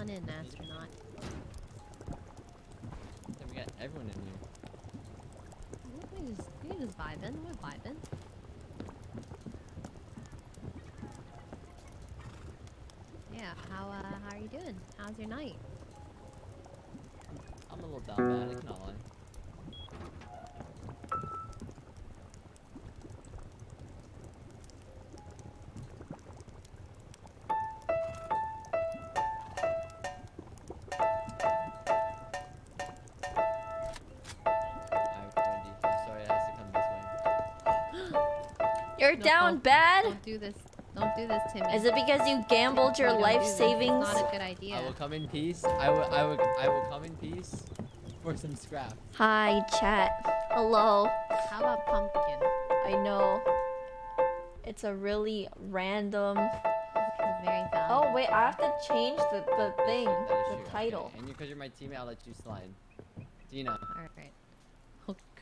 on in, astronaut. Then we got everyone in here. We just, we just vibing. We're vibing. Yeah. How uh how are you doing? How's your night? I'm a little down bad, I cannot No, down don't- bad? Don't do this. Don't do this, Timmy. Is it because you gambled your Don't life this. It's savings? not a good idea. I will come in peace. I will I will I will come in peace for some scrap. Hi, chat. Hello. How about pumpkin? I know. It's a really random. Very Oh wait, I have to change the, the thing, the true, okay. title. And because you're my teammate, I'll let you slide. Dina. Alright. Oh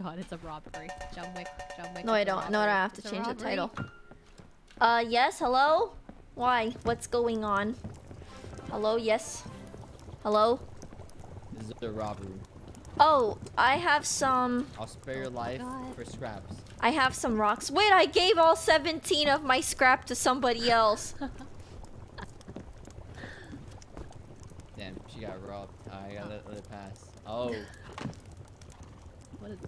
god, it's a robbery. John Wick. John Wick. No, I don't. No, I robbery. have to It's change the title. Uh, yes. Hello. Why? What's going on? Hello. Yes. Hello. This is a robbery. Oh, I have some. I'll spare your life God. for scraps. I have some rocks. Wait, I gave all 17 of my scrap to somebody else. Damn, she got robbed. I gotta let, let it pass. Oh, What is?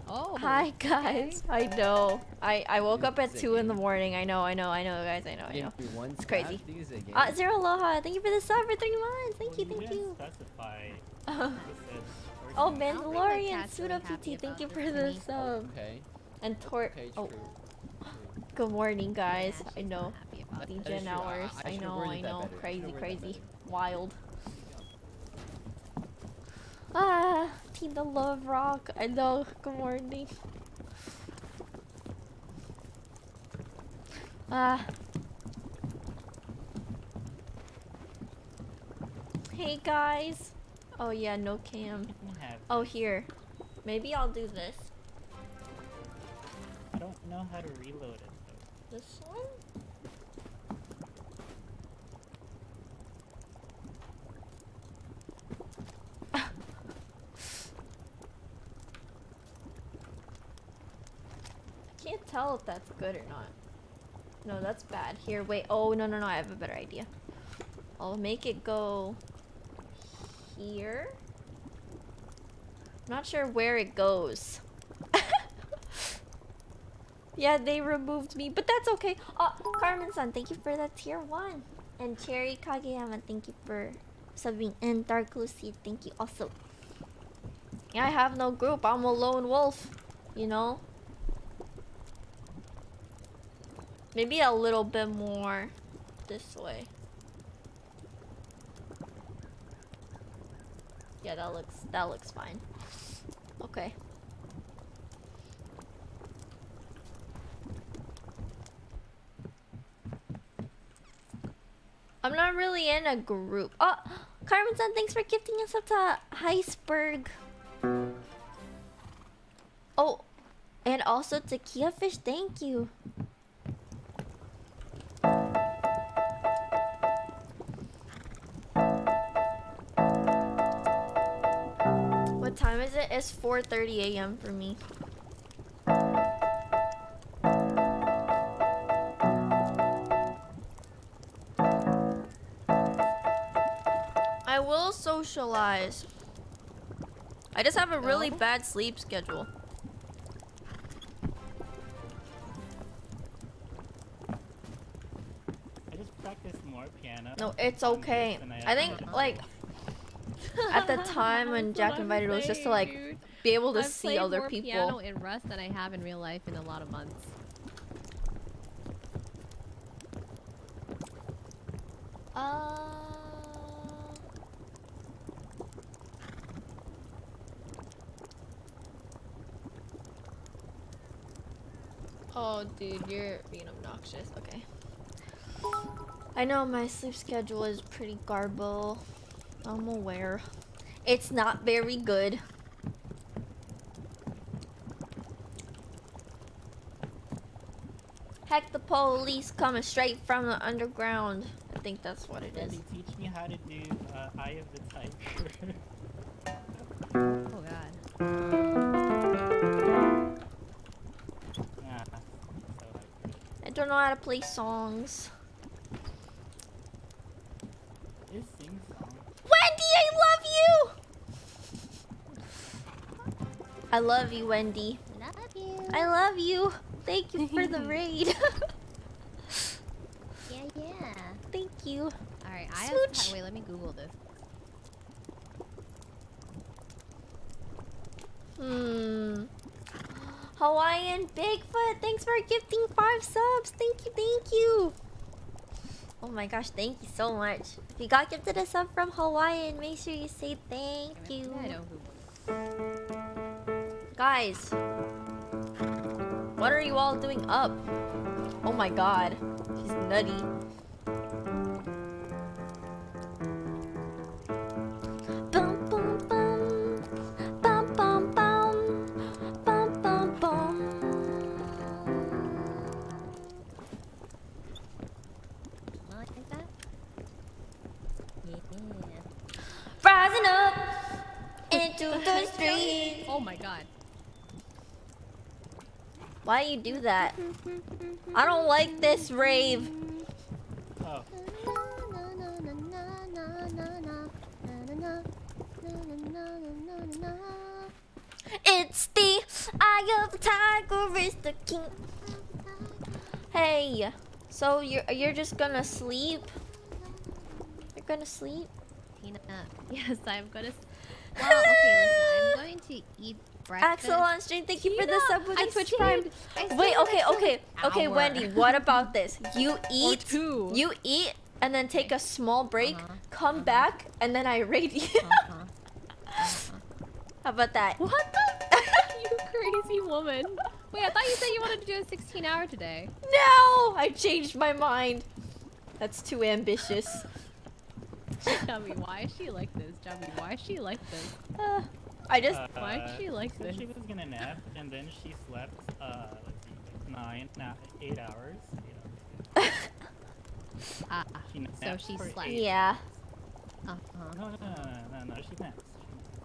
Oh. Hi guys. I know. I I woke up at sick two in the morning. I know. I know. I know, guys. I know. I know. one It's crazy. Think it's a? Uh, Zero Aloha. Thank you for the sub for three months. Thank you. Thank you. Specify. You said oh, person. think the Mandalorian cat's really Suda PT. Thank you for to the me. sub. Okay. And Tor. Okay, Oh, true. true. good morning, guys. Yeah, I know. not happy about That- it. that is DJ true. I- hours. I I know. I know. Crazy, should've worded that crazy, wild. Ah, the Love Rock. I know. Good morning. Ah. Hey guys. Oh yeah, no cam. You can have Oh here. Maybe I'll do this. I don't know how to reload it though. This one? Can't tell if that's good or not. No, that's bad. Here, wait. Oh, no, no, no. I have a better idea. I'll make it go here. I'm Not sure where it goes. Yeah, they removed me, but that's okay. Oh, Carmen-san, thank you for the tier one. And Cherry Kageyama, thank you for subbing. And Dark Lucy, thank you also. Yeah, I have no group. I'm a lone wolf, you know? Maybe a little bit more this way. Yeah, that looks that looks fine. Okay. I'm not really in a group. Oh, Carmen-san, thanks for gifting us up to Heisberg. Oh, and also to Kia Fish, thank you. Time is it? It's 4:30 a.m. for me. I will socialize. I just have a really bad sleep schedule. I just practiced more piano. No, it's okay. I think like. at the time when Jack invited it was just to like dude. be able to I've see other more people. piano in Rust than I have in real life in a lot of months. Uh, oh, dude, you're being obnoxious. Okay. I know my sleep schedule is pretty garble. I'm aware. It's not very good. Heck, the police coming straight from the underground. I think that's what it is. Teach me how to do uh, Eye of the Tiger. Oh god. ah. I don't know how to play songs. It's sing song. Wendy, I love you! I love you, Wendy. Love you. I love you. Thank you for the raid. Yeah, yeah. Thank you. Alright, I have. Wait, let me Google this. Hmm. Hawaiian Bigfoot, thanks for gifting five subs. Thank you, thank you. Oh my gosh, thank you so much. If you got gifted a sub from Hawaiian, make sure you say thank you. I know Google. Guys, what are you all doing up? Oh my god, she's nutty. Street. Oh my god. Why you do that? I don't like this rave. Oh, It's the eye of the tiger, is the king. Hey, so you're you're just gonna sleep? You're gonna sleep? Tina. Yes, I'm gonna. Well, okay, listen. I'm going to eat breakfast. Axel on stream, thank you for the sub with the Twitch Prime. Wait, okay, okay, okay, hour. Wendy. What about this? You eat, two. you eat, and then take a small break. Uh-huh, Come uh-huh. back, and then I rate you. Uh-huh. Uh-huh. How about that? What the? you crazy woman. Wait, I thought you said you wanted to do a 16 hour today. No, I changed my mind. That's too ambitious. Tell me, why is she like this? Tell me, why is she like this? Uh, I just Why is she like so this? she was gonna nap, and then she slept, uh, let's see, like nine, nah, eight hours. Eight hours. Ah, She so napped she slept. yeah, uh-huh. No, no, no, no, no, no, she naps. She naps.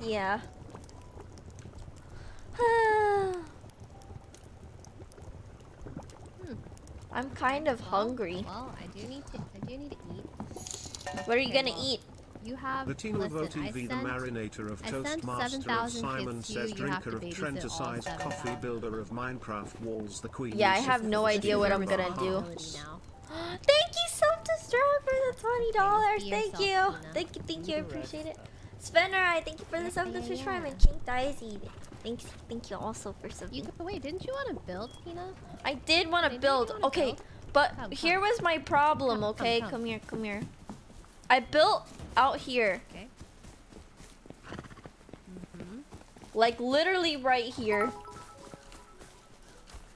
yeah. Hmm. I'm kind of Well, hungry. Well, I do need to. I do need to eat. What are you Okay, gonna well, eat? You have. The team of listen, I OTV, the marinator of I sent Toastmaster of Simon kids says you, you have drinker of babysit all Trentasized coffee 7,000. builder of Minecraft walls the queen. Yeah, I have no idea what I'm gonna do. Thank you so to Strong for the twenty dollars. Be Thank you. Thank you. Thank you. I Do the rest appreciate it. stuff. Svenner, I thank you for the sub to Yeah, Twitch yeah, Prime yeah. and King Daisy. Thanks. Thank you also for You subbing. could, wait, didn't you want to build, Tina? I did want to build. Okay, build? but Come, here come. was my problem. Come, come, Okay, come. come here. Come here. I built out here, Okay. Mm-hmm. like literally right here,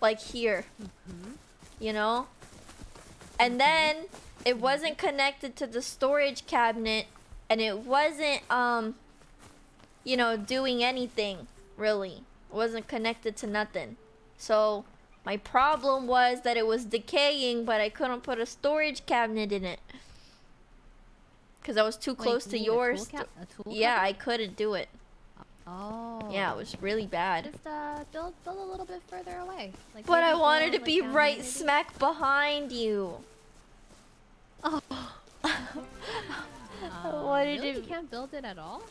like here. Mm-hmm. you know? And then it wasn't connected to the storage cabinet and it wasn't um you know doing anything really. It wasn't connected to nothing. So my problem was that it was decaying but I couldn't put a storage cabinet in it. Cuz I was too close to a yours. a tool yeah? I couldn't do it. Oh. Yeah, it was really bad. Just uh, build build a little bit further away. Like But I wanted to be right maybe? smack behind you. Oh. I Um, wanted really? to- You can't build it at all.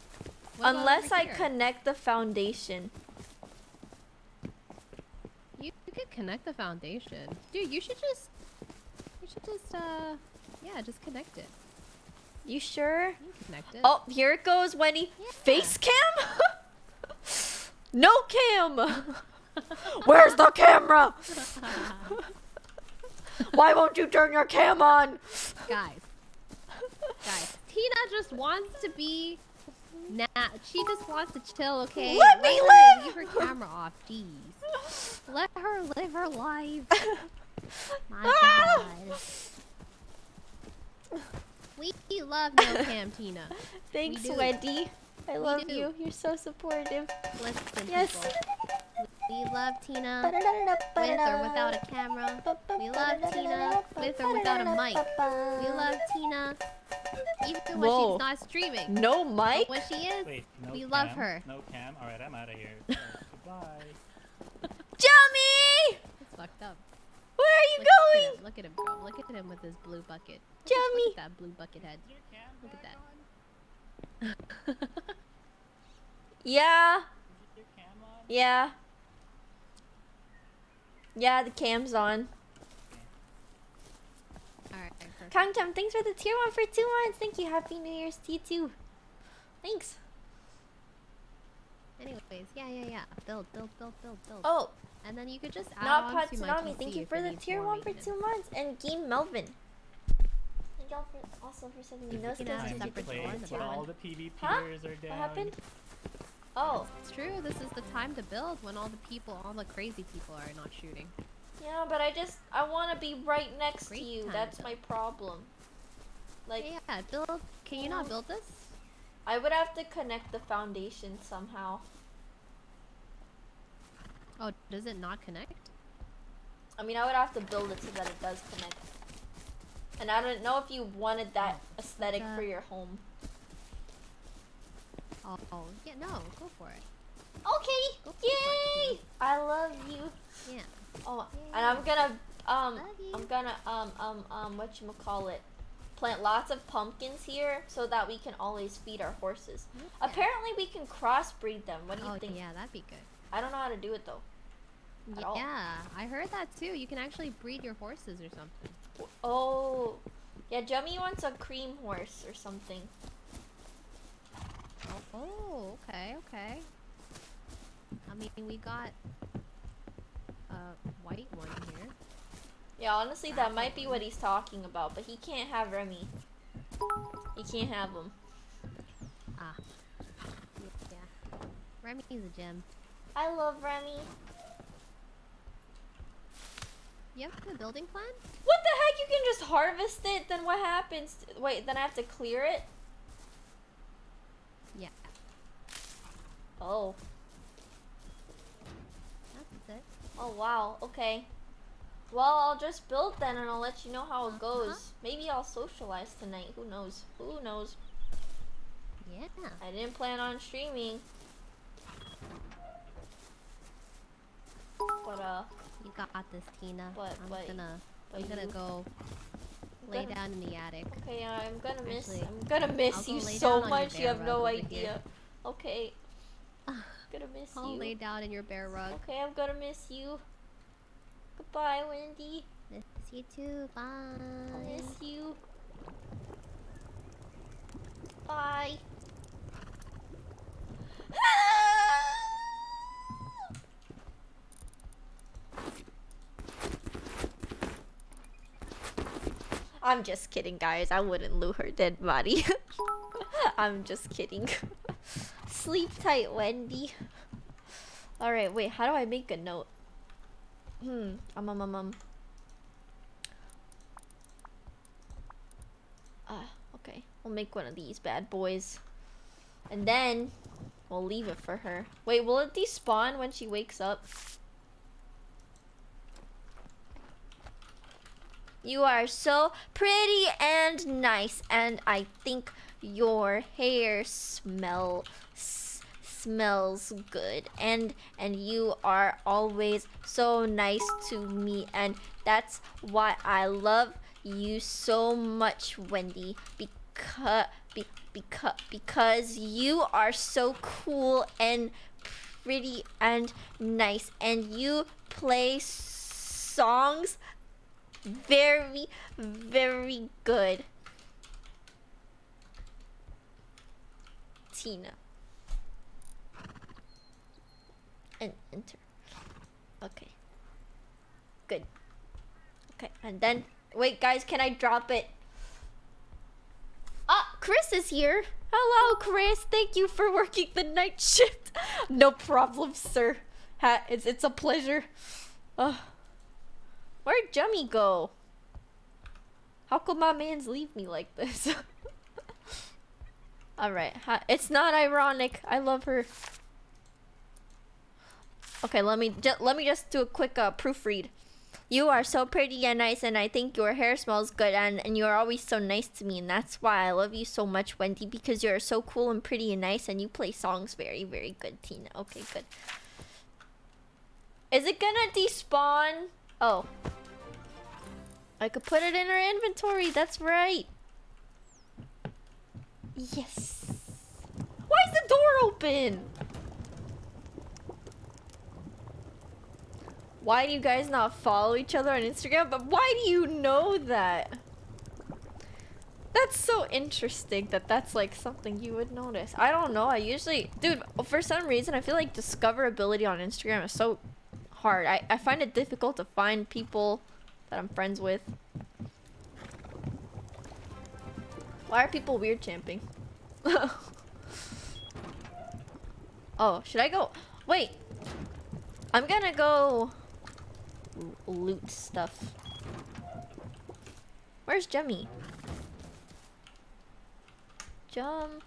What Unless I connect the foundation. You, you could connect the foundation, dude. You should just. You should just uh, yeah, just connect it. You sure? You can connect it. Oh, here it goes, Wendy. Yeah. Face cam? no cam. Where's the camera? Why won't you turn your cam on? guys, guys. Tina just wants to be. Nah, she just wants to chill. Okay. Let me her live! Leave her camera off. Jeez. Let her live her life. My Ah! God. We love no cam, Tina. Thanks, do. Wendy. I We love do. you. You're so supportive. Listen, Yes. people. We love Tina with or without a camera. We love Tina with or without a mic. We love Tina even when Whoa. she's not streaming. No But mic? when she is, Wait, no we cam? love her. No cam? Alright, I'm out of here. So, goodbye. Jummy! it's fucked up. Where are you Look, look going? at him. Look at him, bro. Look at him with his blue bucket. Jummy! Look at that blue bucket head. Is your cam Look at that. Yeah. Is your cam on? Yeah. Yeah, the cam's on. Alright, perfect. Kangtam, thanks for the tier one for two months. Thank you. Happy New Year's to you too. Thanks. Anyways, yeah, yeah, yeah. Build, build, build, build, build. Oh, And then you could just add not on Pod to my Tsunami. Thank you for the tier one for two months. And Game Melvin. Thank y'all for also for sending me those it can add time to to the play door tier when all one. the PvPers Huh? are down? What happened? Oh, It's true. This is the time to build when all the people, all the crazy people are not shooting. yeah, but I just I want to be right next Great to you. That's to my problem. Like yeah, yeah, build. Can you not build this? I would have to connect the foundation somehow. Oh, does it not connect? I mean, I would have to build it so that it does connect. And I don't know if you wanted that aesthetic Uh, for your home. Oh, oh, yeah, no, go for it. Okay, Go for it, yay! I love you. Yeah. Oh, and I'm gonna um, I'm gonna um um um what you call it, plant lots of pumpkins here so that we can always feed our horses. Yeah. Apparently, we can crossbreed them. What do you think? Oh, think? yeah, that'd be good. I don't know how to do it though. At all. Yeah, I heard that too. You can actually breed your horses or something. Oh, yeah. Jummy wants a cream horse or something. Oh, oh, okay, okay. I mean, we got a white one here. Yeah, honestly, that might be what he's talking about, but he can't have Remy. He can't have him. Ah. Yeah. Remy's a gem. I love Remy. You have a building plan? What the heck? You can just harvest it. Then what happens? Wait, then I have to clear it. Yeah. Oh. That's it. Oh wow. Okay. Well, I'll just build then, and I'll let you know how it Uh-huh. goes. Maybe I'll socialize tonight. Who knows? Who knows? Yeah. I didn't plan on streaming. But uh, You got this, Tina. But- I'm but- gonna, but I'm gonna you- go lay gonna- down in the attic. Okay, I'm gonna miss. Actually, I'm gonna miss you so down on your much. You have no rug over here. idea. Okay, gonna miss I'll you. lay down in your bear rug. Okay, I'm gonna miss you. Goodbye, Wendy. Miss you too. Bye. I'll miss you. Bye. I'm just kidding, guys. I wouldn't lure her dead body. I'm just kidding. Sleep tight, Wendy. Alright, wait, how do I make a note? Hmm, um, um, um, um. Ah, okay. We'll make one of these bad boys. And then, we'll leave it for her. Wait, will it despawn when she wakes up? You are so pretty and nice, and I think your hair smell smells good. And and you are always so nice to me, and that's why I love you so much, Wendy. Because be, because because you are so cool and pretty and nice, and you play songs very, very good. Tina. And enter. Okay. Good. Okay, and then wait guys, can I drop it? Ah, Chris is here. Hello, Chris. Thank you for working the night shift. no problem, sir. Ha- it's it's a pleasure. Ugh. Where'd Jummy go? How could my mans leave me like this? All right. It's not ironic. I love her. Okay, let me let me just do a quick uh, proofread. You are so pretty and nice, and I think your hair smells good, and, and you are always so nice to me, and that's why I love you so much, Wendy, because you're so cool and pretty and nice, and you play songs very, very good, Tina. Okay, good. Is it gonna despawn? Oh. I could put it in our inventory, that's right. Yes. Why is the door open? Why do you guys not follow each other on Instagram? But why do you know that? That's so interesting that that's like something you would notice. I don't know. I usually, dude, for some reason, I feel like discoverability on Instagram is so hard. I, I find it difficult to find people that I'm friends with. Why are people weird champing? oh, should I go? Wait. I'm gonna go loot stuff. Where's Jemmy? Jum.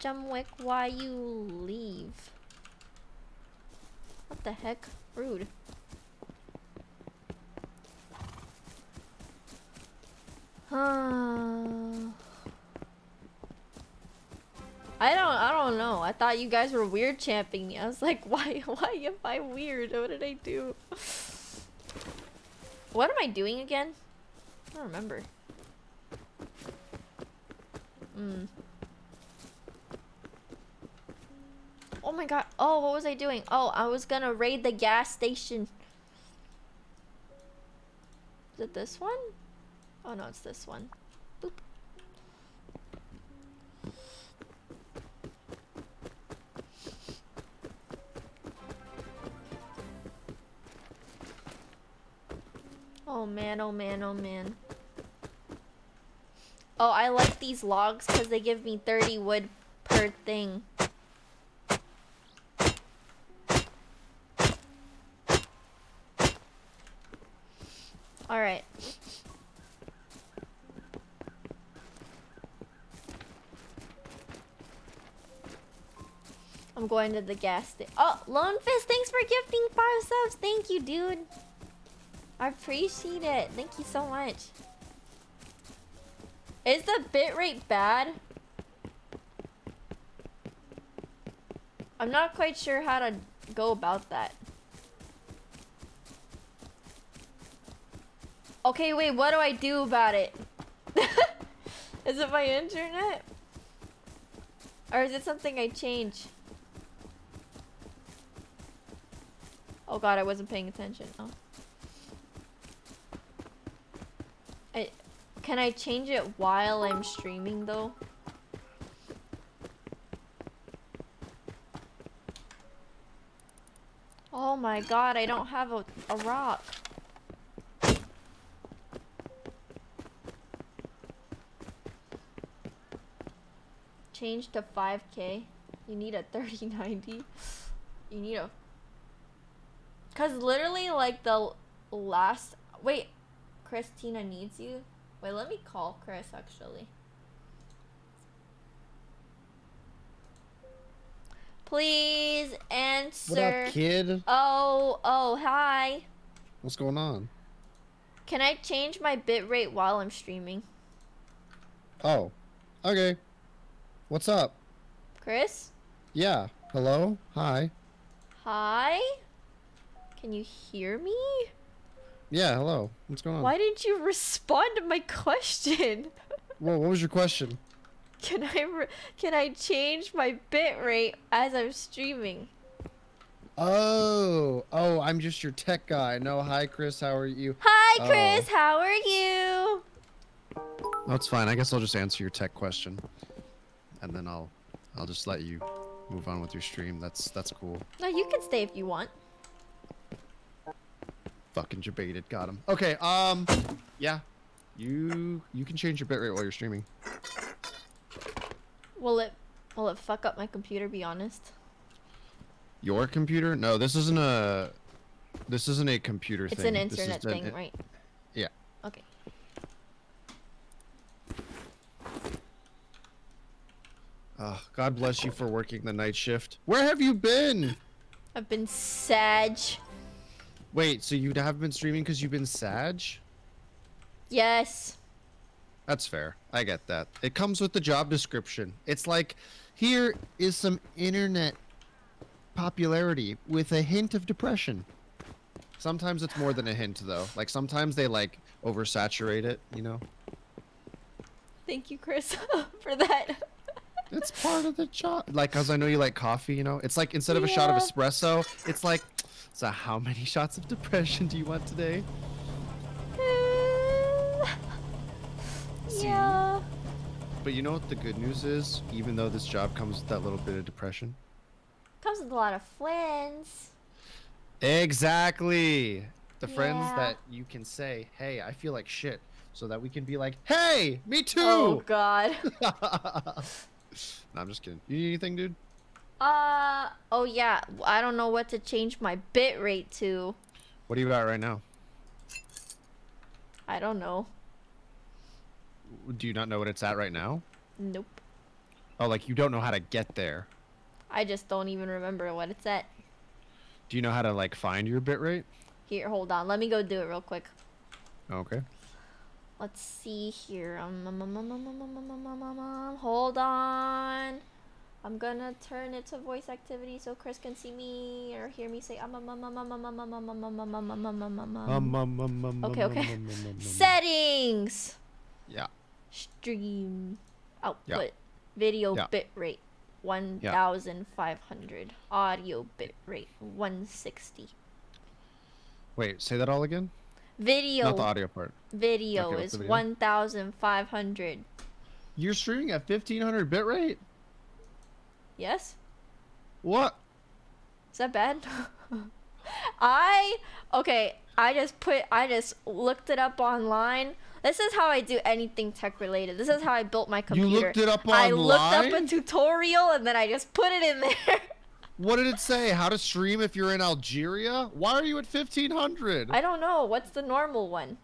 Jumwick, why you leave? What the heck? Rude. I don't I don't know. I thought you guys were weird champing me. I was like, why why am I weird? What did I do? What am I doing again? I don't remember. Hmm. Oh my god. Oh, what was I doing? Oh, I was gonna raid the gas station. Is it this one? Oh no, it's this one. Boop. Oh man, oh man, oh man. Oh, I like these logs because they give me 30 wood per thing. Alright. I'm going to the gas station. Oh, Lone Fist, thanks for gifting five subs. Thank you, dude. I appreciate it. Thank you so much. Is the bitrate bad? I'm not quite sure how to go about that. Okay, wait, what do I do about it? is it my internet? Or is it something I change? Oh god, I wasn't paying attention. Oh. I can I change it while I'm streaming though? Oh my god, I don't have a, a rock. Change to 5k. You need a 3090. You need a Cause literally like the last wait, Christina needs you. Wait, let me call Chris actually. Please answer. What up, kid? Oh, oh, hi. What's going on? Can I change my bitrate while I'm streaming? Oh, okay. What's up? Chris? Yeah. Hello? Hi. Hi? Can you hear me? Yeah, hello. What's going on? Why didn't you respond to my question? Whoa, what was your question? Can I can I change my bitrate as I'm streaming? Oh, oh, I'm just your tech guy. No, hi, Chris. How are you? Hi, oh. Chris. Oh. How are you? That's fine. I guess I'll just answer your tech question, and then I'll, I'll just let you move on with your stream. That's that's cool. No, you can stay if you want. Fucking debated. Got him. Okay. Um, yeah, you you can change your bitrate while you're streaming. Will it will it fuck up my computer? Be honest. Your computer? No, this isn't a. This isn't a computer It's thing. an This is internet an- thing, it- right? Yeah. Okay. Oh, God bless you for working the night shift. Where have you been? I've been Sag. Wait, so you have been streaming because you've been Sag? Yes. That's fair. I get that. It comes with the job description. It's like, here is some internet popularity with a hint of depression. Sometimes it's more than a hint, though. Like, sometimes they, like, oversaturate it, you know? Thank you, Chris, for that. It's part of the job. Like, cause I know you like coffee, you know? It's like, instead of a shot of espresso, it's like, so how many shots of depression do you want today? Mm. yeah. But you know what the good news is? Even though this job comes with that little bit of depression? Comes with a lot of friends. Exactly. The friends that you can say, "Hey, I feel like shit," so that we can be like, "Hey, me too." Oh God. no, I'm just kidding. You need anything, dude? Uh oh yeah. I don't know what to change my bit rate to. What are you at right now? I don't know. Do you not know what it's at right now? Nope. Oh, like you don't know how to get there. I just don't even remember what it's at. Do you know how to like find your bitrate? Here, hold on. Let me go do it real quick. Okay. Let's see here. Um, um, um, um, um, um, um, um, um, um, um, Hold on. I'm gonna turn it to voice activity so Chris can see me or hear me say um um um um um um um um um um um um um um um um um Um, um, um, um, Okay, um, okay. um, um, um, um, um. Settings. Yeah. Stream output. Video Yeah. bit rate 1500. Audio bit rate 160. Wait, say that all again. Video Not the audio part. video Okay, what's is the video? 1500. You're streaming at 1500 bitrate? Yes? What? Is that bad? I okay, I just put I just looked it up online. This is how I do anything tech related. This is how I built my computer. You looked it up online? I looked up a tutorial and then I just put it in there. What did it say? How to stream if you're in Algeria? Why are you at 1500? I don't know. What's the normal one?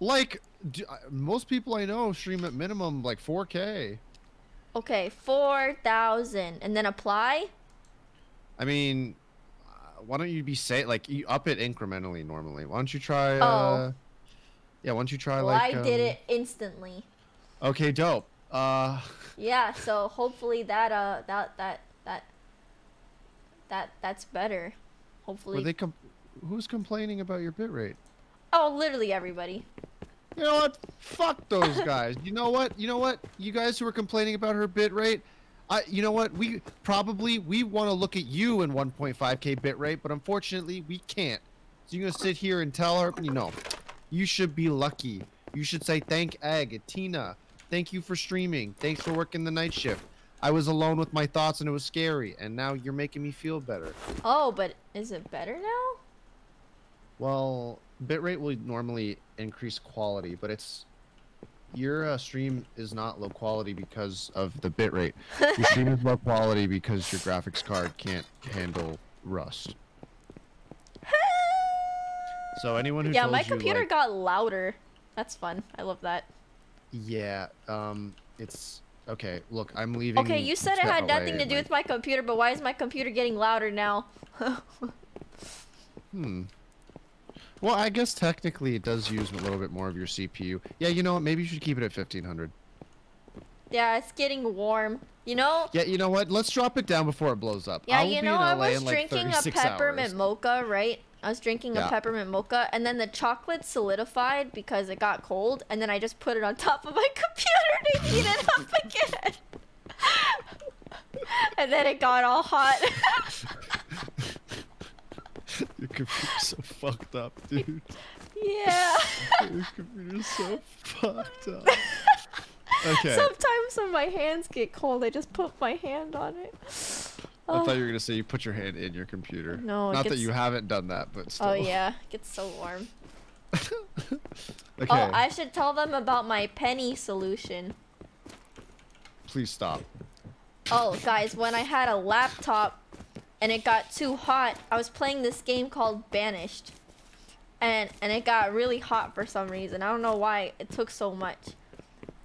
Like, d uh, most people I know stream at minimum like 4K. Okay, 4000 and then apply? I mean, uh, why don't you be say like you up it incrementally normally? Why don't you try? Uh, Oh. Yeah, why don't you try Well, like? I did um, it instantly. Okay, dope. Uh, Yeah, so hopefully that uh that that that that that's better. Hopefully. were they com- who's complaining about your bitrate? oh, literally everybody. You know what? Fuck those guys. You know what? You know what? You guys who are complaining about her bitrate, I you know what? We probably we want to look at you in 1.5k bitrate, but unfortunately we can't. So you're gonna sit here and tell her, you know, you should be lucky. You should say thank Egg, Tina. Thank you for streaming. Thanks for working the night shift. I was alone with my thoughts and it was scary, and now you're making me feel better. Oh, but is it better now? Well, bitrate will normally increase quality, but it's your uh, stream is not low quality because of the bitrate. Your stream is low quality because your graphics card can't handle Rust. So anyone who yeah, my you, computer like, got louder. That's fun. I love that. yeah, um, it's okay. Look, I'm leaving. Okay, you said it had nothing to do like- with my computer, but why is my computer getting louder now? Hmm. Well, I guess technically it does use a little bit more of your CPU. Yeah, you know what? Maybe you should keep it at 1500. yeah, it's getting warm. You know? Yeah, you know what? Let's drop it down before it blows up. Yeah, you be know, I was in like drinking a peppermint hours. mocha, right? I was drinking a peppermint mocha, and then the chocolate solidified because it got cold, and then I just put it on top of my computer to heat it up again. and then it got all hot. Your computer's so fucked up, dude. yeah. Your computer's so fucked up. Okay. Sometimes when my hands get cold, I just put my hand on it. I Oh, thought you were gonna say you put your hand in your computer. No, Not that you haven't done that, but oh, still. oh yeah, it gets so warm. Okay. Oh, I should tell them about my penny solution. Please stop. Oh, guys, when I had a laptop and it got too hot, I was playing this game called Banished. And and it got really hot for some reason. I don't know why it took so much.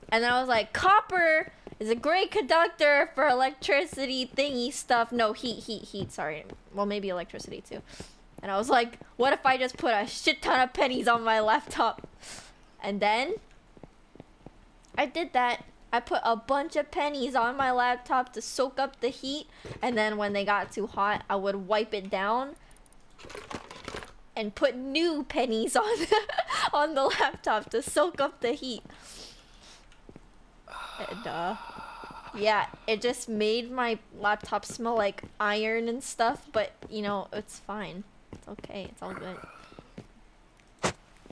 And I was like, copper is a great conductor for electricity thingy stuff. No, heat, heat, heat. Sorry. Well, maybe electricity too. And I was like, what if I just put a shit ton of pennies on my laptop? And then I did that. I put a bunch of pennies on my laptop to soak up the heat. And then when they got too hot, I would wipe it down and put new pennies on on the laptop to soak up the heat. And uh yeah, it just made my laptop smell like iron and stuff, but you know, it's fine. It's okay. It's all good.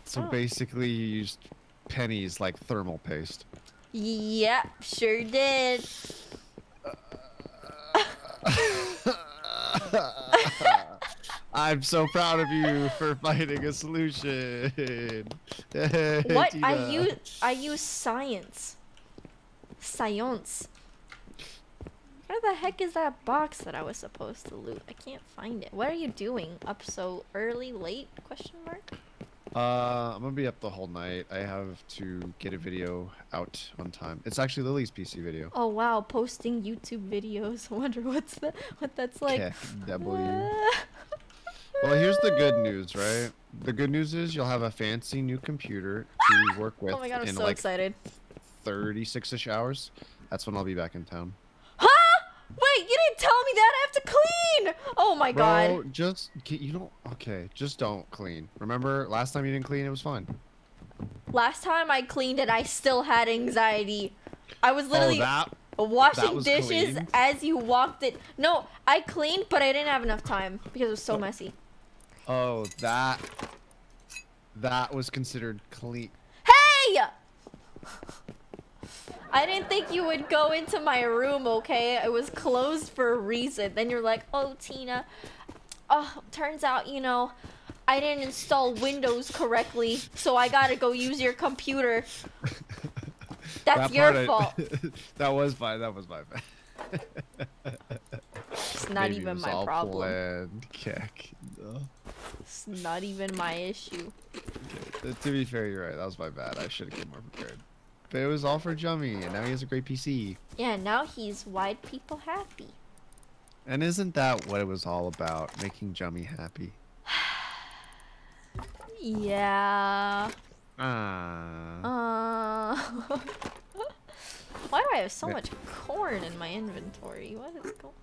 So Oh. basically, you used pennies like thermal paste. Yep, sure did. I'm so proud of you for finding a solution. What? I use I use science. Science. Where the heck is that box that I was supposed to loot? I can't find it. What are you doing up so early, late? Question mark. Uh, I'm gonna be up the whole night. I have to get a video out on time. It's actually Lily's PC video. Oh wow, posting YouTube videos. I wonder what's that? What that's like. W. Ah. Well, here's the good news, right? The good news is you'll have a fancy new computer to work with Oh my god, I'm so like excited. 36ish hours. That's when I'll be back in town. Wait, you didn't tell me that. I have to clean. Oh my god. Bro, just you don't. Okay, just don't clean. Remember last time you didn't clean, it was fine. Last time I cleaned it, I still had anxiety. I was oh, literally oh, that. washing was dishes cleaned? as you walked it. No, I cleaned, but I didn't have enough time because it was so oh. messy. Oh, that. That was considered clean. Hey! I didn't think you would go into my room, okay? It was closed for a reason. Then you're like, oh, Tina. Oh, turns out, you know, I didn't install Windows correctly, so I gotta go use your computer. That's That your I- fault. that was my. That was my bad. It's not Maybe it even was my problem. Keck. No. It's not even my issue. Uh, To be fair, you're right. That was my bad. I should have been more prepared. But it was all for Jummy, and now he has a great PC. Yeah, now he's wide people happy. And isn't that what it was all about? Making Jummy happy. Yeah. Ah. Uh. Why do I have so much corn in my inventory? What is going?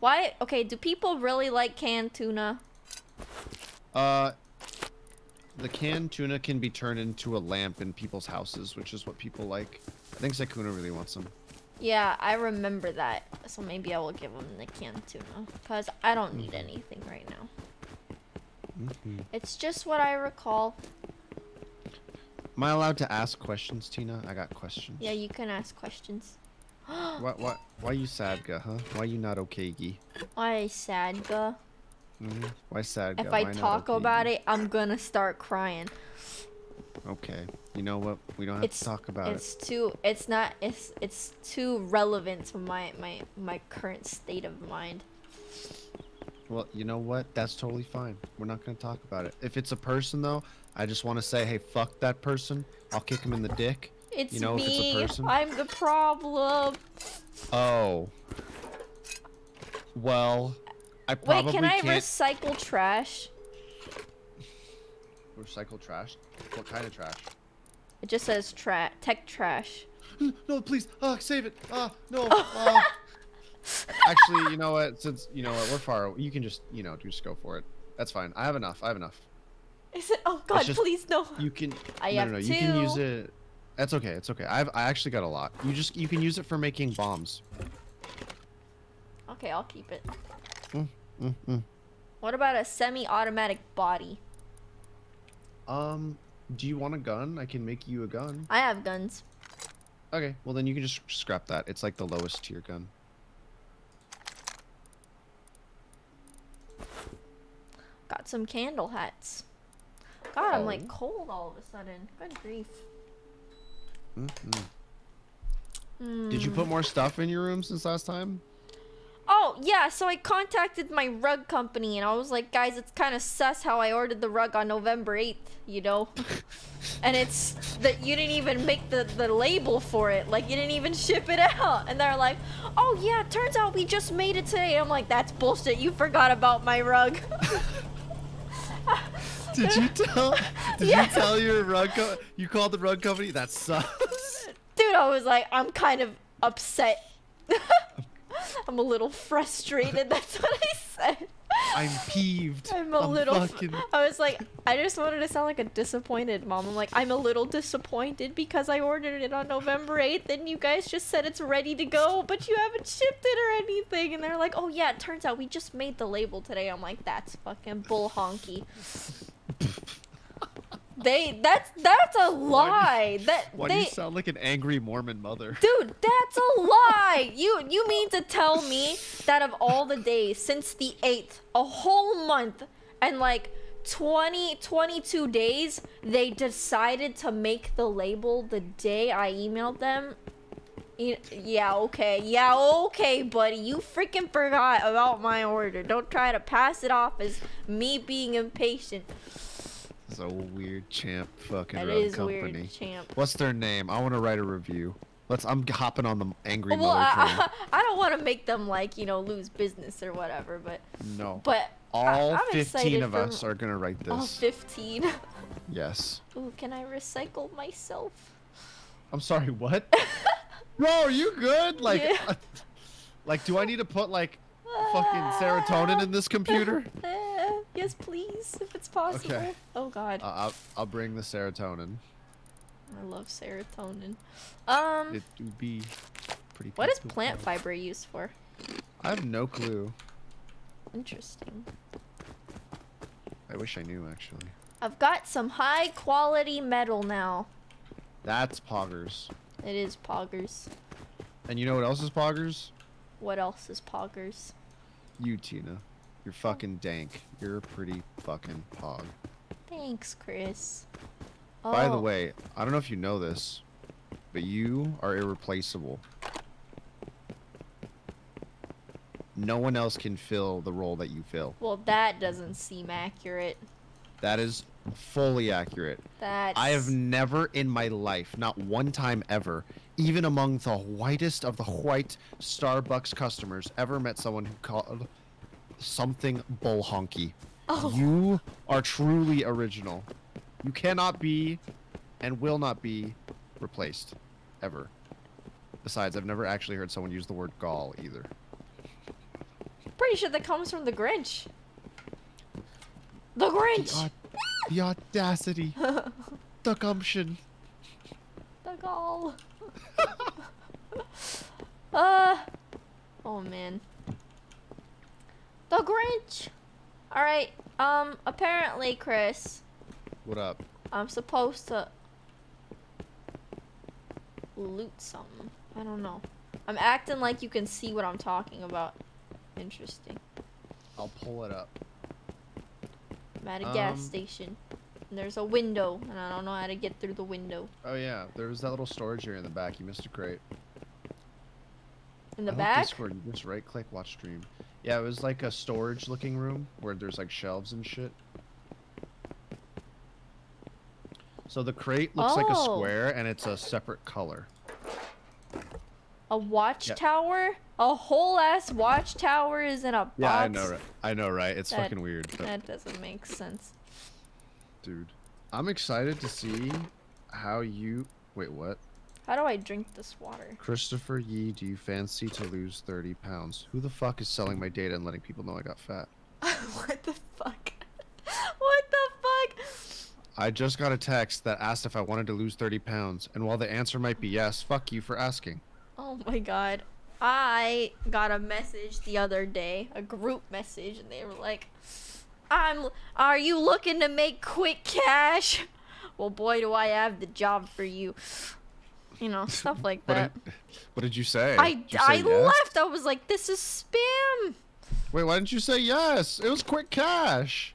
Why? Okay, do people really like canned tuna? Uh, the canned tuna can be turned into a lamp in people's houses, which is what people like. I think Sykkuno really wants them. Yeah, I remember that. So maybe I will give them the canned tuna because I don't need anything right now. Mhm. It's just what I recall. Am I allowed to ask questions, Tina? I got questions. Yeah, you can ask questions. What? What? Why you sadga, huh? Why you not okay, okaygi? Why sad, sadga? Mm, why sadga? If I talk about it, I'm gonna start crying. Okay. You know what? We don't have It's to talk about it. it's too it's not it's it's too relevant to my my my current state of mind. Well, you know what? That's totally fine. We're not gonna talk about it. If it's a person, though, I just want to say, hey, fuck that person. I'll kick him in the dick. It's You know, if it's a me. person? I'm the problem. Oh. Well, I probably Wait, can I can't recycle trash? recycle trash. What kind of trash? It just says tra tech trash. No, please. Ah, save it. Ah, no. ah. Actually, you know what? Since you know what, we're far. You can just, you know, just go for it. That's fine. I have enough. I have enough. Is it? Oh God, just- please no. You can. I no, have no, no. You can use it. That's okay. It's okay. I've I actually got a lot. You just you can use it for making bombs. Okay, I'll keep it. Mm, mm. What about a semi-automatic body? Um, do you want a gun? I can make you a gun. I have guns. Okay. Well, then you can just scrap that. It's like the lowest tier gun. Got some candle hats. God, I'm Oh. like cold all of a sudden. Good grief. Mm-hmm. Did you Hmm. put more stuff in your room since last time? Oh yeah, so I contacted my rug company and I was like, guys, it's kind of sus how I ordered the rug on November 8th, you know? and it's that you didn't even make the, the label for it. Like, you didn't even ship it out. And they're like, oh, yeah, turns out we just made it today. I'm like, that's bullshit. You forgot about my rug. Did you tell? Did Yeah. you tell your rug? Co- you called the rug company? That sucks. Dude, I was like, I'm kind of upset. I'm a little frustrated. That's what I said. I'm peeved. I'm a little. fucking. I was like, I just wanted to sound like a disappointed mom. I'm like, I'm a little disappointed because I ordered it on November 8th and you guys just said it's ready to go, but you haven't shipped it or anything. And they're like, oh yeah, it turns out we just made the label today. I'm like, that's fucking bull honky. they, that's that's a lie. That Why they. do you sound like an angry Mormon mother? Dude, that's a lie. You you mean to tell me that of all the days since the 8th, a whole month and like 20 22 days, they decided to make the label the day I emailed them? Yeah, okay. Yeah, okay, buddy. You freaking forgot about my order. Don't try to pass it off as me being impatient. It's a weird champ fucking That rug company. weird, champ. What's their name? I want to write a review. Let's. I'm hopping on the angry Well, mother train. I, I, I don't want to make them like, you know, lose business or whatever, but no. But All I'm 15 of us are gonna write this. all 15. yes. Ooh, can I recycle myself? I'm sorry. What? Bro, are you good? Like, Yeah. uh, like, do I need to put like fucking serotonin in this computer? Yes, please, if it's possible. Okay. Oh God, Uh, I'll, I'll bring the serotonin. I love serotonin. Um, It would be pretty. what is plant fiber used for? I have no clue. Interesting. I wish I knew actually. I've got some high quality metal now. That's poggers. It is poggers. And you know what else is poggers? What else is poggers? You, Tina. You're fucking dank. You're a pretty fucking pog. Thanks, Chris. Oh. By the Oh, way, I don't know if you know this, but you are irreplaceable. No one else can fill the role that you fill. Well, that doesn't seem accurate. That is fully accurate. That's. I have never in my life, not one time ever, even among the whitest of the white Starbucks customers, ever met someone who called something bull honky. Oh. You are truly original. You cannot be and will not be replaced. Ever. Besides, I've never actually heard someone use the word gall either. Pretty sure that comes from the Grinch. The The, Grinch. aud- the audacity. the gumption. The gall. uh. Oh man. The Grinch. All right. Um. Apparently, Chris, What up? I'm supposed to loot something. I don't know. I'm acting like you can see what I'm talking about. Interesting. I'll pull it up. I'm at a gas Um, station. And there's a window, and I don't know how to get through the window. Oh yeah, there was that little storage area in the back. You missed a crate. In the I back? Discord, you just right click, watch stream. Yeah, it was like a storage looking room where there's like shelves and shit. So the crate looks like a Oh. square and it's a separate color. A watchtower? A whole ass watchtower is in a box. Yeah, I know, right? I know, right? It's That- fucking weird, but That doesn't make sense. dude, I'm excited to see how you. Wait, what? How do I drink this water? Christopher Yee, do you fancy to lose 30 pounds? Who the fuck is selling my data and letting people know I got fat? what the fuck? what the fuck? I just got a text that asked if I wanted to lose 30 pounds, and while the answer might be yes, fuck you for asking. Oh my god. I got a message the other day, a group message, and they were like, I'm are you looking to make quick cash? Well boy do I have the job for you. You know, stuff like What that. did, what did you say? I, you I yes? left. I was like, this is spam. Wait, why didn't you say yes? It was quick cash.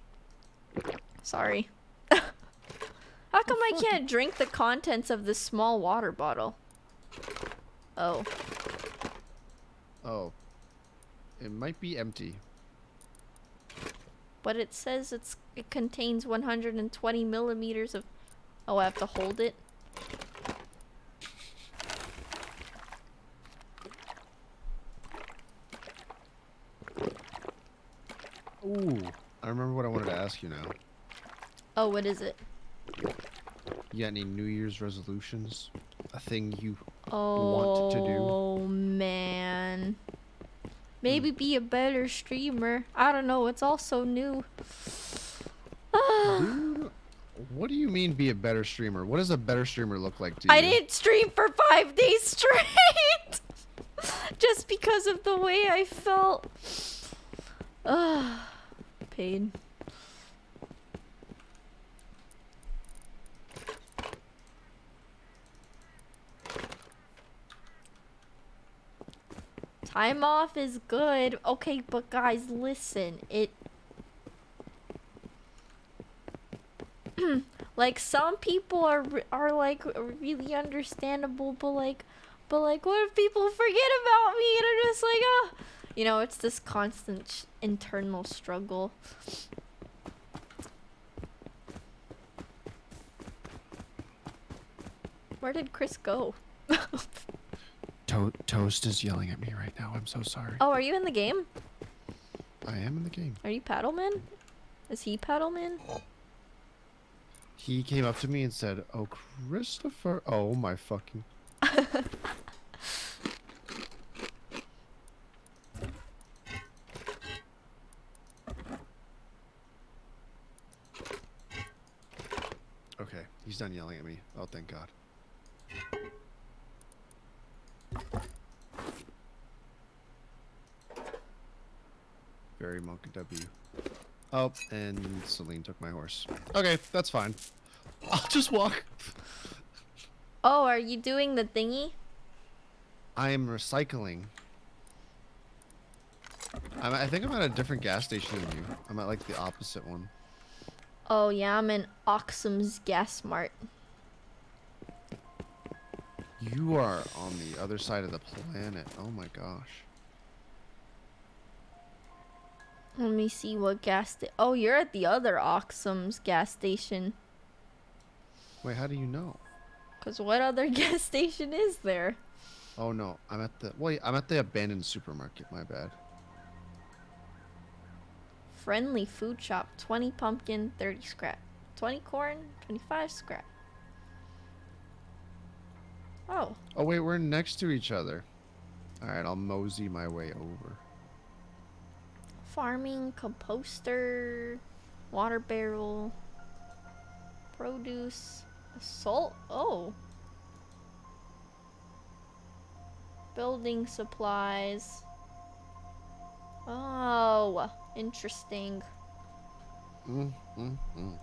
Sorry. How come I can't drink the contents of this small water bottle? Oh. Oh. It might be empty. But it says it's it contains 120 millimeters of. Oh, I have to hold it. Ooh, I remember what I wanted to ask you now. Oh, what is it? You got any New Year's resolutions? A thing you Oh want to do? Oh, man. Maybe be a better streamer. I don't know. It's all so new. Dude, what do you mean be a better streamer? What does a better streamer look like to you? I didn't stream for five days straight. Just because of the way I felt. Ugh. Ah. Pain. Time off is good. Okay, but guys, listen. It like some people are are like really understandable, but like but like what if people forget about me and I'm just like, ah, you know, it's this constant sh- internal struggle. Where did Chris go? To- Toast is yelling at me right now. I'm so sorry. Oh, are you in the game? I am in the game. Are you Paddleman? Is he Paddleman? He came up to me and said, "Oh, Christopher." Oh my fucking. he's done yelling at me. Oh, thank God. Very mocha W. Oh, and Celine took my horse. Okay, that's fine. I'll just walk. Oh, are you doing the thingy? I am recycling. I'm, I think I'm at a different gas station than you. I'm at like the opposite one. Oh yeah, I'm in Oxum's Gas Mart. You are on the other side of the planet. Oh my gosh. Let me see what gas sta- Oh, you're at the other Oxum's gas station. Wait, how do you know? Cause what other gas station is there? Oh no, I'm at the wait. I'm at the abandoned supermarket. My bad. Friendly food shop. 20 pumpkin, 30 scrap. 20 corn, 25 scrap. Oh, Oh wait, we're next to each other. All right, I'll mosey my way over. farming, composter, water barrel, produce, assault. Oh. Building supplies. Oh, interesting. Mm, mm, mm.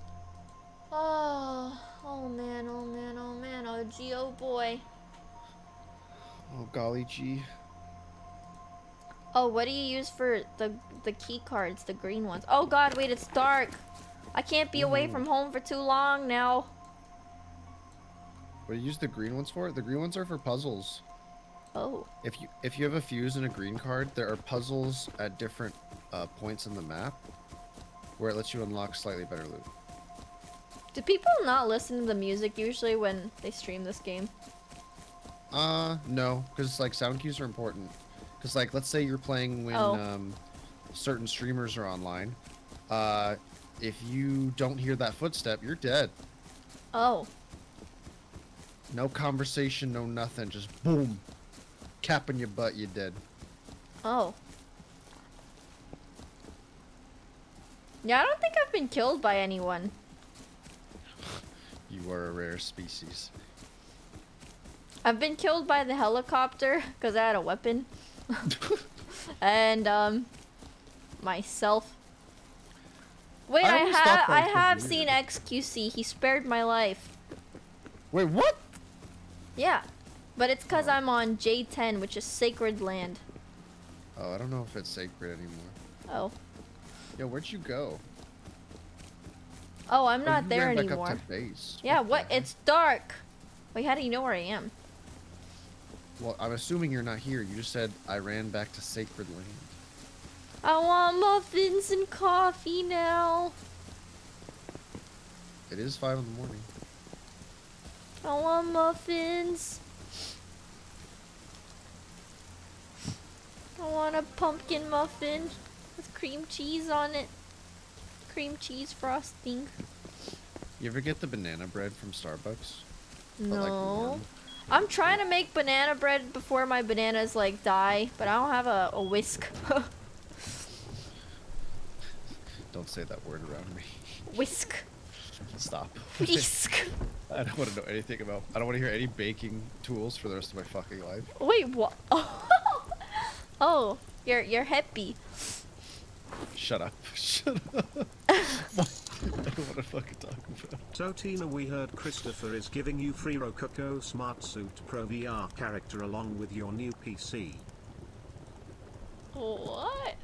Oh, oh man, oh man, oh man, oh gee, oh boy. Oh golly gee. Oh, what do you use for the the key cards, the green ones? Oh god, wait, it's dark. I can't be away from home for too long now. What do you use the green ones for? The green ones are for puzzles. Oh. If you if you have a fuse and a green card, there are puzzles at different uh, points in the map where it lets you unlock slightly better loot. Do people not listen to the music usually when they stream this game? Uh, no, because like sound cues are important. Because like, let's say you're playing when Oh. um, certain streamers are online. Uh, if you don't hear that footstep, you're dead. Oh. No conversation, no nothing. Just boom, cap in your butt, you dead. Oh. Yeah, I don't think I've been killed by anyone. You are a rare species. I've been killed by the helicopter because I had a weapon. and um myself. Wait, I I, have I have seen XQC. He spared my life. Wait, what? Yeah. But it's cuz I'm on J10, which is sacred land. Oh, I don't know if it's sacred anymore. Oh. Yo, where'd you go? Oh, I'm Oh, not you there anymore. Up to base. Yeah, the what? It's dark. Wait, how do you know where I am? Well, I'm assuming you're not here. You just said I ran back to sacred land. I want muffins and coffee now. It is five in the morning. I want muffins. I want a pumpkin muffin with cream cheese on it. Cream cheese frosting. You ever get the banana bread from Starbucks? But, like, No. I'm trying to make banana bread before my bananas like die, but I don't have a, a whisk. Don't say that word around me. whisk. Stop. Whisk. I don't want to know anything about. I don't want to hear any baking tools for the rest of my fucking life. Wait, what? oh, you're you're happy. Shut up. Shut up. I don't want to fucking talk about. So Tina we heard Christopher is giving you free Rokoko Smart Suit Pro VR character along with your new PC. What?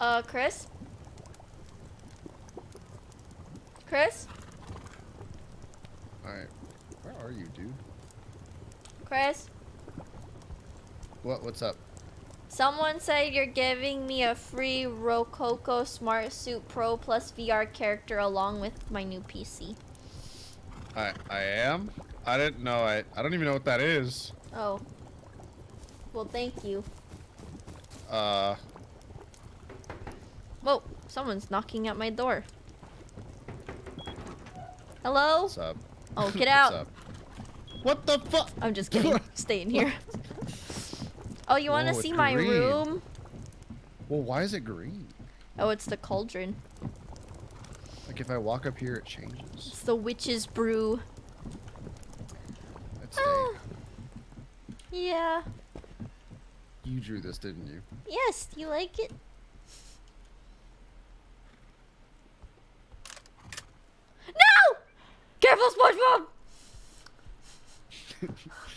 Uh, Chris? Chris? All right. Where are you, dude? Chris? What? What's up? Someone said you're giving me a free Rokoko Smart Suit Pro plus VR character along with my new PC. I I am. I didn't know. I I don't even know what that is. Oh. Well, thank you. Uh. Whoa, someone's knocking at my door. Hello? What's up? Oh, get What's out. up? What the fuck? I'm just kidding. Stay in here. Oh, you want to see my green. room? Well, why is it green? Oh, it's the cauldron. Like if I walk up here, it changes. It's the witch's brew. Let's Ah. Yeah. you drew this, didn't you? Yes, do you like it? No! Careful, SpongeBob!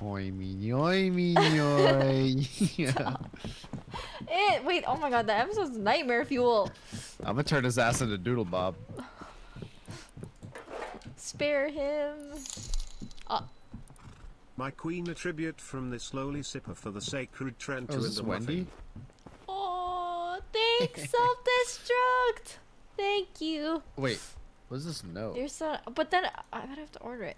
Hoi me yoy me yoy. yeah. Eh, wait, oh my god, that episode's nightmare fuel. I'm gonna turn his ass into Doodle Bob. Spare him. My queen a tribute from this lowly sipper for the sacred Trento Oh, and is this the Wendy? muffin. Oh, thanks, self-destruct. Thank you. Wait, what is this note? There's so, but then I would have to order it.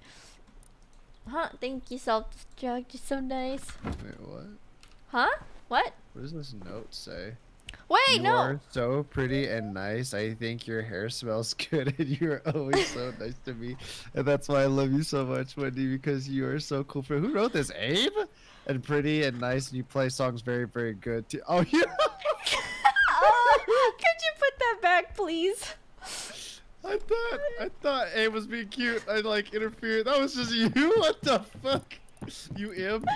Huh? Thank you, self-destruct. You're so nice. Wait, what? Huh? What? What does this note say? Wait, you no. are so pretty and nice. I think your hair smells good, and you're always so nice to me. And that's why I love you so much, Wendy, because you are so cool. For who wrote this? Abe. And pretty and nice, and you play songs very, very good too. Oh, yeah. oh, could you put that back, please? I thought I thought Abe was being cute. I like interfered. That was just you. What the fuck? You imp.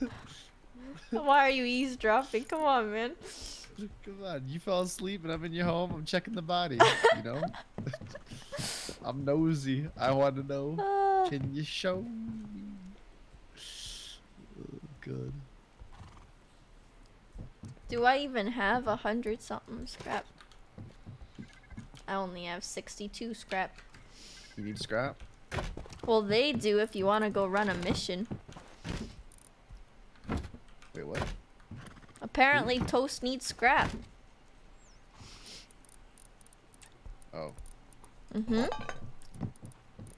Why are you eavesdropping? Come on, man. Come on, you fell asleep and I'm in your home. I'm checking the body. You know. I'm nosy. I want to know. Uh, Can you show me? Oh, good. do I even have a hundred something scrap? I only have 62 scrap. You need scrap. Well, they do if you want to go run a mission. Wait, what? Apparently, Toast needs scrap. Oh, Mm-hmm.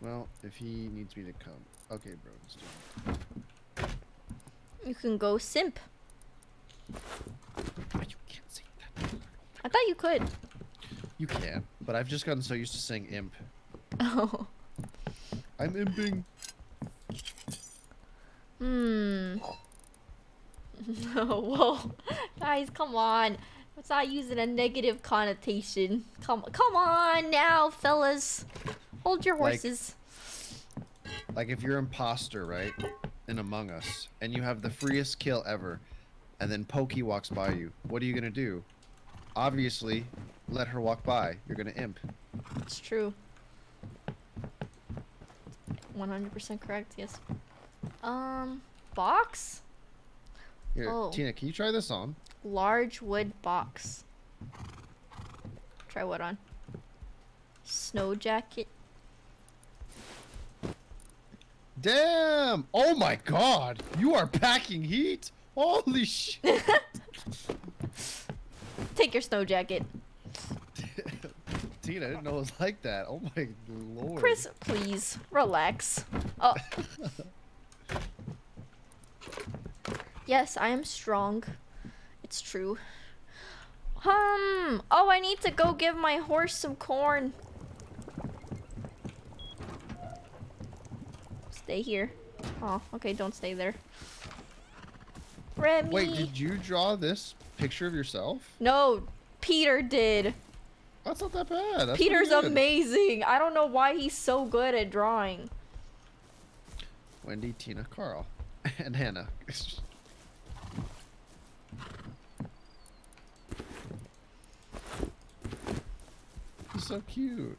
well, if he needs me to come. Okay, bro. Let's do it. You can go simp. But you can't say that. I thought you could. You can, but I've just gotten so used to saying imp. Oh. I'm imping. Hmm. Whoa. Guys, come on. Let's not it a negative connotation. Come come on now, fellas. Hold your Like- horses. Like if you're imposter, right? In Among Us, and you have the freest kill ever, and then Pokey walks by you, what are you gonna do? Obviously, let her walk by. You're gonna imp. It's true. 100% correct, yes. Um, box? Here, Oh. Tina, can you try this on? Large wood box. Try what on? Snow jacket. Damn! Oh my god! You are packing heat! Holy shit! Take your snow jacket. Tina, I didn't know it was like that. Oh my lord. Chris, please relax. Oh. yes, I am strong. It's true. Um. Oh, I need to go give my horse some corn. Stay here. Oh, okay. Don't stay there. Remy. Wait, did you draw this picture of yourself? No, Peter did. That's not that bad. That's Peter's amazing. I don't know why he's so good at drawing. Wendy, Tina, Carl, and Hannah. So cute.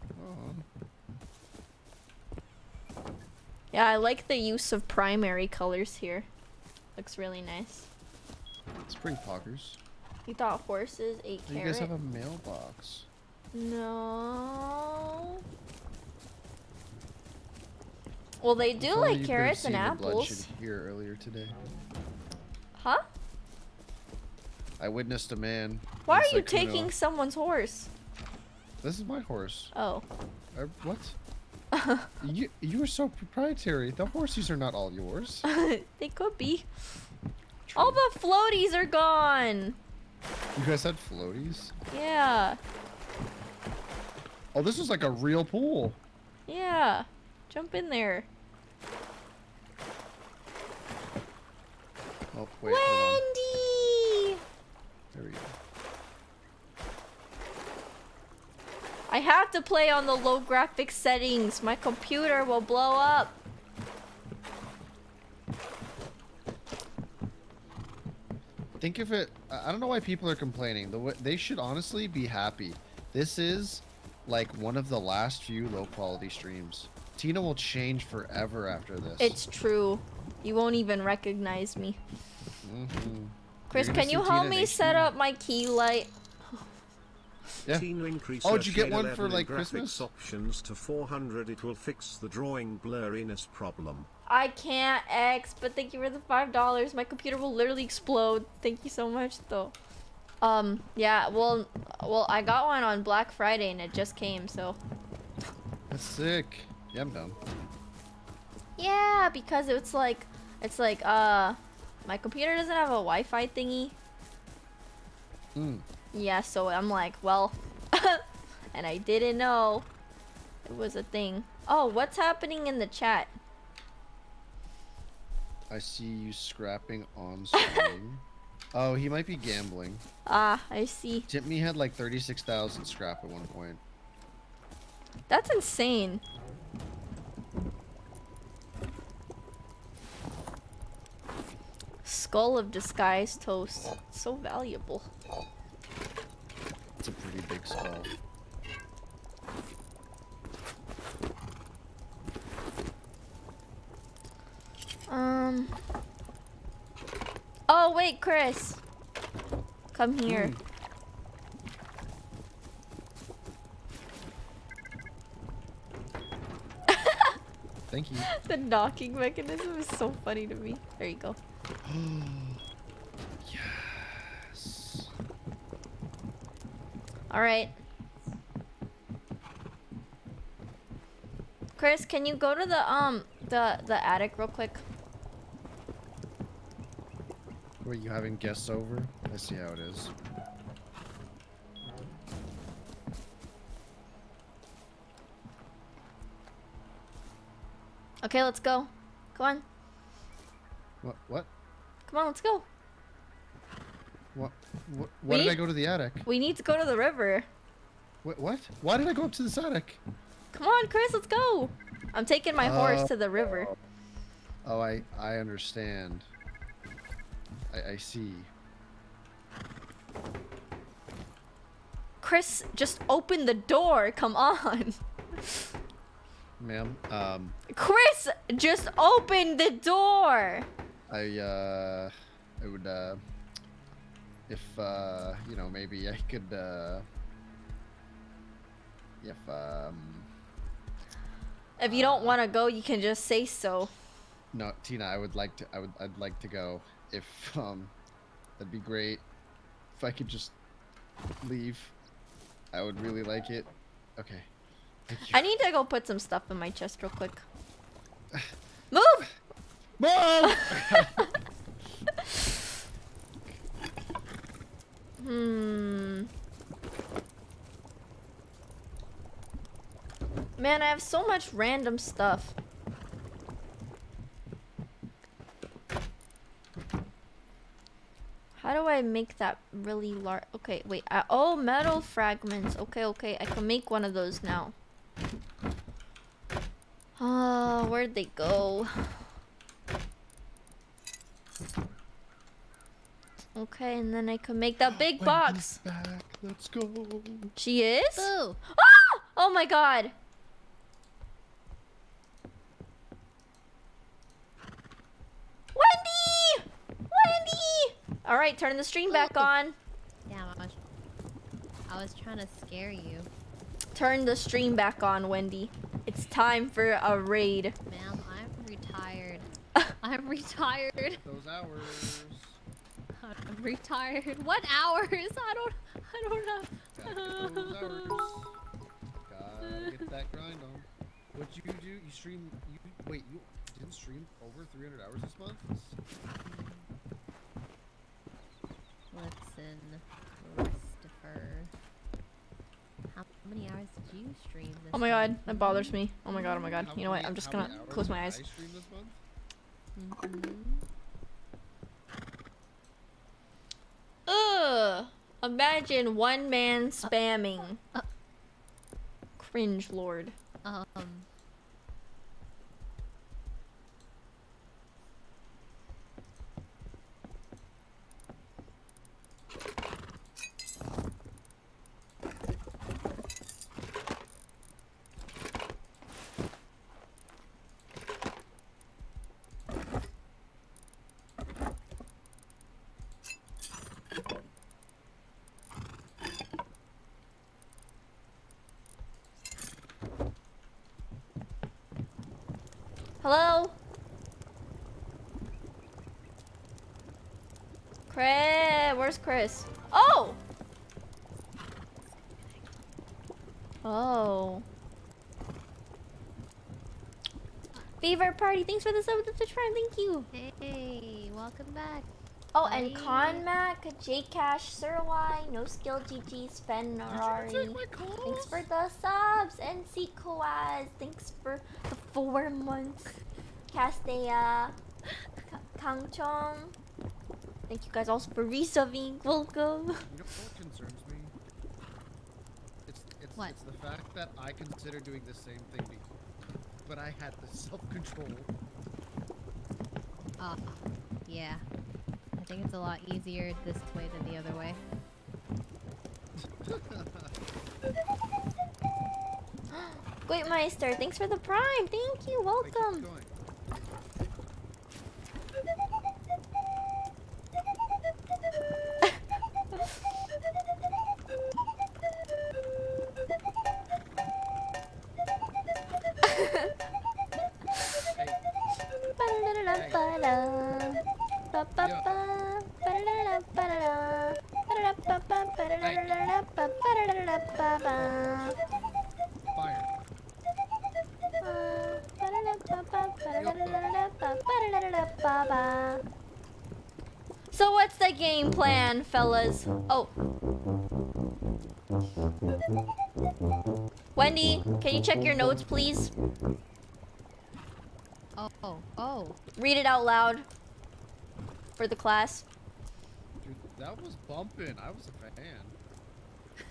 Aw. Yeah, I like the use of primary colors here. Looks really nice. Spring poggers. You thought horses ate Do you guys have a mailbox? No. Well, they do like carrots and seen the bloodshed apples. here earlier today. Huh? I witnessed a man. Why are you Sacramento- taking someone's horse? This is my horse. Oh. I, what? you you are so proprietary. The horses are not all yours. they could be. All the floaties are gone. You guys had floaties? Yeah. Oh, this is like a real pool. Yeah. Jump in there. Oh, wait. Wendy! There we go. I have to play on the low graphics settings. My computer will blow up. Think of it. I don't know why people are complaining. The they should honestly be happy. This is like one of the last few low quality streams. Tina will change forever after this. It's true. You won't even recognize me. Mhm. Chris, can you help Tina me set up my key light? Yeah. Teen increase Oh, did you get one for, like, Christmas? options to 400 it will fix the drawing blurriness problem. I can't X, but thank you for the five dollars. My computer will literally explode. Thank you so much, though. Um, yeah, well, well, I got one on Black Friday and it just came, so. That's sick. Yeah, I'm done. Yeah, because it's like, it's like, uh, my computer doesn't have a Wi-Fi thingy. Mm. Yeah, so I'm like, well, and I didn't know it was a thing. Oh, what's happening in the chat? I see you scrapping on stream. oh, he might be gambling. Ah, I see. Jimmy had like 36,000 scrap at one point. That's insane. Skull of disguise toast. So valuable. It's a pretty big skull. Um. Oh wait, Chris. Come here. Hmm. Thank you. the knocking mechanism is so funny to me. There you go. yes. All right. Chris, can you go to the um the the attic real quick? Wait, you having guests over? I see how it is. Okay, let's go. Come on. What? What? Come on, let's go. What? What? Why did I go to the attic? We need to go to the river. What? What? Why did I go up to this attic? Come on, Chris, let's go. I'm taking my horse Uh, to the river. Oh, I I understand. I I see. Chris, just open the door. Come on. Ma'am, um, Chris, just open the door. I uh, I would uh, if uh, you know, maybe I could uh, if um, If you don't want to go, you can just say so. No, Tina, I would like to. I would. I'd like to go. If um, that'd be great. If I could just leave, I would really like it. Okay. Thank you. I need to go put some stuff in my chest real quick. Move! Mom! Hmm. Man, I have so much random stuff. Do I make that really large? Okay, wait. I oh, metal fragments. Okay, okay. I can make one of those now. Ah, where'd they go? Okay, and then I can make that big box. Back. Let's go. She is? Boo! Ah! Oh my god. Wendy! Wendy! Alright, turn the stream back on. Damn, I was, I was trying to scare you. Turn the stream back on, Wendy. It's time for a raid. Ma'am, I'm retired. I'm retired. Those hours. I'm retired. What hours? I don't. I don't know. Get those hours. Gotta get that grind on. What you do? You stream? You wait? You didn't stream over 300 hours this month? Listen, Christopher. How many hours did you stream this Oh my god, month? that bothers me. Oh my god, oh my god. How You know what? I'm just gonna close my eyes. I stream this month? Mhm. Ugh! Imagine one man spamming. uh. Cringe lord. Um. Hello? Chris. Oh! Oh. Fever Party, thanks for the sub with the Twitch Prime, thank you. Hey, welcome back. Oh, and Bye. Conmac, Jcash, Sir Y, No Skill GG, Sven Narari. Thanks for the subs. And Koaz, thanks for the four months. Castea, Ka- Kang Chong. Thank you guys also for resubbing. Welcome. You know what concerns me? It's it's What? it's the fact that I consider doing the same thing, be- but I had the self-control. Ah, yeah. I think it's a lot easier this way than the other way. Great Meister, thanks for the prime. Thank you. I keep Welcome. Wendy, can you check your notes, please? Oh, oh, oh. Read it out loud for the class. Dude, that was bumping. I was a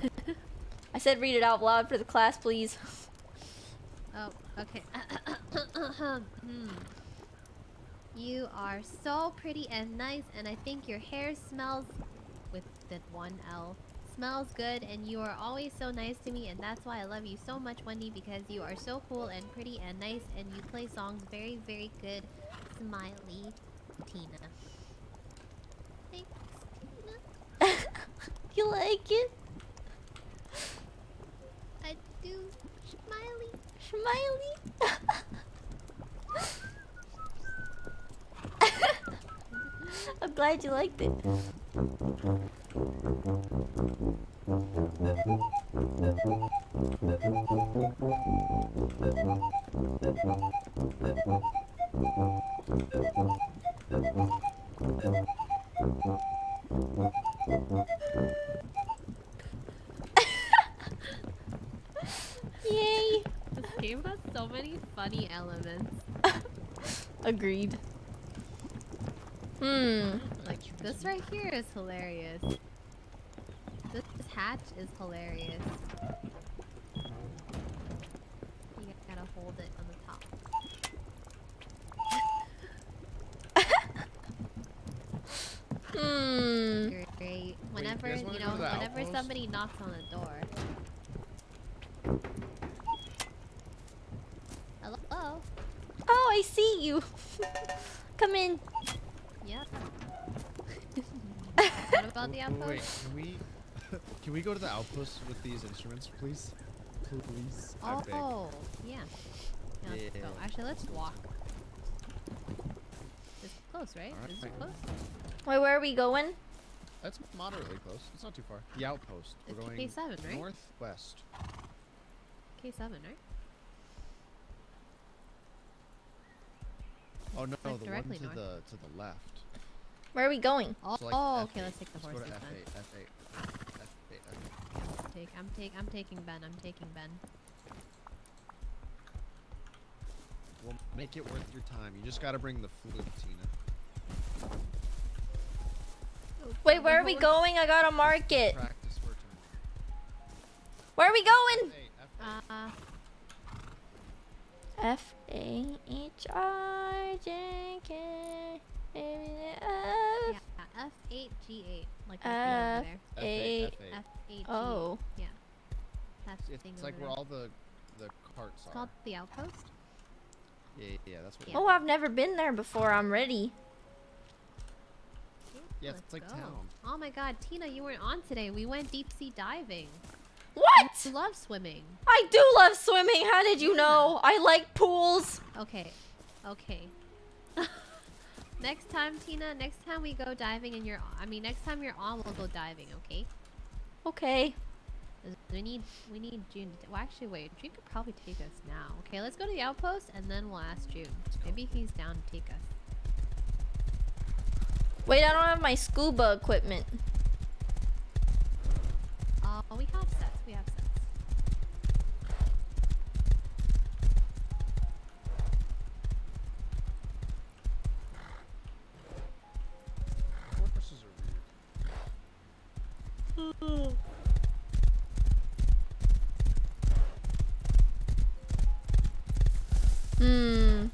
fan. I said read it out loud for the class, please. Oh, okay. Hmm. You are so pretty and nice, and I think your hair smells with the one L. Smells good, and you are always so nice to me, and that's why I love you so much, Wendy, because you are so cool and pretty and nice, and you play songs very, very good. Smiley, Tina. Thanks, Tina. you like it? I do. Smiley. Smiley? I'm glad you liked it. Yay! This game has so many funny elements. Agreed. Hmm. Like this right here is hilarious. This hatch is hilarious. You gotta hold it on the top. Hmm. Great. Whenever guys you wanna know, whenever outpost? somebody knocks on the door. Hello. Oh, I see you. Come in. Yep. what about the Wait, outpost? Wait, can we can we go to the outpost with these instruments, please? Please. I oh, beg. Oh, yeah. Yeah, let's go. Actually, let's walk. It's close, right? Is it Alright. close? Wait, where are we going? That's moderately close. It's not too far. The outpost. We're It's going K7, right? northwest. K7, right? Oh no, like the one to north. the to the left. Where are we going? Oh, So, like, oh okay. Let's take the Let's go horses to. F8, F8, F8, F8. Take. I'm take. I'm taking Ben. I'm taking Ben. We'll make it worth your time. You just gotta bring the flute, Tina. Wait, where are we going? I gotta mark it. Practice for tomorrow. Where are we going? F8, F8. Uh, F A H R J K yeah. F F eight G eight. Like the F- thing F8, A- over there. F8. F eight Oh. Yeah. That's the It's, thing it's like there. where all the the carts It's are. called the outpost. Yeah, yeah, yeah, that's what. Yeah. Oh, I've never been there before. I'm ready. Yeah, Let's it's like go. town. Oh my God, Tina, you weren't on today. We went deep sea diving. What? You love swimming. I do love swimming. How did you know? I like pools. Okay. Okay. next time, Tina, next time we go diving and you're I mean next time you're on we'll go diving, okay? Okay. We need we need June to, well actually wait, June could probably take us now. Okay, let's go to the outpost and then we'll ask June. Maybe he's down to take us. Wait, I don't have my scuba equipment. Uh we have sets, we have sets. Hmm.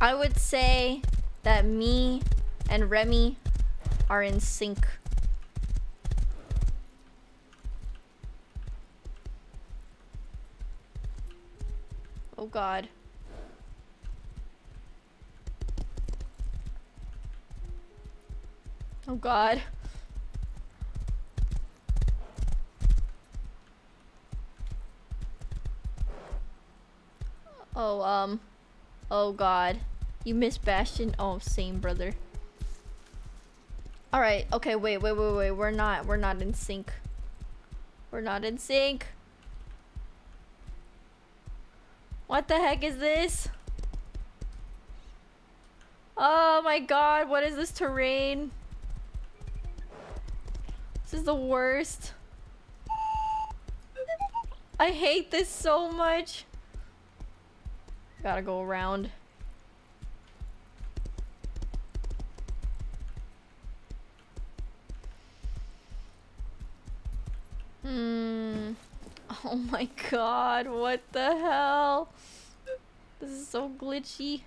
I would say that me and Remy are in sync. Oh god. Oh god. Oh, um. Oh god. You miss Bastion? Oh, same, brother. Alright, okay, wait, wait, wait, wait. We're not, we're not in sync. We're not in sync. What the heck is this? Oh my god, what is this terrain? This is the worst. I hate this so much. Gotta go around. Hmm. Oh my god, what the hell? This is so glitchy.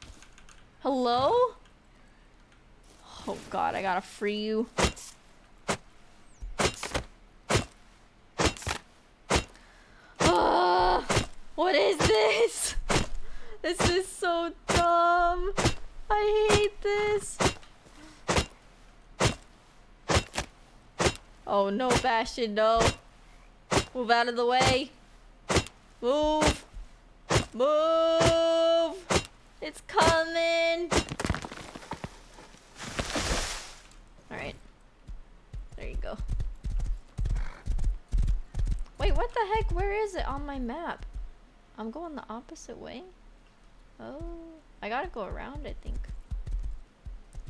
Hello? Oh god, I gotta free you. Ah, what is this? This is so dumb. I hate this. Oh no, Bastion, no. Move out of the way. Move! Move! It's coming! Alright. There you go. Wait, what the heck? Where is it on my map? I'm going the opposite way? Oh. I gotta go around, I think.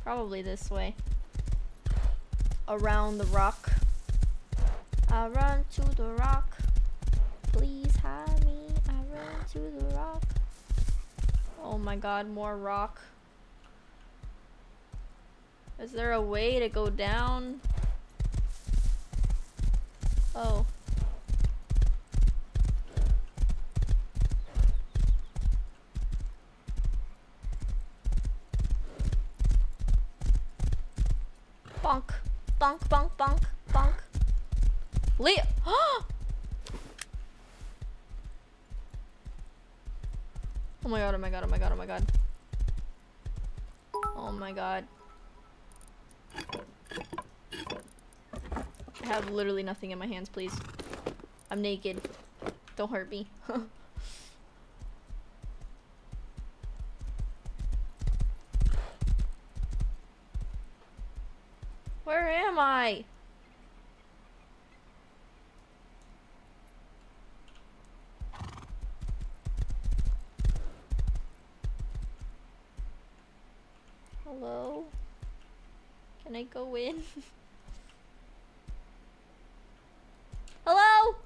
Probably this way. Around the rock. I run to the rock. Please hide me. I run to the rock. Oh my god, more rock. Is there a way to go down? Oh. Bonk. Bonk, bonk, bonk, bonk. Leo. oh my god, oh my god, oh my god, oh my god. Oh my god. I have literally nothing in my hands, please. I'm naked. Don't hurt me. Where am I? Hello? Can I go in? Hello?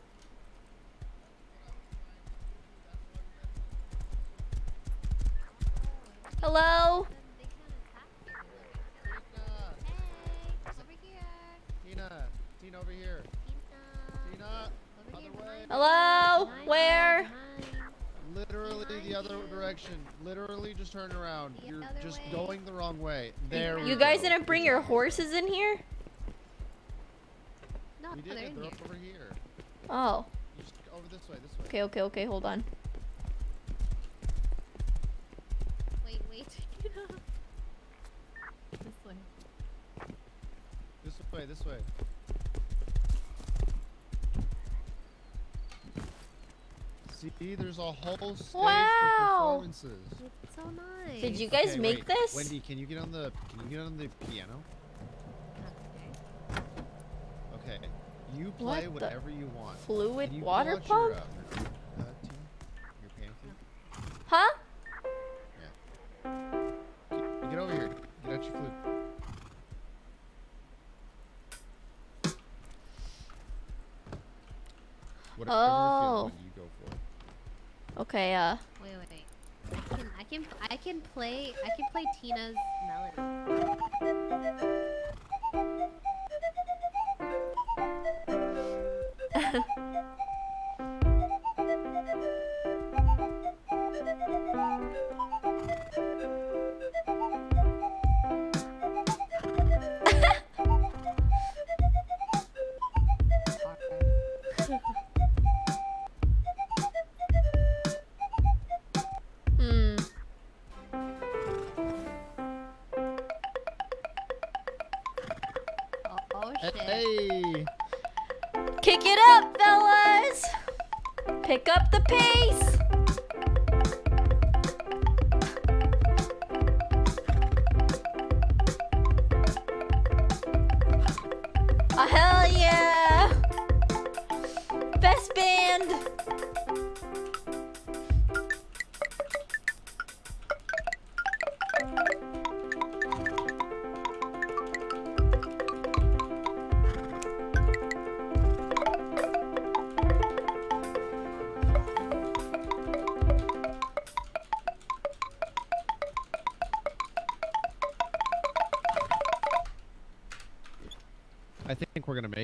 Hello? Tina, Tina over here. Tina. Tina, other way. Hello? Behind Where? behind. Literally the other you. direction. Literally just turn around. The You're just way. going the wrong way. There we You guys go. didn't bring your horses in here? No, We they're did. They're here. up over here. Oh. You just over this way. This way. Okay, okay, okay, hold on. Wait, wait. this way. This way. This way. See, there's a whole stage Wow. for performances. It's so nice. Did you guys Okay, make wait. this? Wendy, can you get on the can you get on the piano? Okay. Okay. You play What whatever you want. Fluid Can you water out pump? Your, uh, your, uh, Tina? Your pantry? Huh? Get over here. Get out your flute. Whatever Oh. you feel when you go for. Okay, uh. Wait, wait. I can, I can, I can play, I can play Tina's melody.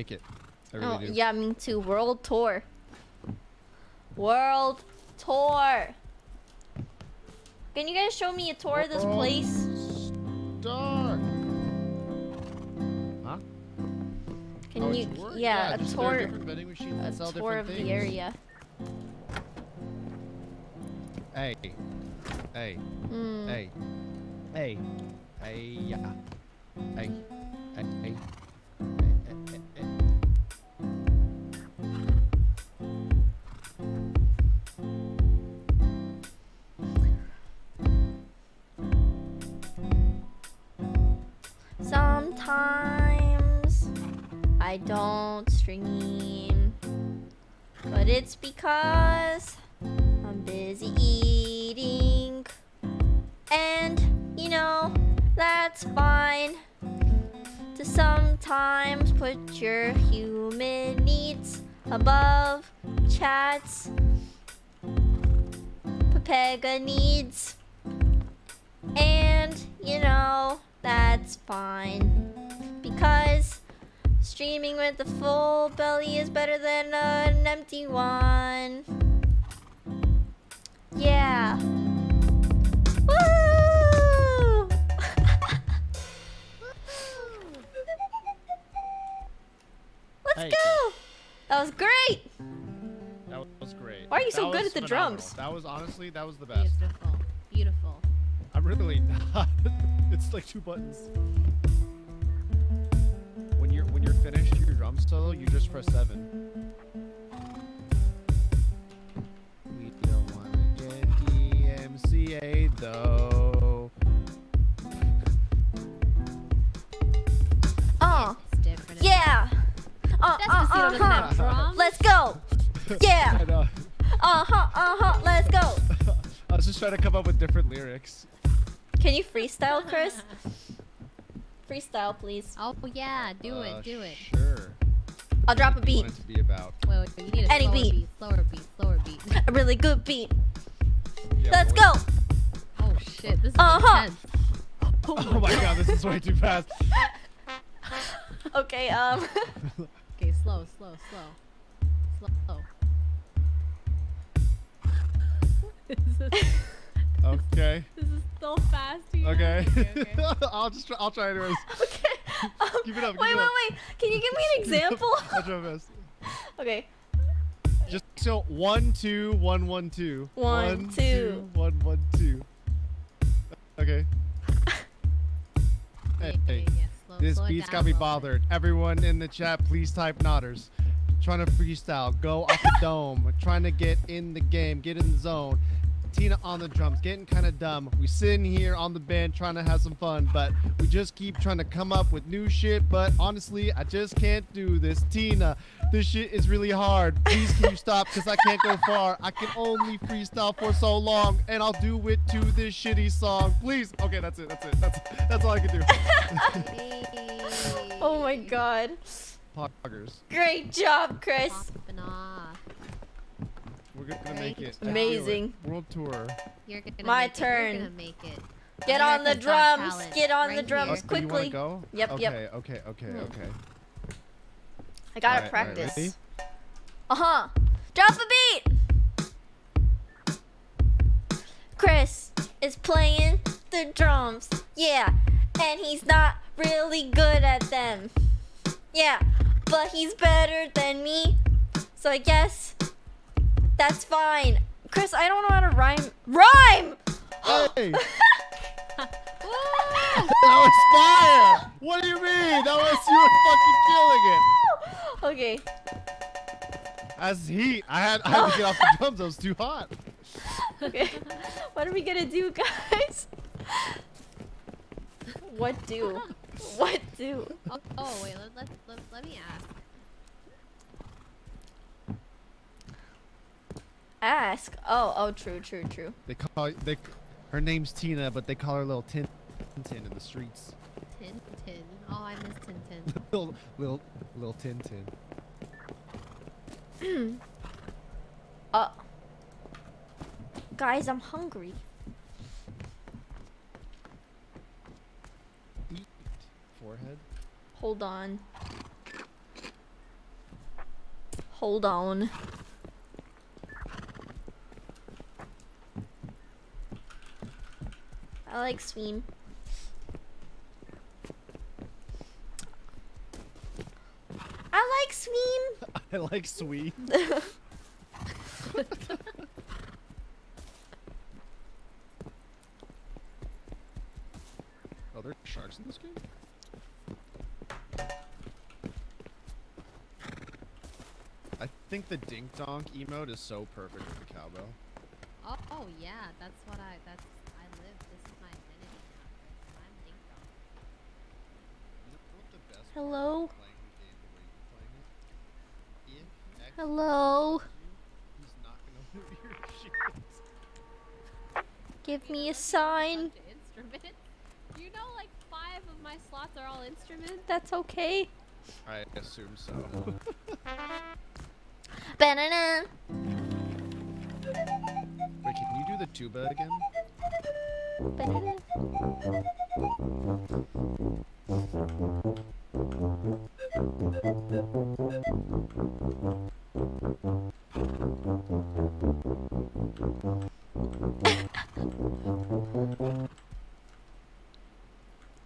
Think we're gonna it. I really Oh, do. yeah, me too. World tour. World tour. Can you guys show me a tour of this World place? Star. Huh? Can Oh, you? tour? Yeah, a just there are tour. different vending machines that A tour of things. the area. Honestly, that was the best. Beautiful. Beautiful. I'm really not. it's like two buttons. When you're when you're finished your drum solo, you just press seven. I was just trying to come up with different lyrics. Can you freestyle, Chris? Freestyle, please. Oh yeah, do Uh, it, do it. Sure. I'll drop a beat. you want it to be about? Wait, wait, you need a Any slower beat. beat. slower beat, slower beat. A really good beat. Yeah, Let's but go! Oh shit, this is Uh-huh. intense. what- Oh my god, this is way too fast. Okay, um. Okay, slow, slow, slow, slow. this, is, Okay. this is so fast. Okay. okay, okay. I'll just try, I'll try anyways. okay. Um, Keep it up, wait, it wait, up. wait. Can you give me an example? I'll try my best. okay. Just so one two one one two. One, One, two. one one two. Okay. Hey, Yeah, hey. yeah, slow- This slow beat's got me bit. bothered. Everyone in the chat, please type nodders. Trying to freestyle, go off the dome. Trying to get in the game, get in the zone. Tina on the drums, getting kind of dumb. We sitting here on the band trying to have some fun, but we just keep trying to come up with new shit. But honestly, I just can't do this. Tina, this shit is really hard. Please can you stop? Cause I can't go far. I can only freestyle for so long, and I'll do it to this shitty song. Please. Okay, that's it. That's it. That's that's all I can do. Oh my god. Poggers. Great job, Chris. Popping off. We're gonna Great make it. job. Amazing. World tour. You're gonna My make It. turn. You're gonna make it. Get on the drums. Get on the drums Oh, here. quickly. wanna go? Yep, okay, yep. Okay, okay, Hmm. okay. I gotta Alright, alright, practice. ready? Uh huh. Drop a beat. Chris is playing the drums. Yeah. And he's not really good at them. Yeah. But he's better than me. So I guess that's fine. Chris, I don't know how to rhyme. Rhyme! Hey! that was fire! What do you mean? That was you were fucking killing it. Okay. As heat, I had I had to get off the drums. I was too hot. Okay. what are we gonna do, guys? What do? What do? Oh, oh wait, let, let, let, let me ask. Ask. Oh, oh, true, true, true. They call they. Her name's Tina, but they call her little Tin Tin in the streets. Tin Tin. Oh, I miss Tin Tin. little little little Tin Tin. Uh. Guys, I'm hungry. Eat forehead. Hold on. Hold on. I like Sween. I like Sween. I like sweet. Oh, there's sharks in this game? I think the dink donk emote is so perfect for the cowbell. Oh, oh yeah, that's what I. That's I live. This is my identity now. Chris. I'm Ding Dong. You know what the best part Hello? about playing the game the way you Hello. He's not gonna move your shoes. Give me a sign. You know, like five of my slots are all instruments. That's okay. I assume so. Banana. Wait, can you do the tuba again? Banana. This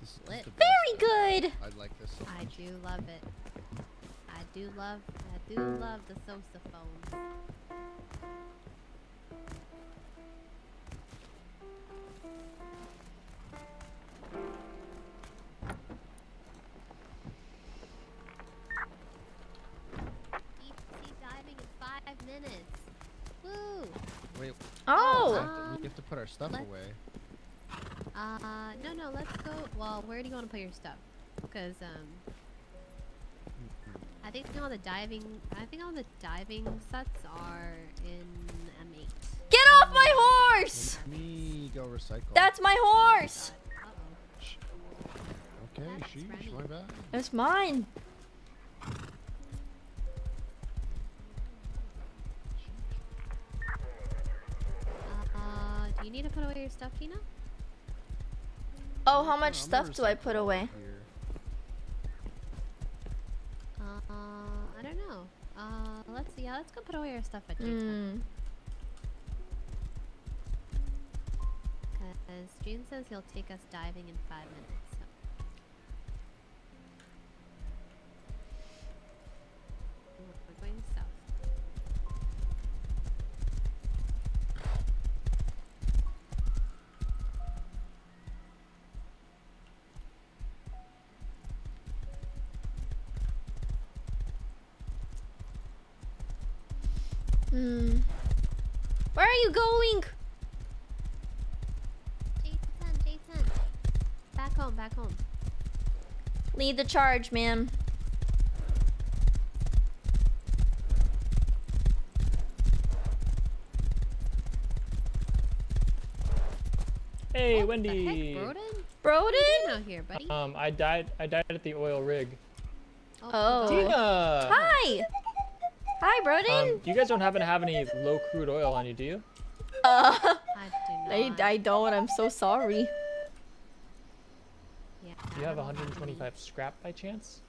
is Lit. the best. Very good. I like this so I do love it. I do love, I do love the sosophones. Deep minutes. Woo! Wait, Oh. we have, to, we have to put our stuff let's- away. Uh, no, no, let's go. Well, where do you want to put your stuff? Because, um, I think all the diving, I think all the diving sets are in M8. Get off my horse. Let me go recycle. That's my horse. Uh oh. okay. that's Sheesh, Remy. my bad. It's mine. You need to put away your stuff, Tina? Oh, how much I'm stuff do I put away? here. Uh, I don't know. Uh, let's yeah, let's go put away our stuff at June. Hmm. Because June says he'll take us diving in five minutes. Are you going? J10, J10. Back home, back home. Lead the charge, man. Hey, What Wendy. The heck, Broden? Broden? What are you doing out here, buddy? Um, I died. I died at the oil rig. Oh. Tina. Hi. Hi, Broden. Um, you guys don't happen to have any low crude oil on you, do you? uh, I do I, not. I don't. I'm so sorry. yeah, Do you have I don't 125 scrap by chance?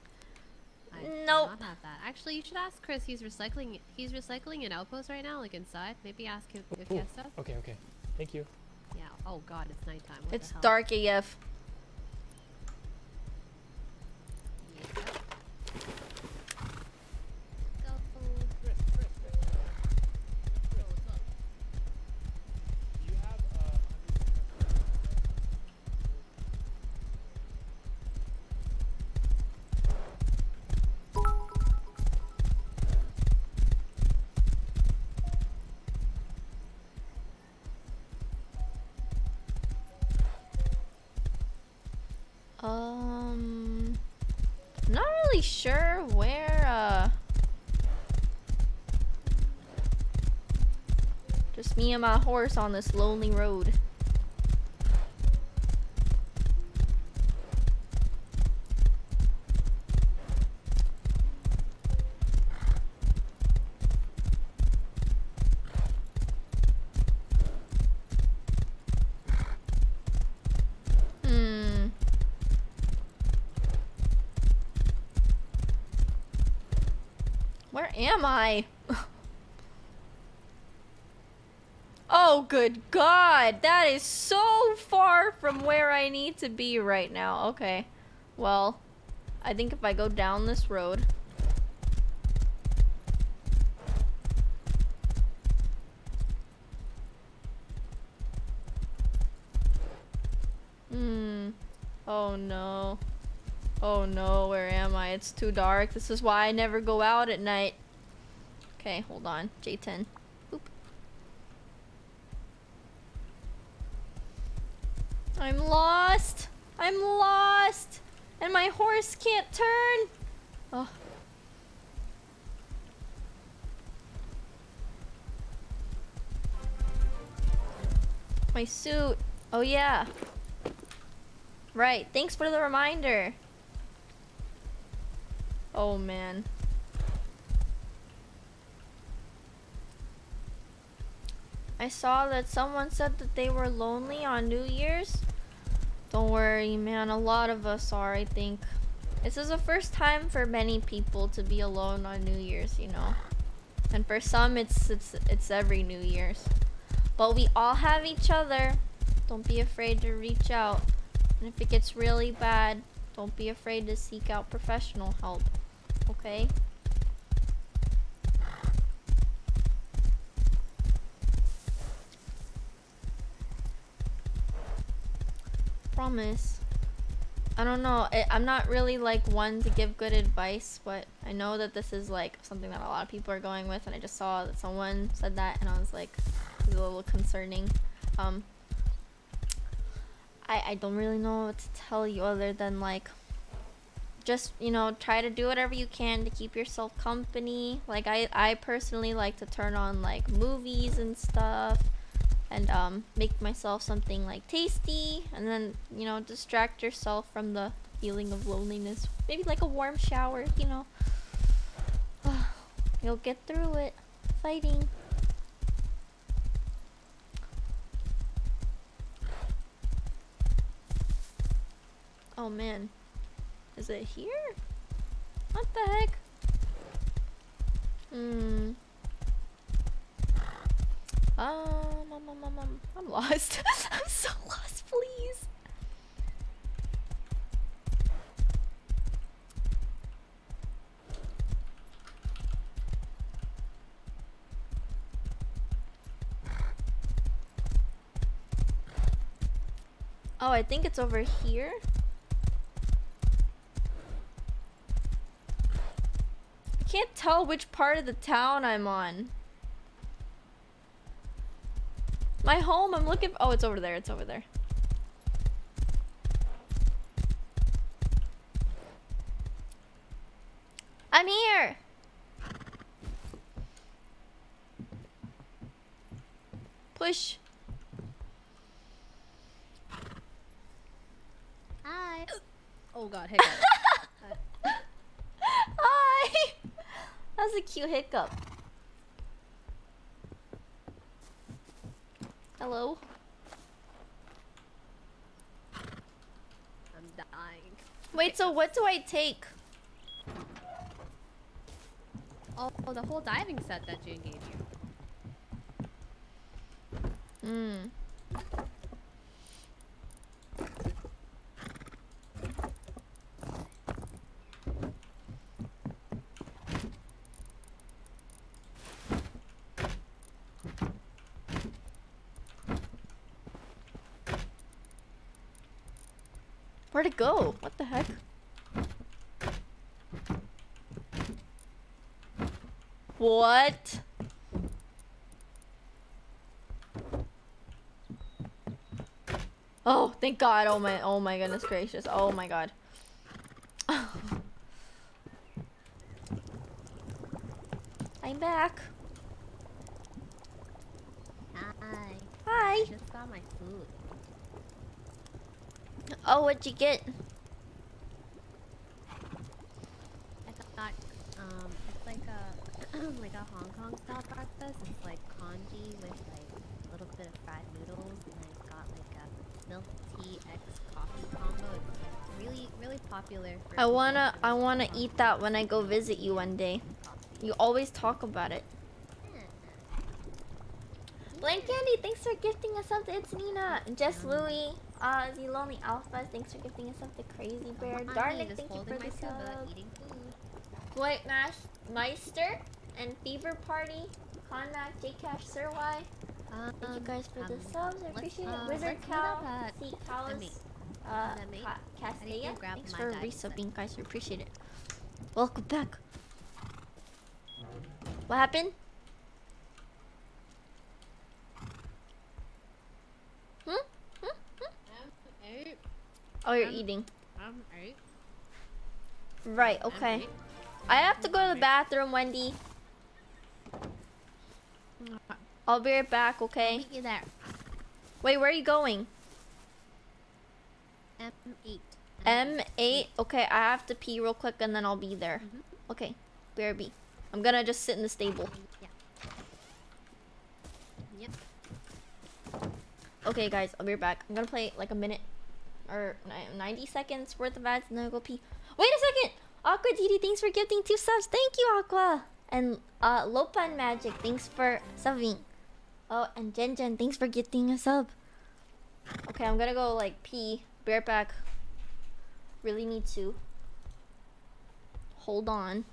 I Nope. not have that. Actually, you should ask Chris. He's recycling. He's recycling an outpost right now, like inside. Maybe ask him if he has stuff. Okay, okay. Thank you. Yeah. Oh God, it's nighttime. What It's the hell? dark AF. Me and my horse on this lonely road. Hmm. Where am I? oh, good God. That is so far from where I need to be right now. Okay. Well, I think if I go down this road. Hmm. Oh no. Oh no, where am I? It's too dark. This is why I never go out at night. Okay, hold on. J10. I'm lost. I'm lost. And my horse can't turn. Oh. My suit. Oh, yeah. Right. Thanks for the reminder. Oh, man. I saw that someone said that they were lonely on New Year's. Don't worry, man. A lot of us are, I think. This is the first time for many people to be alone on New Year's, you know. And for some, it's it's it's every New Year's. But we all have each other. Don't be afraid to reach out. And if it gets really bad, don't be afraid to seek out professional help. Okay? Promise. I don't know. I, I'm not really like one to give good advice, but I know that this is like something that a lot of people are going with, and I just saw that someone said that, and I was like, it's a little concerning. Um, I I don't really know what to tell you other than like, just you know, try to do whatever you can to keep yourself company. Like I I personally like to turn on like movies and stuff and um, make myself something like tasty and then you know distract yourself from the feeling of loneliness. Maybe like a warm shower you know. You'll get through it. Fighting. Oh man. Is it here? What the heck? Hmm um, um, um, um, um, I'm lost. I'm so lost, please. Oh, I think it's over here. I can't tell which part of the town I'm on. My home, I'm looking. Oh, it's over there. It's over there. I'm here. Push. Hi. Oh god, hiccup. Hi. That was a cute hiccup. Hello. I'm dying. Wait, so what do I take? Oh, the whole diving set that June gave you. Hmm. Where'd it go? What the heck? What? Oh, thank God. Oh my, oh my goodness gracious. Oh my God. I'm back. Hi. Hi. I just got my food. Oh, what'd you get? I got um, it's like a like a Hong Kong style breakfast. It's like congee with like a little bit of fried noodles, and I got like a milk tea X coffee combo. It's really really popular. For I wanna, I wanna love eat that when I go visit you one day. You always talk about it. Blank Candy, thanks for gifting us to It's Nina. Jess Louie, uh, the Lonely Alpha, thanks for giving us up to Crazy Bear. Darnik, just thank you for the sub. eating food. Dwight Mash Meister and Fever Party, Conmac, Jcash, Sir Y. Um, Thank you guys for the um, subs. I appreciate uh, it. Wizard Cow, Seek Cows, uh, let me- Ca- I need to Castella. grab Thanks for resubbing, guys. We appreciate it. Welcome back. What happened? Hmm? Oh, you're Um, eating. I'm eight. Right, okay. eight. I have to go to the bathroom, Wendy. I'll be right back, okay? Meet you there. Wait, where are you going? M8. M8. Okay, I have to pee real quick and then I'll be there. Mhm. Okay, BRB. I'm gonna just sit in the stable. Yeah. Yep. Okay, guys, I'll be right back. I'm gonna play like a minute or 90 seconds worth of ads and then I'll go pee. Wait a second! Aqua DD, thanks for gifting two subs. Thank you, Aqua! And uh, Lopan Magic, thanks for subbing. Oh, and Jen Jen, thanks for gifting a sub. Okay, I'm gonna go like pee. Be right back. Really need to. Hold on.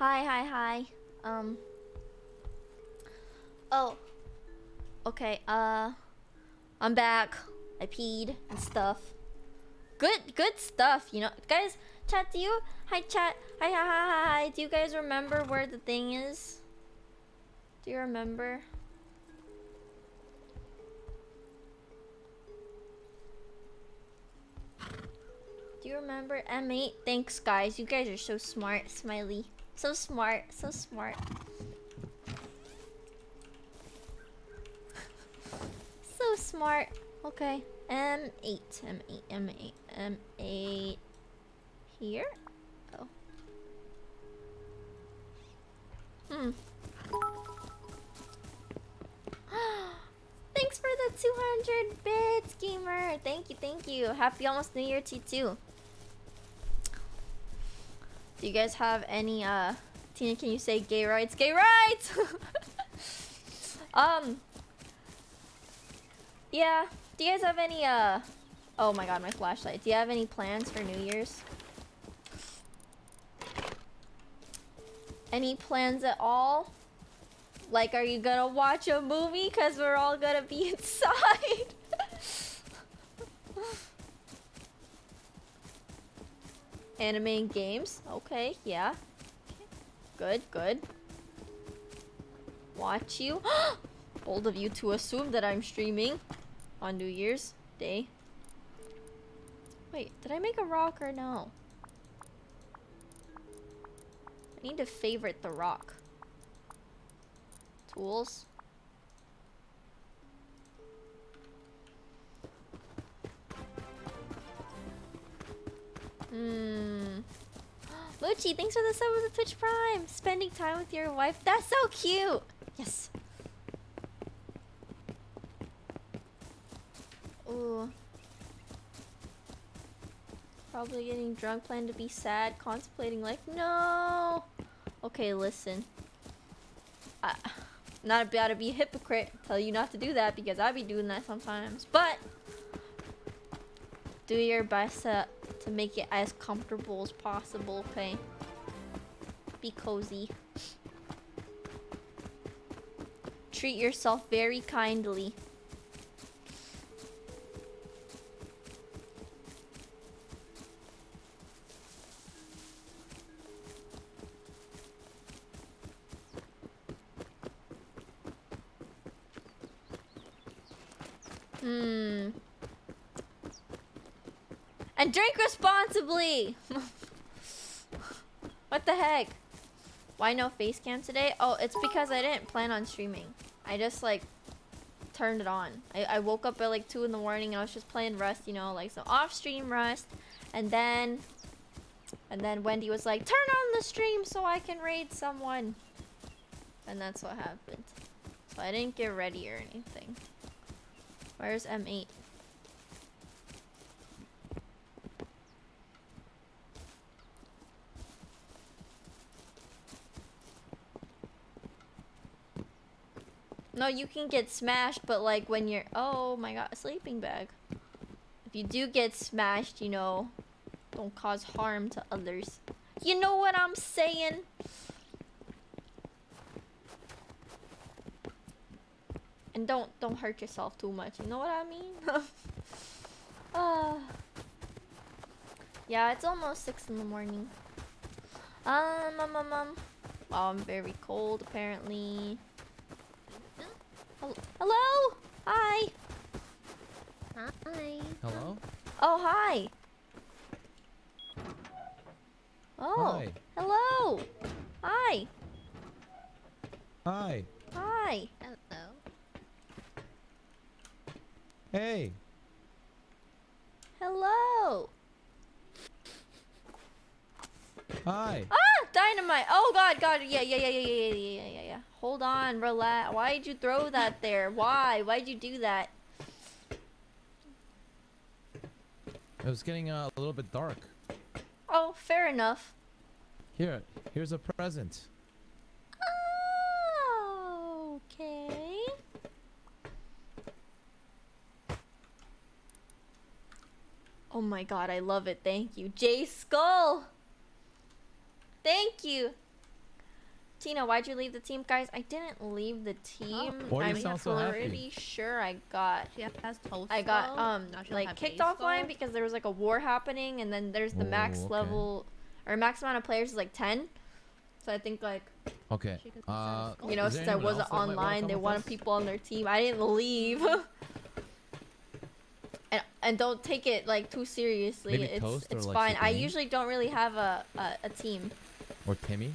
Hi, hi, hi. Um. Oh. Okay, uh. I'm back. I peed and stuff. Good, good stuff, you know. Guys, chat, do you? Hi, chat. Hi, hi, hi, hi, hi. Do you guys remember where the thing is? Do you remember? Do you remember M8? Thanks, guys. You guys are so smart, Smiley. So smart, so smart. so smart. Okay. M8, M8, M8, M8. Here? Oh. Hmm. Thanks for the 200 bits, gamer. Thank you, thank you. Happy almost New Year to you too. Do you guys have any uh Tina can you say gay rights? Gay rights! um Yeah. Do you guys have any uh oh my god my flashlight. Do you have any plans for New Year's? Any plans at all? Like are you gonna watch a movie cause we're all gonna be inside? Anime and games. Okay, yeah. Good, good. Watch you. Bold of you to assume that I'm streaming on New Year's Day. Wait, did I make a rock or no? I need to favorite the rock. Tools. Hmm. Luchi, thanks for the sub with the Twitch Prime. Spending time with your wife. That's so cute. Yes. Ooh. Probably getting drunk, plan to be sad, contemplating life. No. Okay, listen. I, not about to be a hypocrite. Tell you not to do that because I be doing that sometimes. But do your best to, to make it as comfortable as possible, okay? Be cozy. Treat yourself very kindly. Hmm. And drink responsibly! what the heck? Why no face cam today? Oh, it's because I didn't plan on streaming. I just like turned it on. I, I woke up at like 2 in the morning and I was just playing Rust, you know, like some off stream Rust. And then and then Wendy was like, turn on the stream so I can raid someone. And that's what happened. So I didn't get ready or anything. Where's M8? No, you can get smashed, but like when you're... Oh my god, a sleeping bag. If you do get smashed, you know, don't cause harm to others. You know what I'm saying? And don't don't hurt yourself too much. You know what I mean? uh, yeah, it's almost six in the morning. Um, um, um, um. Oh, I'm very cold apparently. Hello? Hi. Hi. Hello? Oh, hi. Oh. Hi. Hello. Hi. Hi. Hi. Hello. Hey. Hello. Hi. Ah, dynamite. Oh god, god. Yeah, yeah, yeah, yeah, yeah, yeah, yeah, yeah. Hold on, relax. Why did you throw that there? Why? Why'd you do that? It was getting uh, a little bit dark. Oh, fair enough. Here, here's a present. Okay. Oh my god, I love it. Thank you. J Skull. Thank you. Tina, why'd you leave the team? Guys, I didn't leave the team. Why do you I'm sound so pretty sure I got She has toast. I got um Now like kicked base offline because there was like a war happening and then there's the max Oh, okay. level or max amount of players is like 10. So I think like Okay. Uh, Oh, you know since I wasn't else that might wanna online they wanted us? people on their team. I didn't leave. and and don't take it like too seriously. Maybe it's Toast or, it's like, fine. I usually don't really have a, a, a team. Or Timmy?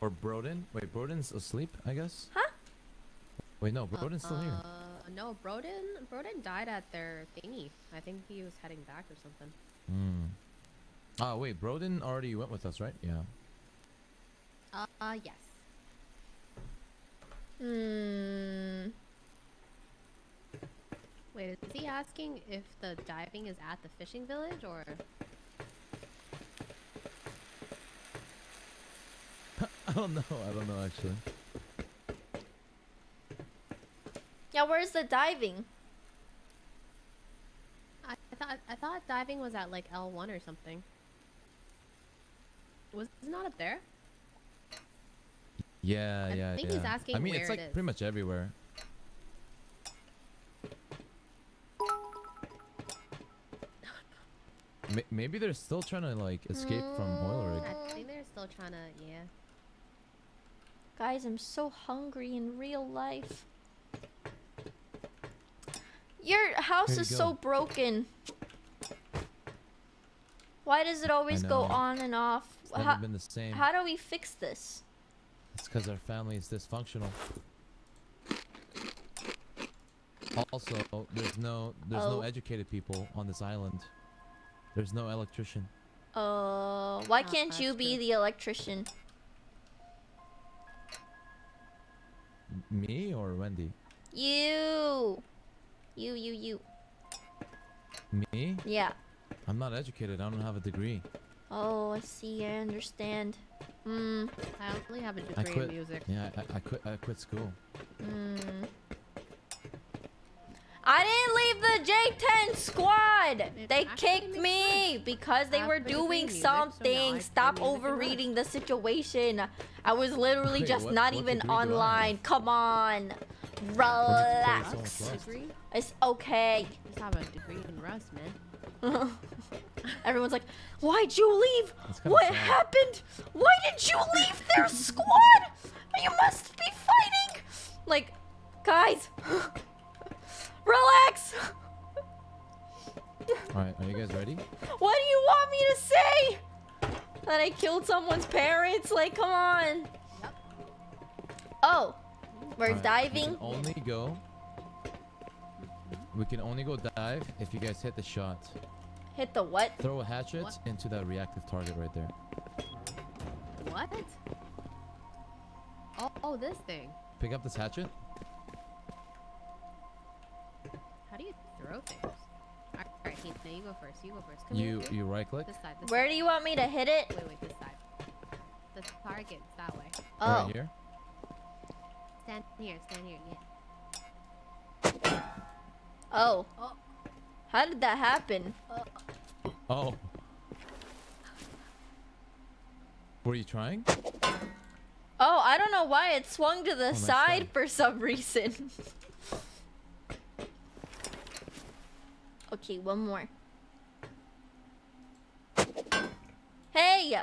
Or Broden? Wait, Broden's asleep, I guess? Huh? Wait, no, Broden's still here. Uh, no, Broden. Broden died at their thingy. I think he was heading back or something. Hmm. Oh, wait, Broden already went with us, right? Yeah. Uh, uh yes. Hmm. Wait, is he asking if the diving is at the fishing village or? I don't know. I don't know, actually. Yeah, where's the diving? I, I thought I thought diving was at like L one or something. Was it not up there? Yeah, I yeah, I think yeah. he's asking I mean, where it's like is. pretty much everywhere. Maybe they're still trying to like escape from oil rig. Mm, I think they're still trying to yeah. Guys, I'm so hungry in real life. Your house you is so broken. Why does it always go on and off? It's never How, been the same. how do we fix this? It's because our family is dysfunctional. Also, there's no there's Oh. no educated people on this island. There's no electrician. Uh, why Ah, can't you be true. the electrician? Me or Wendy? You. You, you, you. Me? Yeah. I'm not educated. I don't have a degree. Oh, I see. I understand. Hmm. I only have a degree in music. Yeah, I, I quit. I quit school. Hmm. I didn't leave the J10 squad. They kicked me because they were have a degree in doing music, so now I something. Stop overreading the situation. I was literally just not even degree do I have? online. Come on. Relax. someone lost. Degree? It's okay. Just have a degree in Rust, man. Everyone's like, why'd you leave? What sad. happened? Why did you leave their squad? You must be fighting. Like, guys, relax. Alright, are you guys ready? What do you want me to say? That I killed someone's parents? Like, come on. Yep. Oh, we're Alright, we diving. can only go. We can only go dive if you guys hit the shot. Hit the what? Throw a hatchet What? into that reactive target right there. What? Oh, oh, this thing. Pick up this hatchet. Do you throw things? Alright, Heath, now you go first. You go first. Come You here. you right click. This side. This Where side. do you want me to hit it? Wait, wait, this side. The target's that way. Oh, Right here. Stand here, stand here, yeah. oh. Oh. How did that happen? Oh. oh. Were you trying? Oh, I don't know why it swung to the nice side try. for some reason. okay, one more. Hey!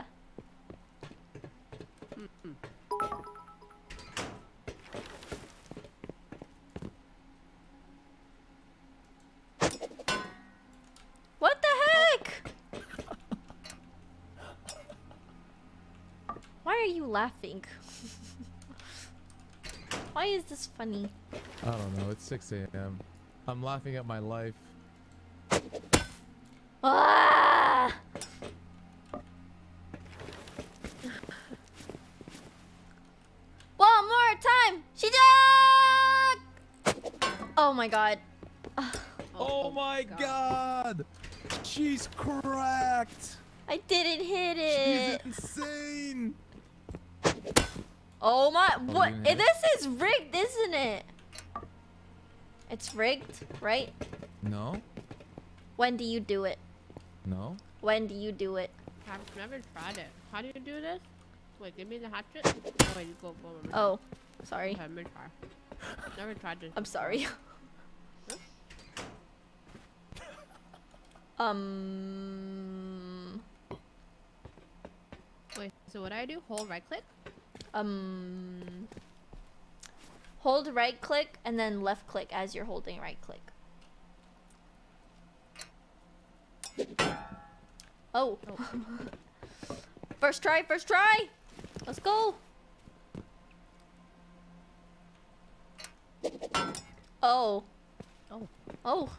What the heck? Why are you laughing? Why is this funny? I don't know. It's 6 a.m. I'm laughing at my life. Ah! One more time! Shijak! Oh my god. Oh, my god. She's cracked. I didn't hit it. She's insane. Oh my. What? you eh, hit it? This is rigged, isn't it? It's rigged, right? No. When do you do it? No. When do you do it? I've never tried it. How do you do this? Wait, give me the hatchet. Oh, wait, you go forward. Oh, sorry. Okay, let me try. Never tried this. I'm sorry. um. Wait, so what do I do? Hold right click? Um. Hold right click and then left click as you're holding right click. Oh. first try, first try! Let's go! Oh. Oh. Oh.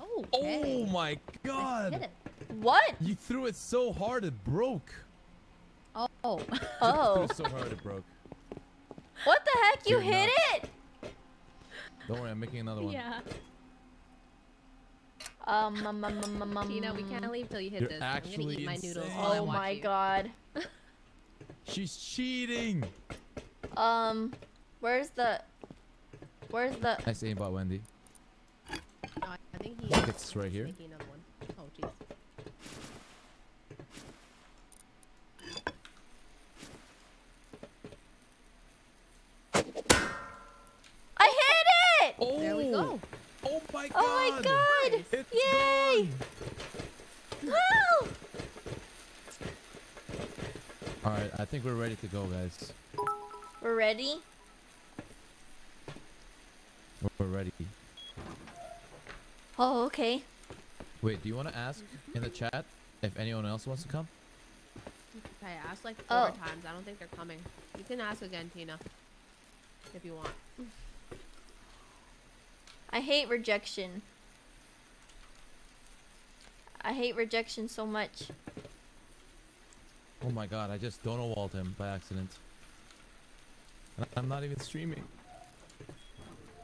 Oh, Oh okay. my I hit god. What? You threw it so hard it broke. Oh. oh. Threw Oh. so hard it broke. What the heck? You You're hit nuts. it? Don't worry, I'm making another one. yeah. Um, um, um, um, um, um, Tina, we can't leave till you hit You're this. I'm gonna actually eat my noodles insane. while Oh I'm my watching. god. She's cheating. Um, where's the, where's the? Nice aimbot, Wendy. No, I think he It's right here. making another one. Oh, jeez. I hit it! Oh, There we go. Oh, oh, oh my god. Oh my god! It's Yay! gone. Wow! All right, I think we're ready to go, guys. We're ready. We're- We're ready. Oh, okay. Wait, do you want to ask in the chat if anyone else wants to come? I asked like four Oh. times. I don't think they're coming. You can ask again, Tina. If you want. I hate rejection. I hate rejection so much. Oh my god, I just Dono walled him by accident. I'm not even streaming.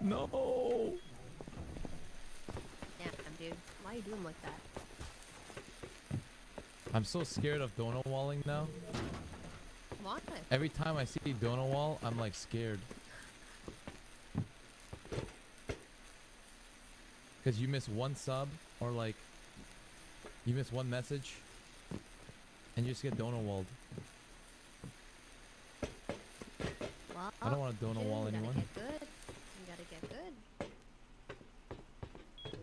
No. Damn, dude. Why are you doing like that? I'm so scared of Dono walling now. Why? Every time I see Dono wall, I'm like scared. Cause you miss one sub or like you miss one message and you just get Dono walled. Well, I don't want to Dono dude, wall anyone. Get good. You gotta get good.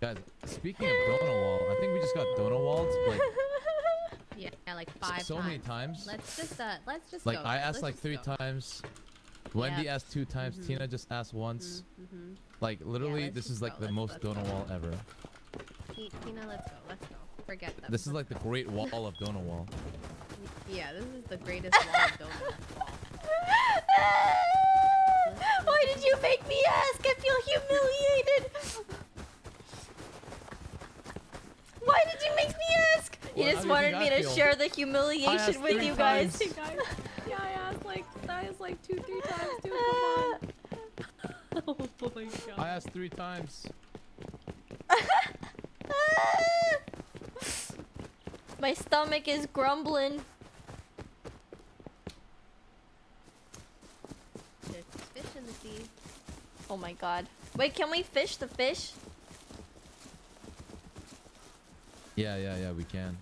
Guys, speaking of Dono wall, I think we just got Dono walled, but Yeah, like five so times. many times. Let's just uh, let's just Like go. I asked Let's like three go. times. Wendy Yep. asked two times. Mhm. Tina just asked once. Mhm. Like literally, let's this just is like go, the let's- most let's go. donut wall ever. Ti- Tina, let's go. Let's go. Forget them. This is like the Great Wall of donut wall. Yeah, this is the greatest wall of donuts. wall. Why did you make me ask? I feel humiliated. Why did you make me ask? You Well, just wanted me to feel? share the humiliation with you guys. times. yeah, I asked like I asked like two, three times too. Come on. oh my god. I asked three times. My stomach is grumbling. There's fish in the sea. Oh my god. Wait, can we fish the fish? Yeah, yeah, yeah. We can.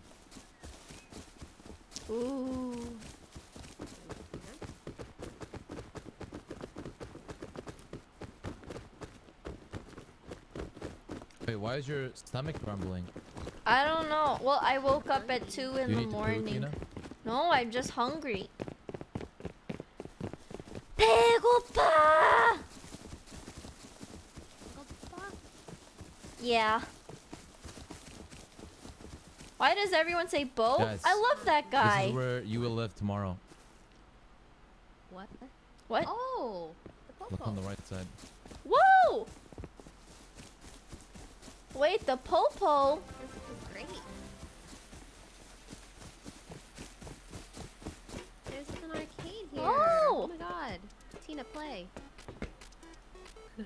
Ooh. Wait, why is your stomach rumbling? I don't know. Well, I woke up at 2 in you the need to poo, morning. Tina? No, I'm just hungry. 배고파! Yeah. Why does everyone say Bo? Guys, I love that This guy. is where you will live tomorrow. What? What? Oh, the Look on the popo. right side. Whoa! Wait, the popo? This is great. There's an arcade here. Oh! my god. Tina, play.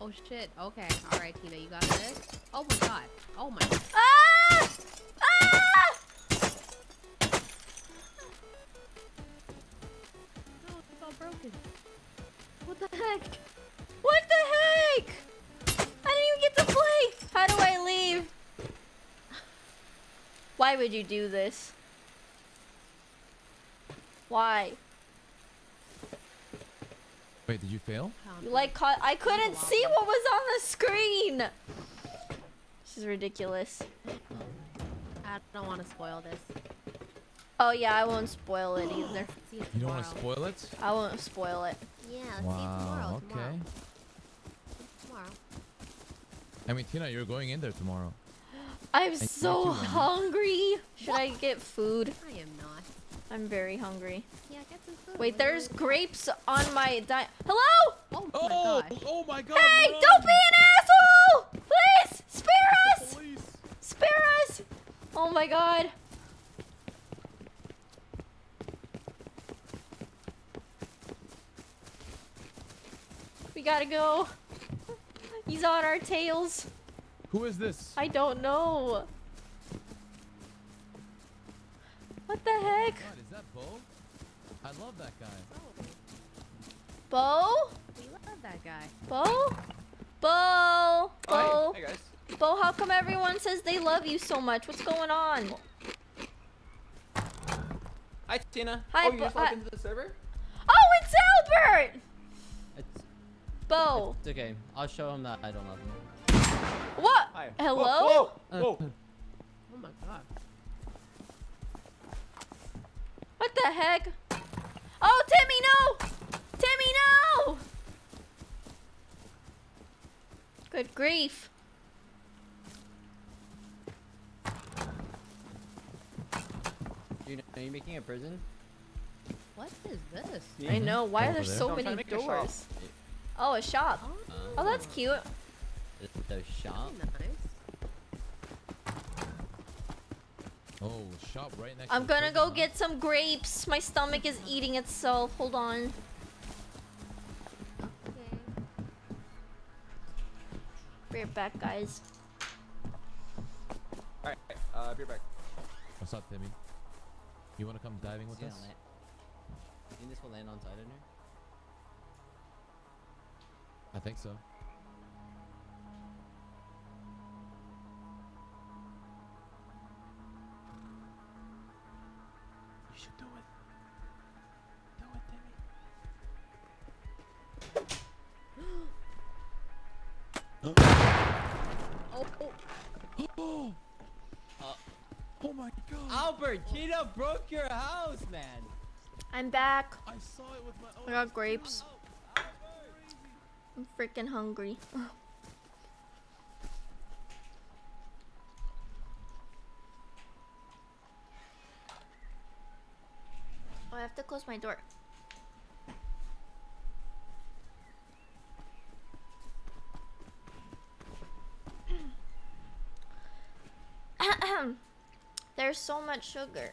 oh shit. Okay. Alright, Tina, you got this? Oh my god. Oh my Ah! Ah! No, it's all broken. What the heck? What the heck? I didn't even get to play. How do I leave? Why would you do this? Why? Wait, did you fail? You like caught I couldn't see what was on the screen. This is ridiculous. I don't want to spoil this. Oh yeah, I won't spoil it either. You don't want to spoil it? I won't spoil it. Yeah, let's see it tomorrow. Wow. tomorrow. Okay. Tomorrow. I mean, Tina, you're going in there tomorrow. I'm you so too, hungry. Should I get food? I am not. I'm very hungry. Yeah, get some food. Wait, there's grapes on my di- Hello? Oh Oh! my gosh. Oh my God! Hey, run! don't be an asshole! Please, spare us! Police! Spare us! Oh my god. We gotta go. He's on our tails. Who is this? I don't know. What the heck? God, is that Bo? I love that guy. Bo? We love that guy. Bo? Bo? Bo? Hey guys. Bo, how come everyone says they love you so much? What's going on? Hi Tina. Hi, oh, you Bo- just logged into the server? Oh, it's Albert! It's, Bo. it's okay. I'll show him that I don't love him. What? Hi. Hello? Whoa! Whoa! whoa. Oh my god. What the heck? Oh, Timmy, no! Timmy, no! Good grief. You know, are you making a prison? What is this? Yeah. I know. Why are there there. so No, many trying to make a shop. doors? Oh, a shop. Oh, that's cute. Is it the shop? Nice. Oh, shop right next. I'm to gonna go huh? get some grapes. My stomach is eating itself. Hold on. Okay. Be right back, guys. Alright, uh, be right back. What's up, Timmy? You wanna come diving with Is it us? gonna You think this will land on side in here? I think so. You should do it. Do it, Timmy. Oh, oh. Oh! Uh, Oh my god. Albert, Tina broke your house, man. I'm back. I saw it with my own I got grapes. I'm freaking hungry. Oh, I have to close my door. There's so much sugar.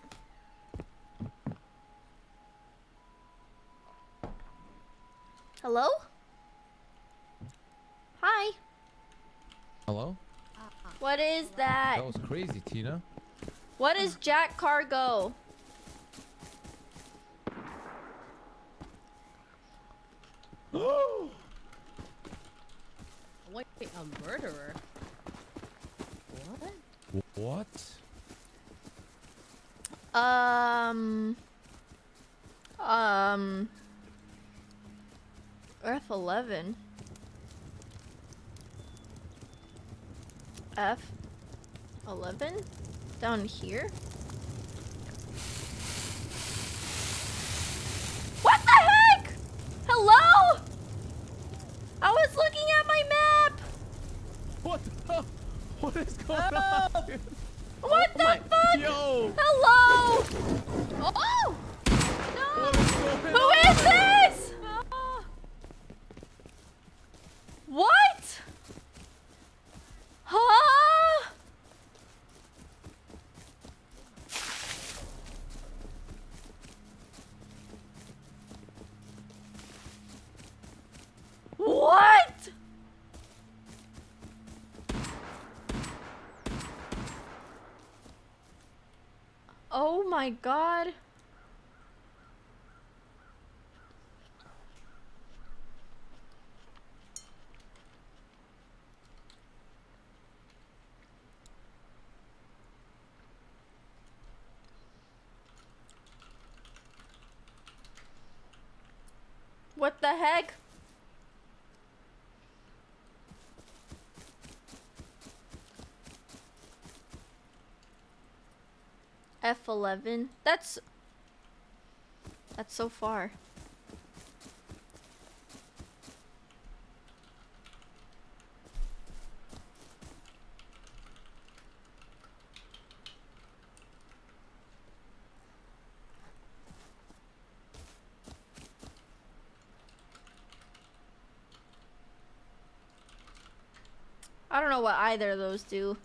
Hello? Hello? What is that? That was crazy, Tina. What is Jack Cargo? Oh! Wait, a murderer? What? What? Um. Um. Earth 11. Down here? What the heck? Hello? I was looking at my map. What the? What is going on? here? What the fuck? Yo! Hello? Oh! What is going Who on? is this? What? Huh? What? Oh my god. What the heck? F11. That's That's so far. I don't know what either of those do.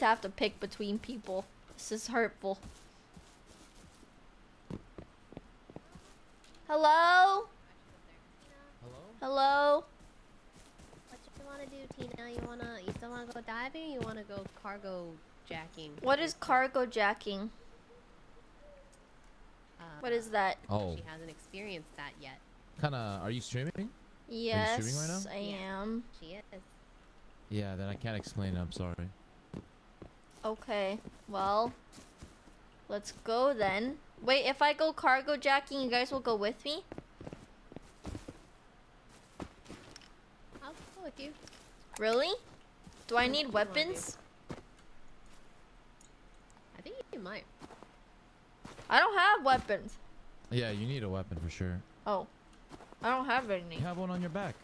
Why always have to pick between people? This is hurtful. Hello? Hello? Hello? What do you wanna do, Tina? You wanna, you still wanna go diving? Or you wanna go cargo jacking? What is cargo jacking? Uh, What is that? Oh, She hasn't experienced that yet. kind of. Are you streaming? Yes, streaming right now? I Yeah. am. She is. Yeah, then I can't explain it. I'm sorry. Okay, well, let's go then. Wait, if I go cargo jacking, you guys will go with me? I'll go with you. Really? Do I need do you wanna do? weapons? I think you might. I don't have weapons. Yeah, you need a weapon for sure. Oh, I don't have any. You have one on your back.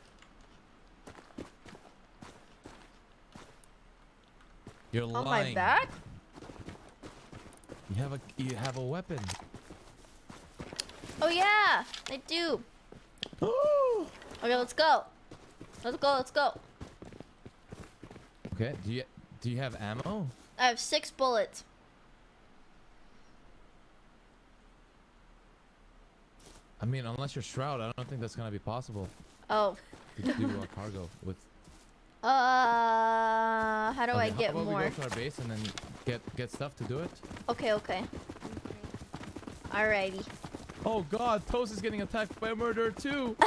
You're On lying. my back? You have a you have a weapon. Oh yeah, I do. okay, let's go. Let's go. Let's go. Okay. Do you do you have ammo? I have six bullets. I mean, unless you're shroud, I don't think that's gonna be possible Oh. to do a cargo with. Uh, how do I get how about more? we go to our base and then get get stuff to do it? Okay, okay. Alrighty. Oh God, Toast is getting attacked by a murderer too.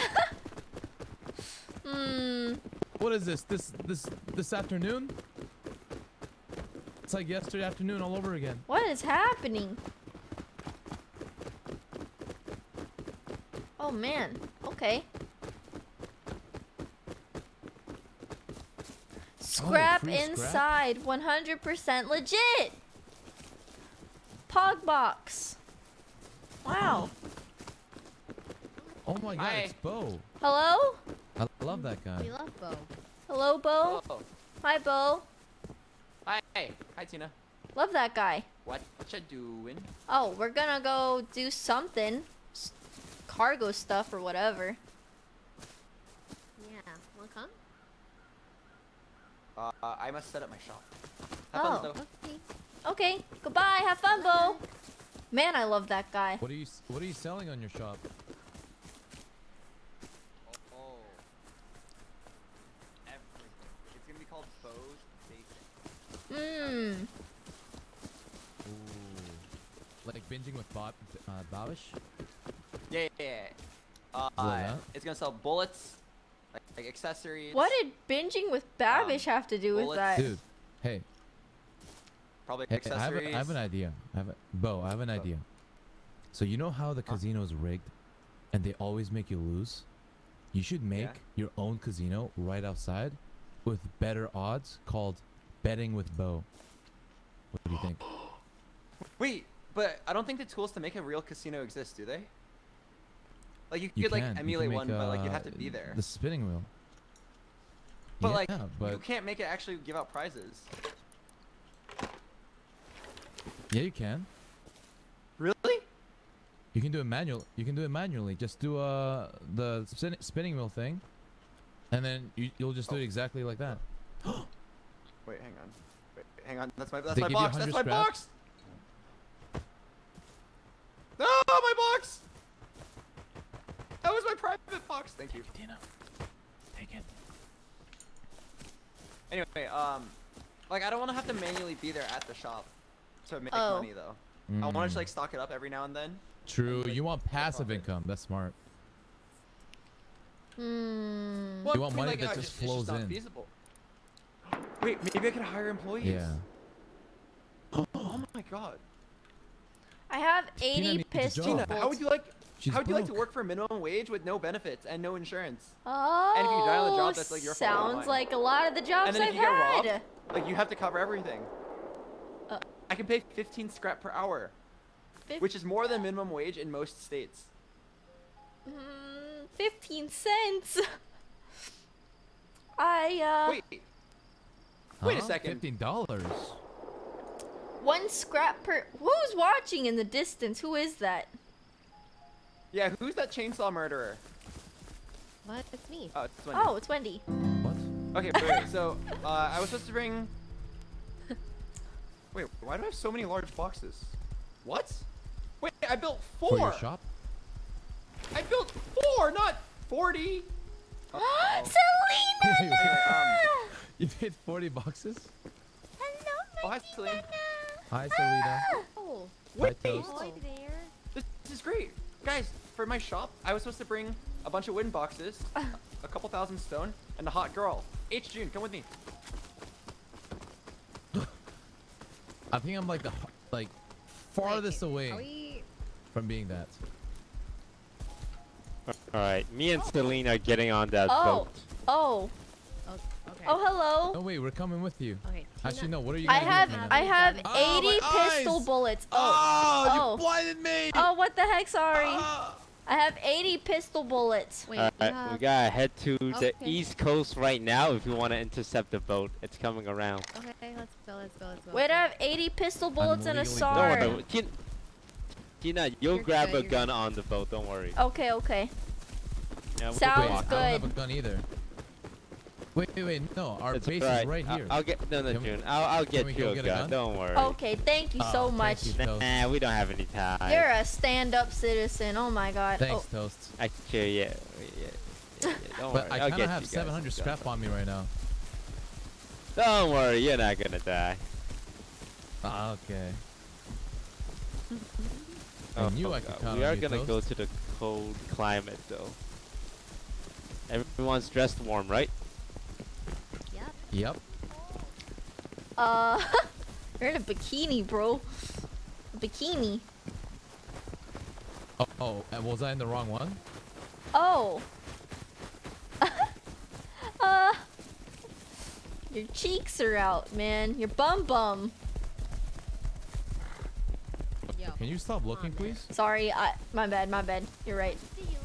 Hmm. what is this? This this this afternoon? It's like yesterday afternoon all over again. What is happening? Oh man. Okay. Oh, scrap free inside. 100% legit. Pog box. Wow. Oh my god, Hi. it's Bo. Hello? I love that guy. We love Bo. Hello, Bo. Oh. Hi, Bo. Hi. Hi, Tina. Love that guy. What you doing? Oh, we're gonna go do something. Cargo stuff or whatever. Yeah. Wanna come? Uh, I must set up my shop. Have fun, Oh. though. Okay. Okay, goodbye. Have fun, Bo. Man, I love that guy. What are you What are you selling on your shop? Oh. Everything. It's gonna be called Bo's Basics. Mmm. Ooh. Like binging with Bob, uh, Babish? Yeah, yeah, yeah. Uh, Like it's gonna sell bullets, like, like accessories. What did binging with Babish um, have to do with that? Dude, hey, Probably hey, I have, a, I have an idea. I have a, Bo, I have an idea. So you know how the casino is rigged, and they always make you lose. You should make your own casino right outside, with better odds, called betting with Bo. What do you think? Wait, but I don't think the tools to make a real casino exist, do they? Like you, You could like can. Can emulate one, but like you have uh, to be there. The spinning wheel. But yeah, like but you can't make it actually give out prizes. yeah, you can. Really? You can do it manual. You can do it manually. Just do uh the spin- spinning wheel thing, and then you, you'll just do Oh. it exactly like that. Wait, hang on. Wait, hang on. That's my that's They my box. That's 100 my scrap? box. No, my box. That was my private box. Thank you. Tina, take it. Anyway, um, like I don't want to have to manually be there at the shop to make Oh. money though. I want to Mm. just like stock it up every now and then. True. like, You want passive income. That's smart. Hmm. Well, You want I mean, money like, that uh, just it's- it's flows not in. Feasible. Wait, maybe I could hire employees. Yeah. Oh my god. I have 80 needs a pistol. Tina, how would you like? She's how would you like to work for minimum wage with no benefits and no insurance? Oh, And if you die on the job, that's, like, your sounds mine. like a lot of the jobs and then I've if you get had. robbed, like you have to cover everything. Uh. I can pay 15 scrap per hour, Fif- which is more than minimum wage in most states. Mm, 15 cents. I, uh, Wait, Wait a Huh? second. Fifteen dollars. one scrap per. Who's watching in the distance? Who is that? Yeah, who's that chainsaw murderer? What? It's me. Oh, it's Wendy. Oh, it's Wendy. What? Okay, wait, wait, so uh, I was supposed to bring. Wait, why do I have so many large boxes? What? Wait, I built four. For your shop? I built four, not forty. Uh, oh. Selena! Wait, wait, um, You paid forty boxes? Hello, Oh, hi, Celine. Hi, Selena. Oh. Wait, Hi, Toast. Hi there. this, this is great, guys. For my shop, I was supposed to bring a bunch of wooden boxes, a couple thousand stone, and a hot girl. H June, come with me. I think I'm like the like farthest away we? from being that. All right, me and oh. Celine are getting on that Oh, boat. oh, Oh, okay. Oh, hello. Oh wait, we're coming with you. Okay. Actually, Tina- no. What are you I have? I have Oh, 80 pistol eyes! bullets. Oh, Oh, you oh, blinded me! oh, what the heck? Sorry. Ah! I have 80 pistol bullets. Wait. All you right, have... we gotta head to the east coast right now if you want to intercept the boat. It's coming around. Okay, let's go. Let's go. Let's go. Wait, I have 80 pistol bullets and a legally Don't SAR. worry, Tina, Tina, you'll You're grab good, a you're gun on the boat. Don't worry. Okay, okay. Yeah, we'll Sounds Wait, walk. I don't have a gun either. Wait, wait, wait. No, our It's base alright. is right I'll- here. I'll, get no, no, Can June. I'll, I'll get you go a gun. gun? Don't worry. Okay, thank you Ah, so thank much. you, Nah, we don't have any time. You're a stand-up citizen. Oh my god. Thanks, Oh, Toast. Actually, yeah, yeah, yeah, yeah, Don't But worry. I I'll kind get of have you guys 700 a scrap on me right now. Don't worry, you're not gonna die. Ah, okay. I Oh, knew I could God. count We are gonna go to the cold climate though. Everyone's dressed warm, right? Yep. Yep. uh, you're in a bikini, bro. A bikini. Oh, oh, was I in the wrong one? Oh. uh. Your cheeks are out, man. Your bum bum. Yo. Can you stop looking, please? Sorry, I my bad, my bad. You're right.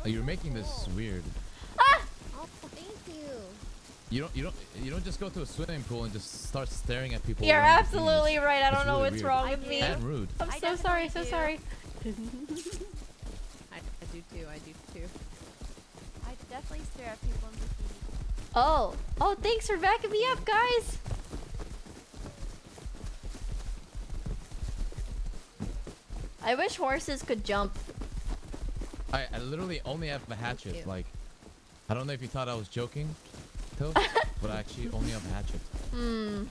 You're making this weird. Ah! Thank you. You don't, you don't, you don't just go to a swimming pool and just start staring at people. You're wearing bikinis. absolutely right. I That's don't know really what's weird. wrong I with do. me. And rude. I'm I so sorry, so definitely do. sorry. I, I do too. I do too. I definitely stare at people in bikinis. Oh, oh, thanks for backing me up, guys. I wish horses could jump. I, I literally only have a hatchet. Like, I don't know if you thought I was joking, Toast, but I actually only have a hatchet. Hmm.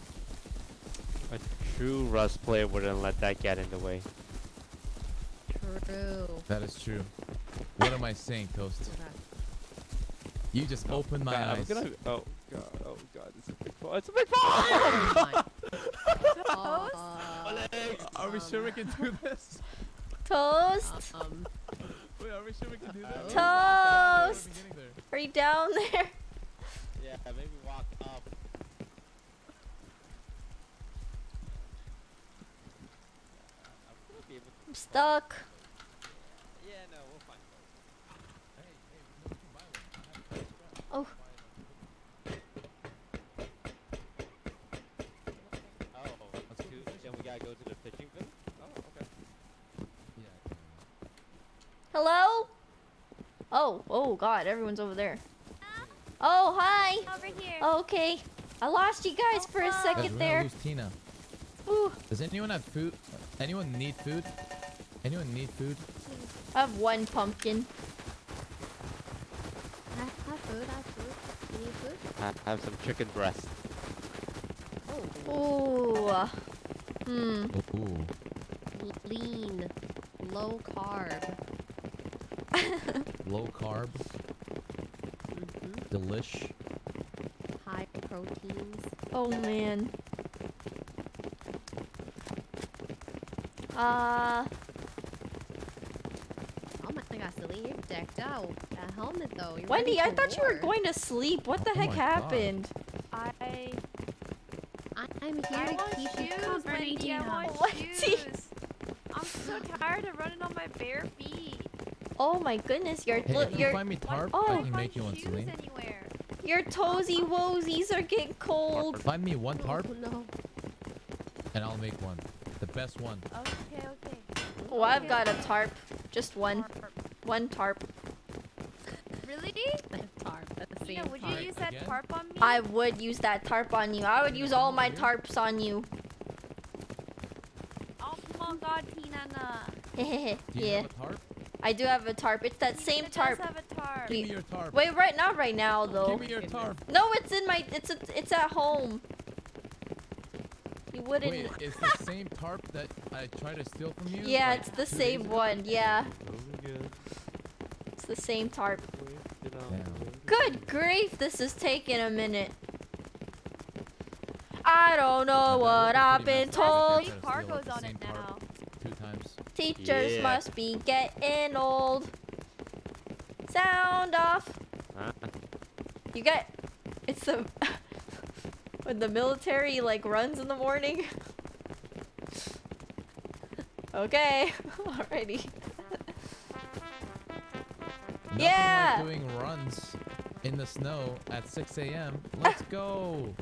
A true Rust player wouldn't let that get in the way. True. That is true. What am I saying, Toast? You just opened my God, I'm eyes. gonna- oh god, oh god, it's a big ball. It's a big Oh ball! my. Uh, Are we sure we can do this? Toast. um, Wait, are we sure we can do that? Toast. We're getting. Are you down there? Yeah, maybe walk up. I'm gonna be able to- I'm stuck. Yeah, no, we'll find Oh. Oh. Then we gotta go to the fishing village? Oh, okay. Hello? Oh, oh god, everyone's over there. Oh, hi. Over here. Okay. I lost you guys for a second there. lose Tina. Ooh, Does anyone have food? Anyone need food? Anyone need food? I have one pumpkin. I have food. I have food. You need food? I have some chicken breast. Oh. Ooh. Hmm. Ooh. Lean. Low carb. Low carb. Delish. High proteins. Oh man. Uh, Oh my god, Celine, you're decked out. That helmet though. You're Wendy, I for thought you were going to sleep. What the Oh heck my God. happened? I I- I'm here I to want keep you shoes, company, Wendy. I want shoes. I'm so tired of running on my bare feet. Oh my goodness, your Hey, look, if you're. find me tarp, Oh. I I can make you one, shoes Celine. anywhere. Your toesy woesies are getting cold. Find me one oh, tarp, Oh, no. and I'll make one. The best one. Okay, okay. Oh, I've got a tarp. Just one. Tarp. One tarp. Really? tarp. That's the Tina, same would tarp. you use that Again? tarp on me? I would use that tarp on you. I would use all my tarps on you. Oh my god, Tina. yeah, have a tarp? I do have a tarp. It's that same Tina does tarp. have a tarp. Give me your tarp. Wait, right not right now though. Give me your tarp. No, it's in my. It's a, it's at home. You wouldn't. Wait, it's the same tarp that I tried to steal from you? yeah, like, it's the same one. Yeah, it's the same tarp. Damn. Good grief, this is taking a minute. I don't know that what I've been told. Try cargoes on it now. Two times. Teachers Yeah. must be getting old. Sound off. Huh? You get. It's the. when the military like runs in the morning. okay, alrighty. Nothing Yeah. like doing runs in the snow at 6 a.m. Let's go.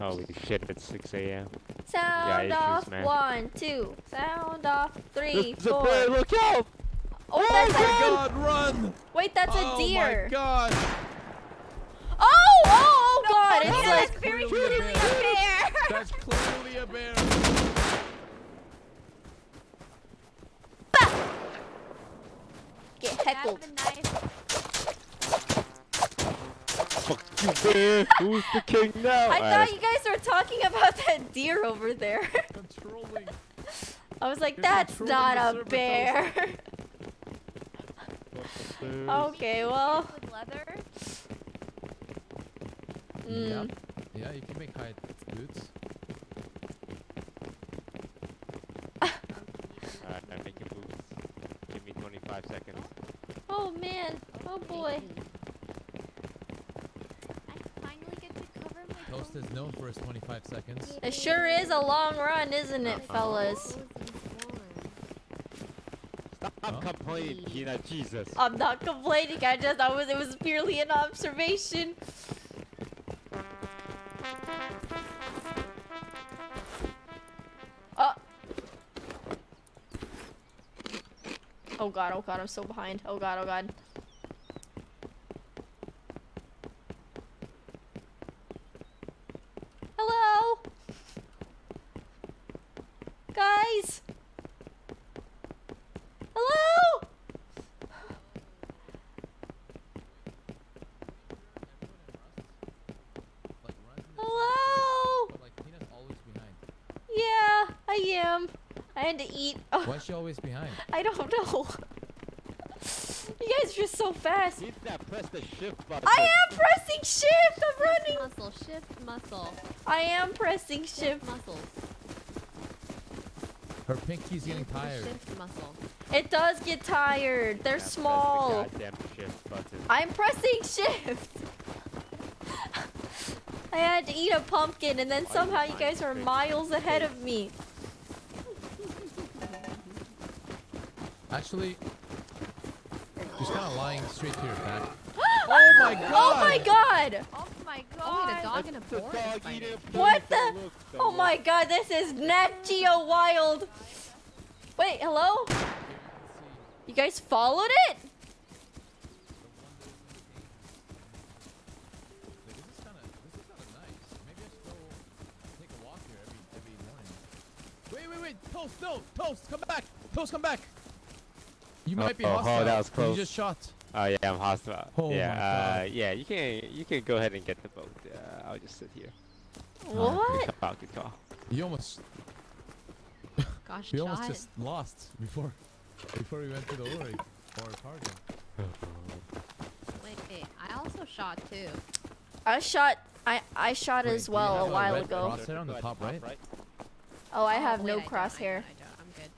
Holy shit, it's 6 a.m. Sound issues, off. man. One, two. Sound off. Three, There's a four. bear, look out! Oh, oh that's my a god, run! Wait. That's oh a deer. my god. Oh, oh, oh god! Oh, no, It's that's a very clearly clearly a a bear. That's clearly a bear. get heckled. Fuck you, bear! Who's the king now? I thought you guys were talking about that deer over there. Controlling. I was like, You're that's not a serpent bear. let's- okay, well. with leather. Mm. Yep. Yeah, you can make hide boots. Alright, I'm making boots. Give me 25 seconds. Oh man. Oh boy. I finally get to cover is known for his 25 seconds. It sure is a long run, isn't it, fellas? Stop complaining, Tina. Jesus. I'm not complaining. I just I was it was purely an observation. Oh. Oh god, oh god, I'm so behind. Oh god, oh god. Hello? Guys? Hello? Hello? Yeah, I am. I had to eat. Oh, Why is she always behind? I don't know. You guys are just so fast. Hit that. Press the shift button. I am pressing shift. I'm running. Muscle, shift muscle. I am pressing shift. Muscles. Her pinky's getting tired. Shift muscle. It does get tired. They're small. Goddamn shift button. I'm pressing shift. I had to eat a pumpkin and then somehow you guys are miles ahead of me. Actually, she's kind of lying straight to your back. oh my oh god! Oh my god! Oh my Oh, wait, a god. dog and a boar is. What the? Oh my god, this is Nat Geo Wild. Wait, hello? You guys followed it? Wait, wait, wait! Toast, no! Toast, come back! Toast, come back! You Oh, might be oh, oh, that was close. You just shot. Oh yeah, I'm hostile. Oh yeah, my uh, yeah. You can you can go ahead and get the boat. Uh, I'll just sit here. What? Good call, good call. You almost, Gosh, we almost just lost before, before we went to the Ori or target. Wait, wait, I also shot too. I shot I I shot Wait, as well a a while red ago. crosshair on the top right? Oh, I have wait, no I don't, I crosshair. don't, I don't. I'm good.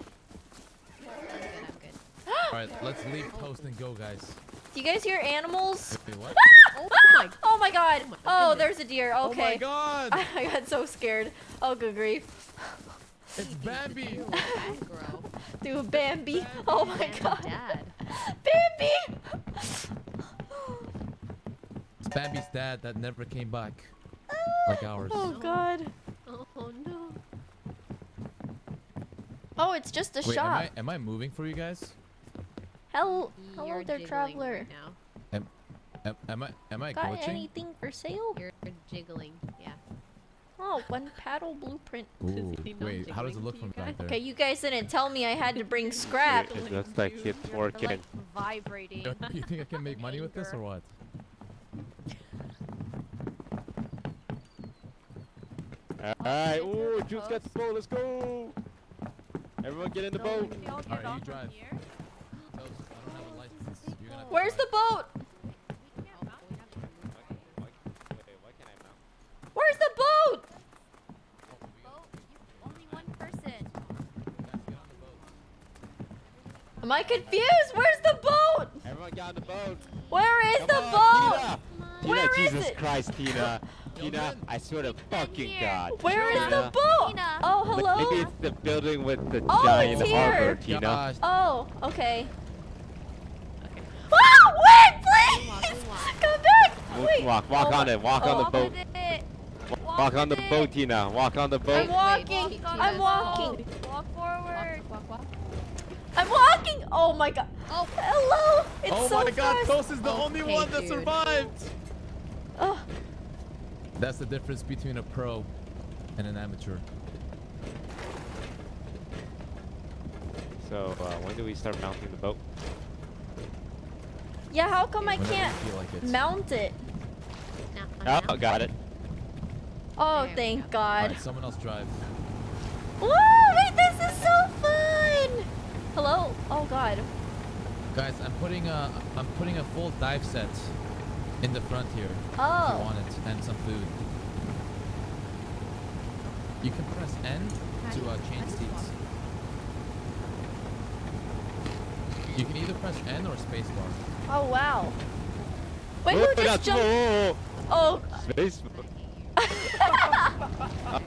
I'm good, I'm good. Alright, let's leave post and go, guys. Do you guys hear animals? Wait, what? Ah! Oh ah! my Oh my god. Oh, oh there's a deer. Okay. Oh my God. I got so scared. Oh good grief. It's Bambi! Dude, Bambi. Oh my Bambi god. dad. Bambi! It's Bambi's dad that never came back. Like ours. Oh god. Oh no. Oh, it's just a Wait, am. I, am I moving for you guys? Hel hello You're there, traveler. right now. Am, am, am I am I Got glitching? anything for sale? You're jiggling. Yeah. Oh, one paddle blueprint. Ooh, wait, how does it look from back there? Okay, you guys didn't tell me I had to bring scrap. It looks like it's working. Like vibrating. You you think I can make money with this or what? Alright, ooh, Jules got the boat. Let's go. Everyone get in the boat. Alright, you drive. Toast, I don't have a license. You're gonna have to Where's the boat? Where's the boat? Only one person. Am I confused? Where's the boat? Everyone get on the boat. Where is Come the on, boat? Tina. Tina, Where is Jesus it? Christ, Tina. Tina, I swear to fucking God. Where is Tina. the boat? Oh, hello. Maybe it's the building with the Oh, giant it's here. harbor, Tina. Gosh, Oh, okay. Ah, wait, please! Come back! Move- Wait. Walk, walk Oh on it, walk on the boat. Wa- Walk on the boat, Tina. Walk on the boat. I'm walking. Walk, I'm walking. Walk forward. Walk, walk. I'm walking. Oh my god. Oh. Hello. It's oh so my god, fast. Toast is the only one that dude. survived! Oh, That's the difference between a pro and an amateur. So, uh, when do we start mounting the boat? yeah. How come I Whenever can't like it. mount it? Now, Oh, got it. Oh, There we thank God. Alright, someone else drive. Woo! Wait, this is so fun. Hello. Oh God. Guys, I'm putting a I'm putting a full dive set in the front here. If Oh. you want it and some food. You can press N to uh, change seats. You can either press N or spacebar. Oh wow. Wait, Whoa, who just that's- jumped? Whoa, whoa, Oh. whoa. Space.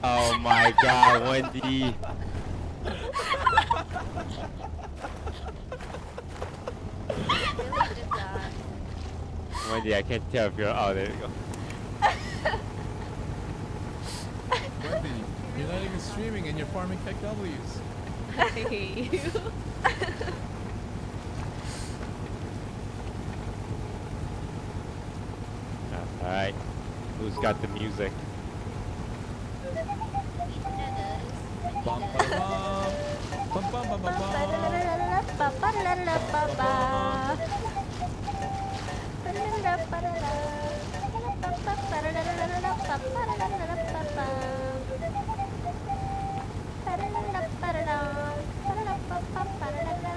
Oh my god, Wendy. Really did that. Wendy, I can't tell if you're. Oh, there you go. Wendy, you're not even streaming and you're farming tech W's. I hate you. Alright. Who's got the music? Bum, ba, bum. Bum, bum, bum, bum, bum.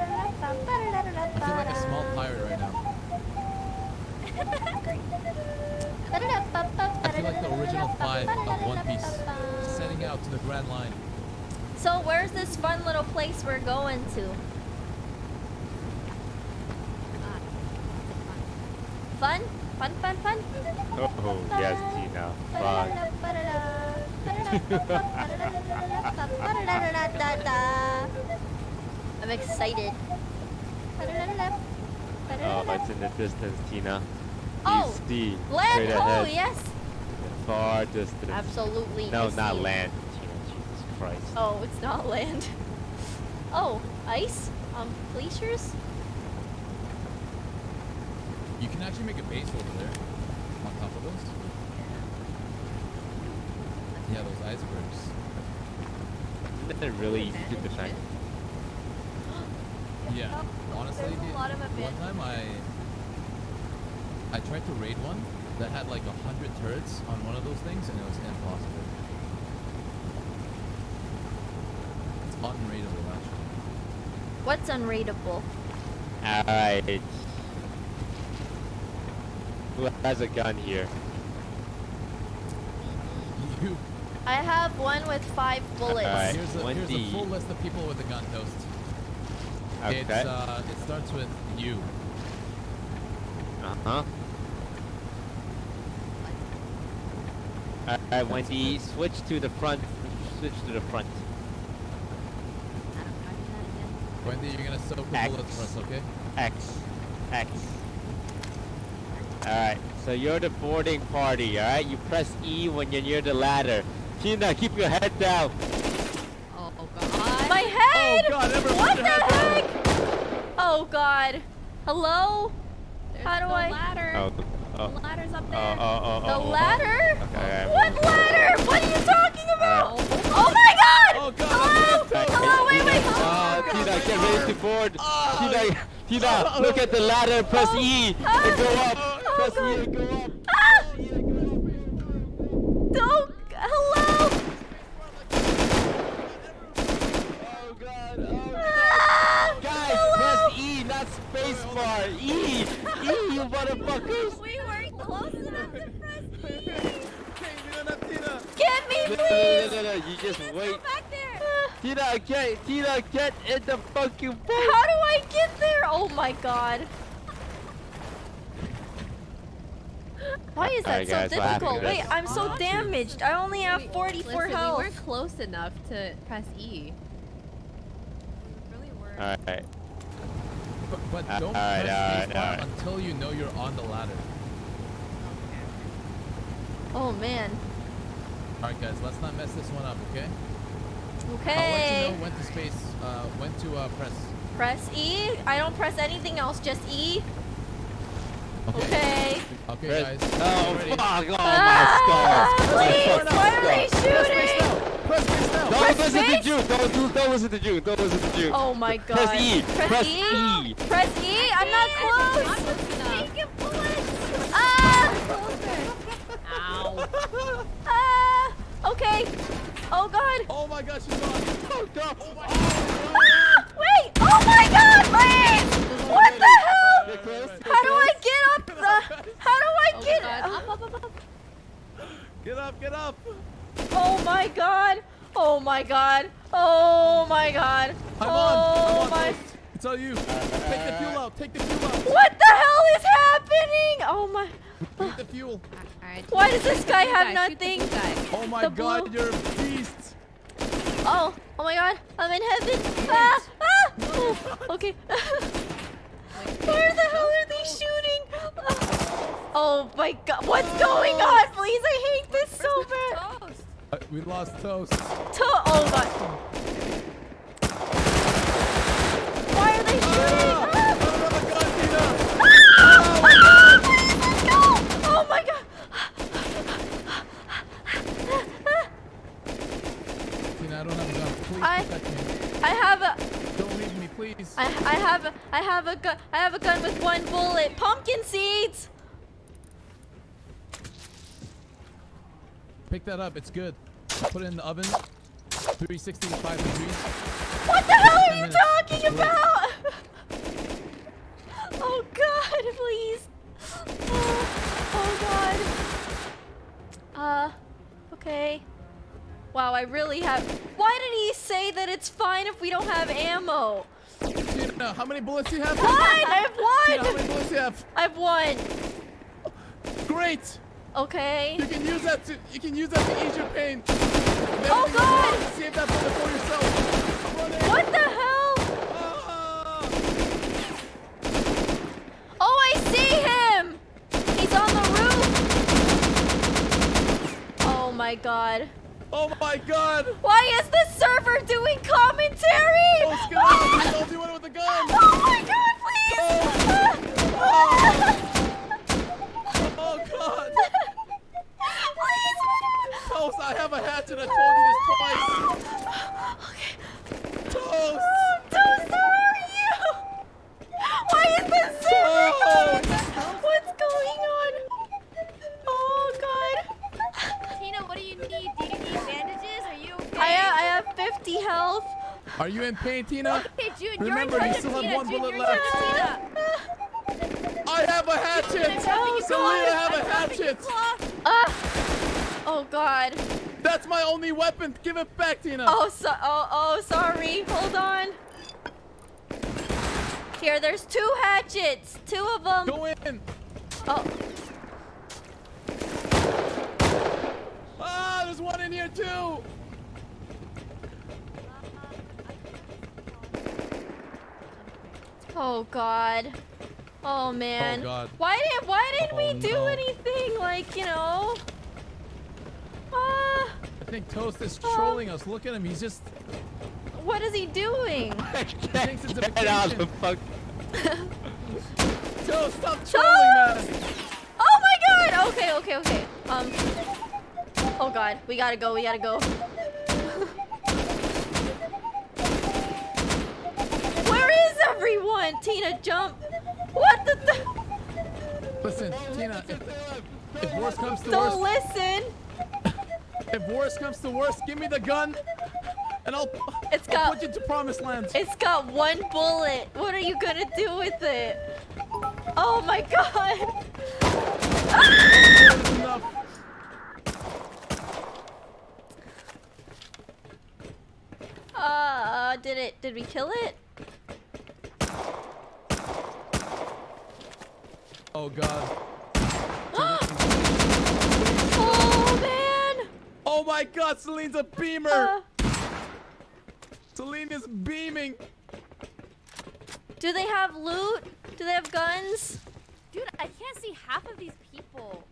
I feel like a small pirate right now. I feel like the original five of One Piece setting out to the Grand Line. So where's this fun little place we're going to? Fun? Fun, fun, fun? Oh, yes, Tina. Fun. I'm excited. Oh, it's in the distance, Tina. Oh, You see. Land! straight Oh, ahead. yes! Far distance. Absolutely. No, I see not it. land, Tina. Jesus Christ. Oh, it's not land. Oh, ice? Um, glaciers? You can actually make a base over there. On top of those. Yeah, those icebergs. Isn't it really easy to defend? Yeah. Honestly, There's a dude, lot of one events. time I I tried to raid one that had like a hundred turrets on one of those things, and it was impossible. It's unraidable, actually. What's unraidable? Alright. Who has a gun here? You. I have one with five bullets. Alright. Here's a, here's a full list of people with a gun toast. Okay. It's uh, it starts with you. Uh huh. Alright, Wendy, switch to the front. Switch to the front. Wendy, you're gonna soak the X. us, okay? X. X. Alright, so you're the boarding party, alright? You press E when you're near the ladder. Tina, keep your head down. Oh god. My head! Oh God, everyone what the your head heck? Oh god. Hello? There's How do no I- ladder. Oh, oh, The ladder's up oh, there. oh, oh, The oh, oh. ladder? Okay, What ladder? What are you talking about? Uh, oh my god! Oh god! Hello? Alright, Hello, wait, Tina, wait. Uh, get ready to board. Tina, Tina, look at the ladder. Press E and go up. Press E and go up. Ah! Don't. Hello? Oh god, oh Ah! Guys, Hello? press E, not spacebar. E, E, you motherfuckers. We weren't close enough to press E. Get me, No, no, please! no, no, no, you just wait. Go back there. Tina, get, Tina, get in the fucking boat. How do I get there? Oh my god. Why is that Alright, so guys, what difficult? Wait. I'm so damaged. I only have 44 Listen, health. we were close enough to press E. Really. Alright. But, but Uh, don't alright, press alright, spacebar alright. until you know you're on the ladder. Oh man. Alright guys, let's not mess this one up, okay? I'll let Okay. you know when to space, uh, when to uh, press. Press E. I don't press anything else, just E. Okay. Okay. Okay, Press, guys. oh, get ready. fuck, oh Ah, my please, why are they shooting? Press space now! Don't Press listen to space? June. Don't, don't, don't listen to June. Don't listen to June. Oh my god. Press E. Press, Press E. E. Press E. I'm not close. I'm close enough. Taking bullets. Ah. Ow. Ah. Okay. Oh god. Oh my gosh, she's gone! Oh, God. Ah, wait! Oh my god, please! What the hell? Get close, get How do I get up the... How do I Oh get... god. Up, up, up, up. Get up, get up! Oh my god! Oh my god! Oh my god! I'm oh on! I'm on, my... It's on you! Take the fuel out, take the fuel out! What the hell is happening? Oh my. Get the fuel. Alright. Why does this guy have guy, nothing? Oh my The god, blue- you're a beast. Oh, oh my god, I'm in heaven. Ah, ah. Oh, okay. Where the hell are they shooting? Oh my god, what's going on? Please, I hate this so bad. Uh, we lost toast. To oh god. Why are they shooting? Ah. Oh my god! Tina, I don't have a gun. Please I- I have a Don't leave me, please. I I have a I have a gun I have a gun with one bullet. Pumpkin seeds. Pick that up. It's good. Put it in the oven. 365 degrees. What the hell are you talking about? oh god, please. Oh, oh god. Uh, okay. Wow, I really have. Why did he say that it's fine if we don't have ammo? Tina, how many bullets do you have? One! I have Tina, how one! many bullets do you have? I have one. Great. Okay. You can use that to you can use that to ease your pain. Oh god! Save that bullet for yourself. What the hell? Ah. Oh, I see him! He's on the roof! Oh my god. Oh my god! Why is the server doing commentary? Oh, Skedaddle, don't do it with the gun! Oh my god, please! Oh, oh god! Please! Toast, I have a hatchet. I told you this twice. Toast! Oh, Toast, where are you? Why is the server commentary? What's going on? Oh god. Tina, what do you need? Do you need bandages? Are you okay? I have, I have 50 health. Are you in pain, Tina? Okay, June, Remember, you're in you still of have Tina. one June, bullet you're in charge left. I have a hatchet! Oh, Selena, I have a I'm dropping hatchet! claw. Ah! Oh god. That's my only weapon. Give it back, Tina. Oh, so oh, oh, sorry. Hold on. Here, there's two hatchets. Two of them. Go in. Oh, Ah, there's one in here too. oh god. Oh man. Oh God. Why didn't Why didn't Oh, we do no. anything? Like you know. Ah. I think Toast is trolling us. Look at him. He's just. What is he doing? He thinks it's a Get out of the fuck. Toast, stop trolling, man. Oh my god! Okay, okay, okay. Um. Oh god, we gotta go. We gotta go. Where is everyone? Tina, jump! What the? Th Listen, Tina. If, if worst comes to Don't worst, listen. if worst comes to worst, give me the gun, and I'll. It's I'll got- put you to promised land. It's got one bullet. What are you gonna do with it? Oh my god! That's enough. Uh, did it? Did we kill it? Oh God. Oh man! Oh my God, Celine's a beamer. Uh, Celine is beaming. do they have loot? Do they have guns? Dude, I can't see half of these people.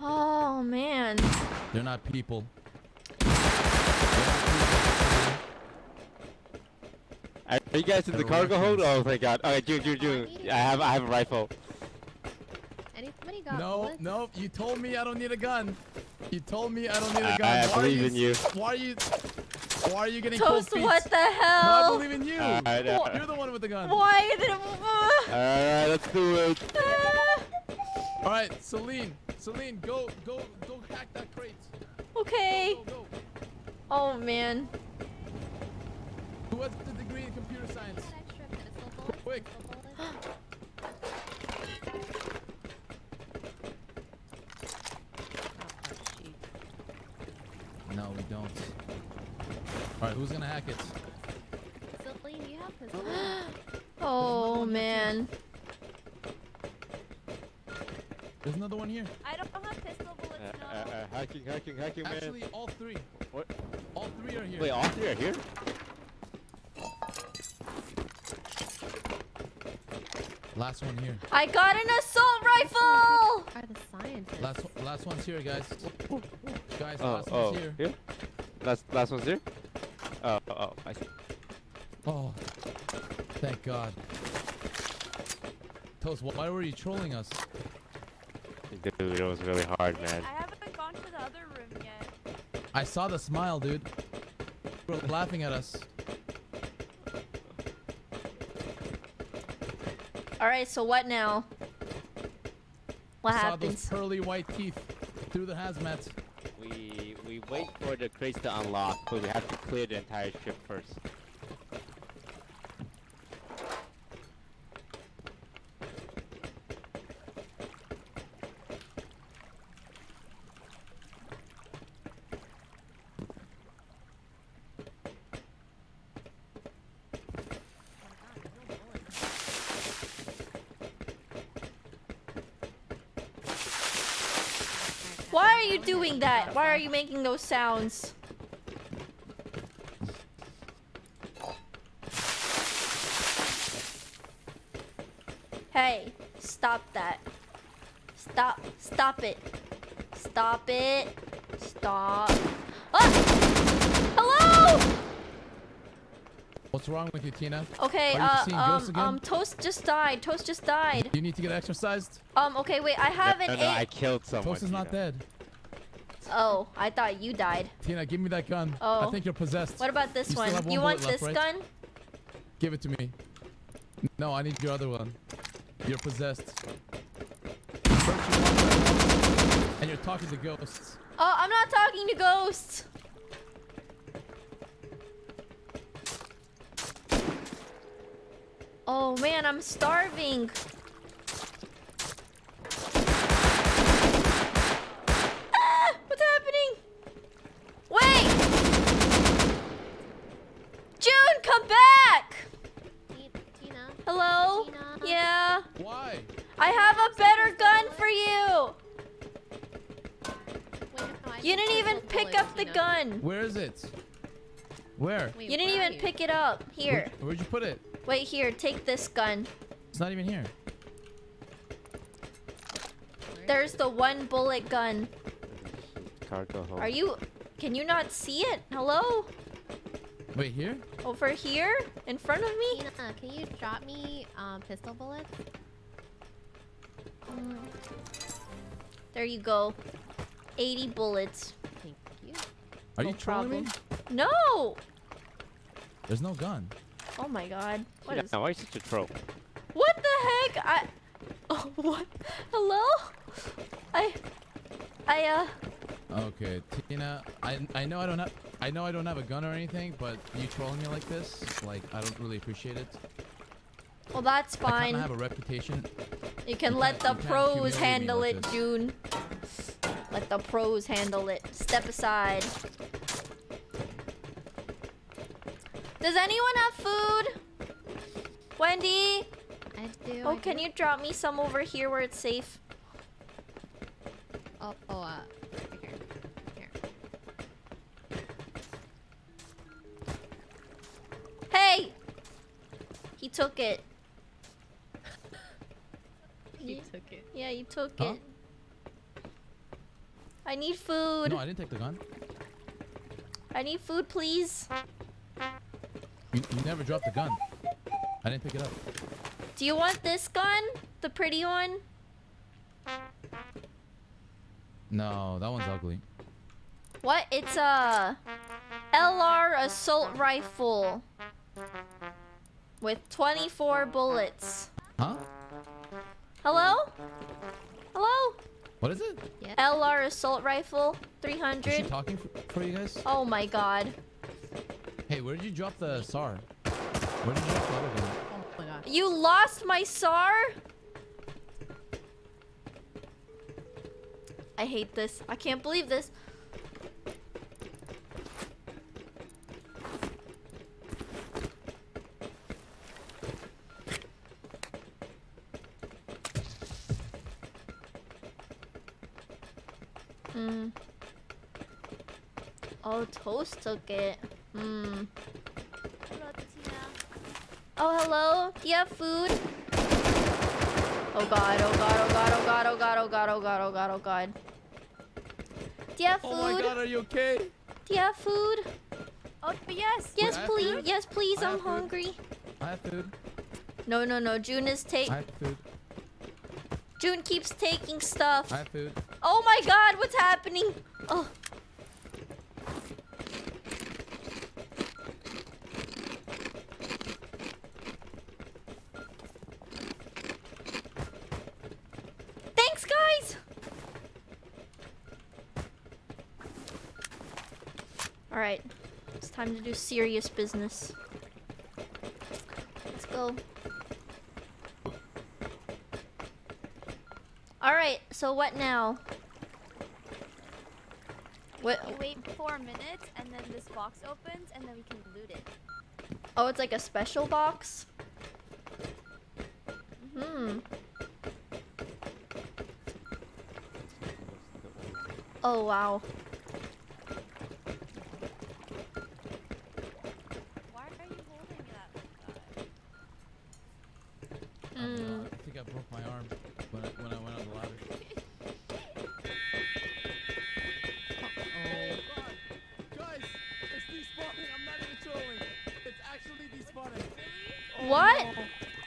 Oh man. They're not people. Are you guys in the cargo hold? Oh my god. Okay, June, June, June. I have, I have a rifle. Anybody got No, bullets? no, you told me I don't need a gun. You told me I don't need a I- gun. I why are believe you, in you. Why are you? Why are you getting cold Toast, feet? what the No, I believe in you. Alright, alright. You're the one with the gun. Why did it? Alright, let's do it. Ah. All right, Celine, Celine, go, go, go hack that crate. Okay. Go, go. Oh man. Who has the degree in computer science? Quick. No, we don't. All right, who's gonna hack it? Celine, you have pistols. Oh man. There's another one here. I don't have pistol bullets, Uh, no. uh, uh, hacking, hacking, hacking, man. Actually, all three. What? All three are here. Wait, all three are here? Last one here. I got an assault rifle! Are the scientists? Last last one's here, guys. Guys, Oh, last oh, one's here. here? Last, last one's here? Oh, oh, oh, I see. Oh, thank God. Toast, why were you trolling us? Dude, it was really hard, man. I haven't gone to the other room yet. I saw the smile, dude. You were laughing at us. Alright, so what now? What saw happens? those pearly white teeth through the hazmat. We we wait for the crates to unlock, but we have to clear the entire ship first. Why are you doing that? Why are you making those sounds? Hey, stop that. Stop. Stop it. Stop it. Stop. Ah! Hello? What's wrong with you, Tina? Okay, Are you uh, um, um, Toast just died. Toast just died. You need to get exercised. Um, okay, wait, I have no, an no, no, I killed someone. Toast is not dead. Oh, I thought you died. Tina, give me that gun. Oh. I think you're possessed. What about this You one? one you want this left, gun? right? Give it to me. No, I need your other one. You're possessed. Search your mouth, And you're talking to ghosts. Oh, I'm not talking to ghosts. Oh man, I'm starving. Ah, what's happening? Wait! June, come back! Ti- Tina? Hello? Tina? Yeah. Why? I have a better gun for you. Wait, no, I You think didn't even pistol pick bullets, up the Tina. gun. Where is it? Where? Wait, You didn't where are even you? Pick it up. Here. Where, where'd you put it? Wait, here. Take this gun. It's not even here. There's the one bullet gun. Cargo hold. Are you... Can you not see it? Hello? Wait, here? Over here? In front of me? Tina, can you drop me um, pistol bullets? Mm. There you go. 80 bullets. Thank you. Are No you trolling me? No! There's no gun. Oh my god. What Tina, is... why are you such a troll? What the heck? I... Oh, what? Hello? I... I, uh... Okay, Tina, I I know I don't have I know I don't have a gun or anything, but you trolling me like this, like I don't really appreciate it. Well, that's fine. I have a reputation. You can You let the can't- you can't pros handle it, this. June. Let the pros handle it. Step aside. Does anyone have food? Wendy? I do. Oh, I can do. you drop me some over here where it's safe? Oh, oh, uh, here. Here. Hey! He took it. He Ye- took it. Yeah, you took Huh? it. I need food. No, I didn't take the gun. I need food, please. You, you never dropped the gun. I didn't pick it up. Do you want this gun? The pretty one? No, that one's ugly. What? It's a LR assault rifle with 24 bullets. Huh? Hello? Hello? What is it? Yeah. LR assault rifle, Is she 300. talking for, for you guys? Oh my god. Hey, where did you drop the SAR? Where did you drop the other gun? Oh my god. You lost my SAR? I hate this. I can't believe this. Hmm. Oh, Toast took it. Hmm. Hello, Tina. Oh, hello. Do you have food? Oh god, oh god, oh god, oh god, oh god, oh god, oh god, oh god, oh god. Do you have food? Oh my god, are you okay? Do you have food? Oh, yes. Yes, I please. food? Yes, please. I I'm food. hungry. I have food. No, no, no. June is take. I have food. June keeps taking stuff. I have food. Oh my god, what's happening? Oh. Thanks, guys! Alright. It's time to do serious business. Let's go. Alright, so what now? What? You wait four minutes, and then this box opens, and then we can loot it. Oh, it's like a special box? Hmm. Oh, wow. What?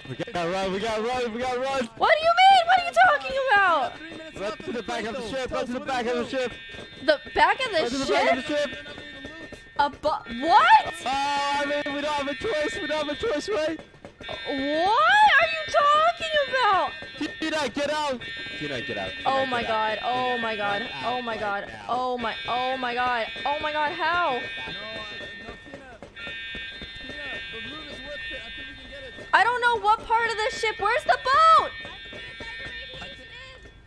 We gotta run, we gotta run, we gotta run! What do you mean? What are you talking about? Run to the back of the ship, run to the back of the ship! The back of the Run to the back of the ship? ship! You're not being loot. A bu- What? Oh, I mean, we don't have a choice, we don't have a choice, right? What are you talking about? Tina, get out! Tina, get oh oh out. Oh my god. Oh my god. Oh my god. Oh my. Oh my god. Oh my god. How? Know what part of the ship. Where's the boat?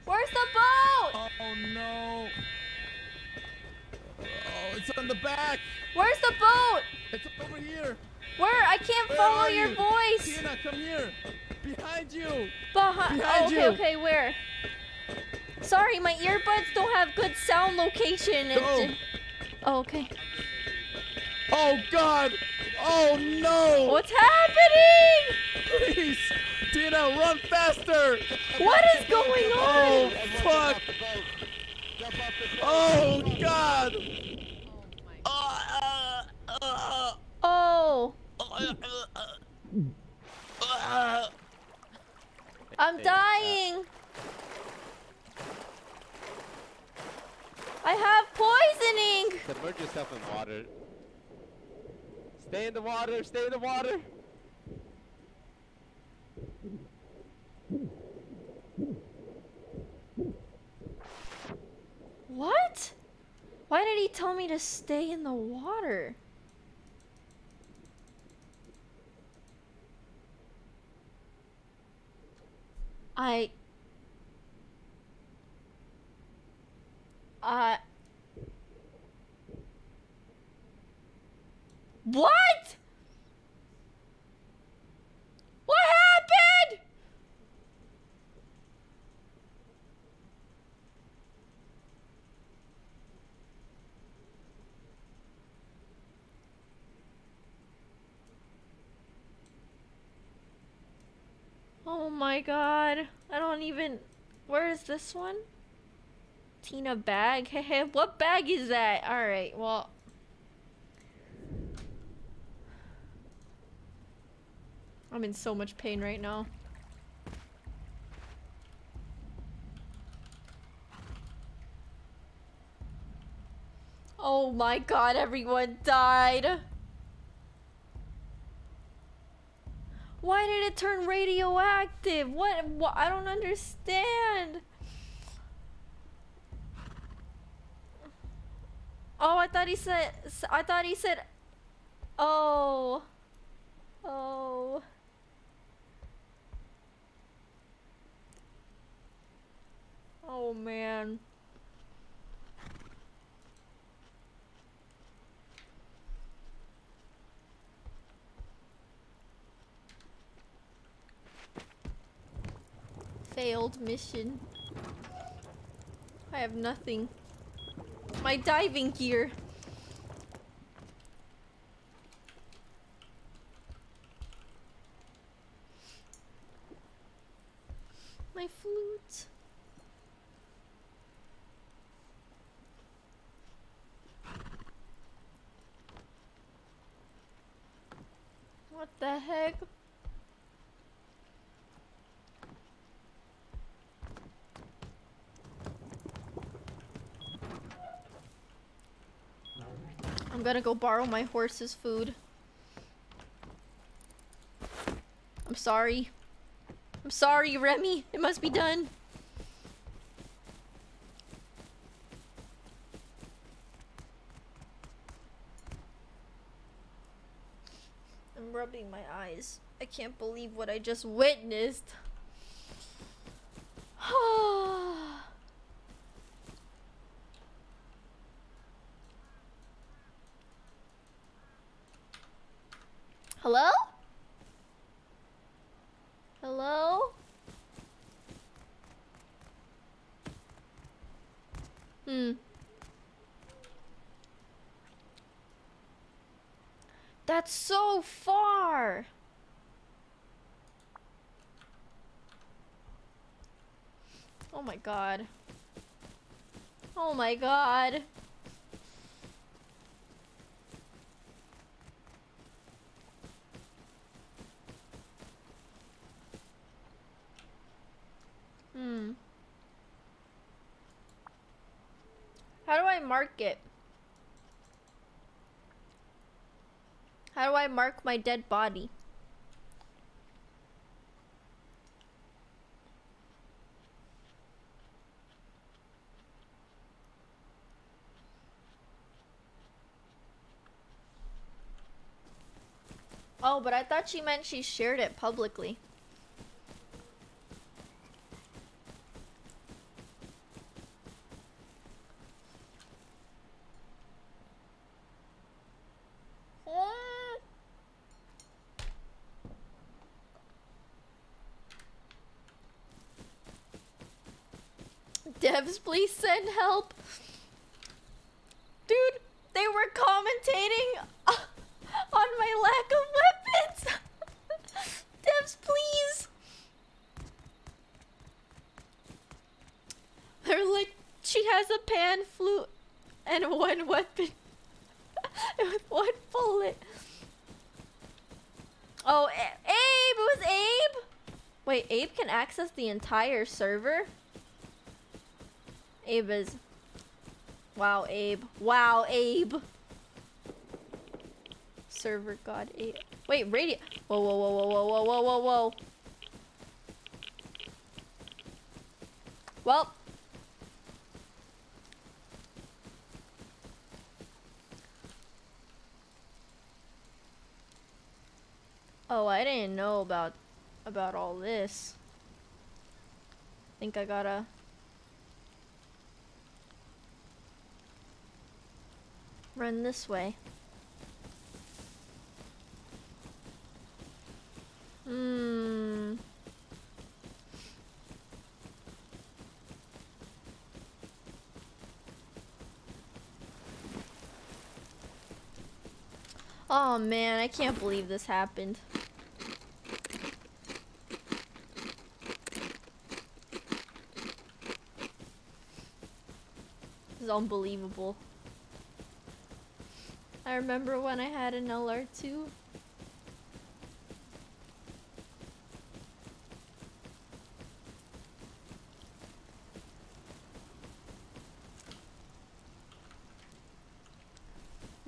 Where's the boat? Oh no. Oh, it's on the back. Where's the boat? It's over here. Where? I can't Where follow your you? voice. Tina, come here. Behind you. Behind. Behind oh, okay, you. okay. Where? Sorry, my earbuds don't have good sound location. Go. Oh, okay. Oh God. Oh no. What's happening? Please. Tina, run faster. What is going on? Oh fuck. Oh God. Oh, uh, I'm dying. I have poisoning. Submerge yourself in water. Stay in the water, stay in the water! What? Why did he tell me to stay in the water? I. Uh, what? What happened? Oh my god. I don't even. Where is this one? Tina bag? What bag is that? Alright, well. I'm in so much pain right now. Oh my god, everyone died. Why did it turn radioactive? What? I don't understand. Oh, I thought he said. I thought he said. Oh. Oh. Oh man. Failed mission. I have nothing. my diving gear. My flute. What the heck? I'm gonna go borrow my horse's food. I'm sorry. I'm sorry, Remy. It must be done. I'm rubbing my eyes. I can't believe what I just witnessed. Ah. Hello? Hello? Hmm. That's so far. Oh my god. Oh my god. Hmm. How do I mark it? How do I mark my dead body? Oh, but I thought she meant she shared it publicly. Mm. Devs, please send help. Dude, they were commentating on my lack of weapons. Devs, please. They're like, she has a pan flute and one weapon with one bullet. Oh, Abe! It was Abe! Wait, Abe can access the entire server? Abe is. Wow, Abe. Wow, Abe. Server god Abe. Wait, radio. Whoa, whoa, whoa, whoa, whoa, whoa, whoa, whoa. whoa. Well. Oh, I didn't know about about all this. I think I gotta run this way. Hmm. Oh man, I can't believe this happened. This is unbelievable. I remember when I had an LR2.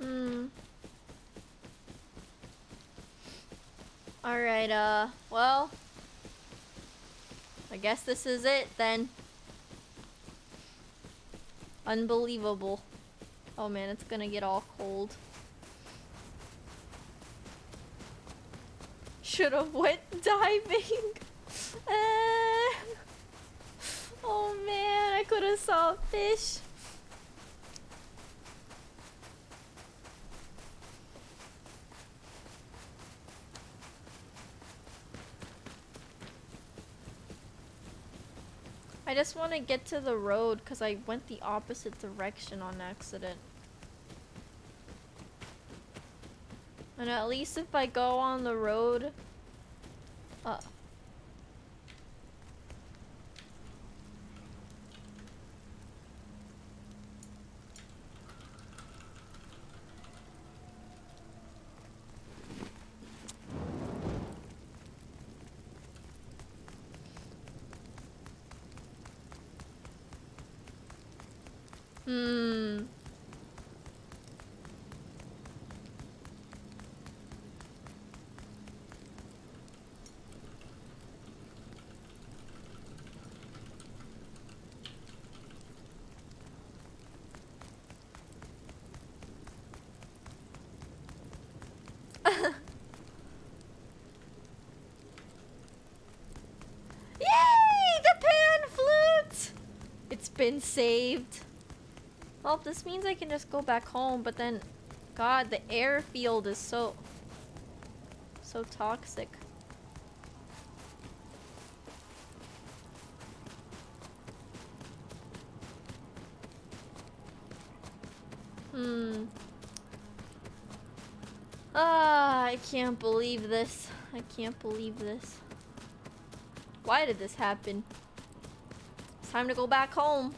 Hmm. Alright, uh, well. I guess this is it then. Unbelievable. Oh man, it's gonna get all cold. Should have went diving. Eh. oh man, I could have saw a fish. I just want to get to the road because I went the opposite direction on accident. And at least if I go on the road... Uh... Hmm. Yay! The pan flute! It's been saved. Well, this means I can just go back home, but then... God, the airfield is so... So toxic. Hmm. Ah, I can't believe this. I can't believe this. Why did this happen? It's time to go back home.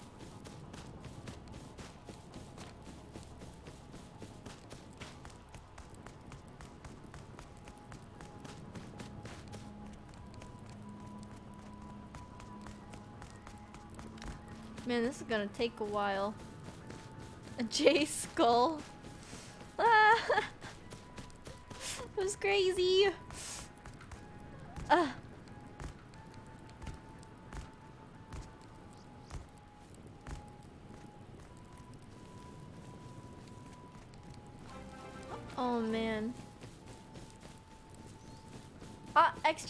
Man, this is gonna take a while. A J skull. Ah! it was crazy.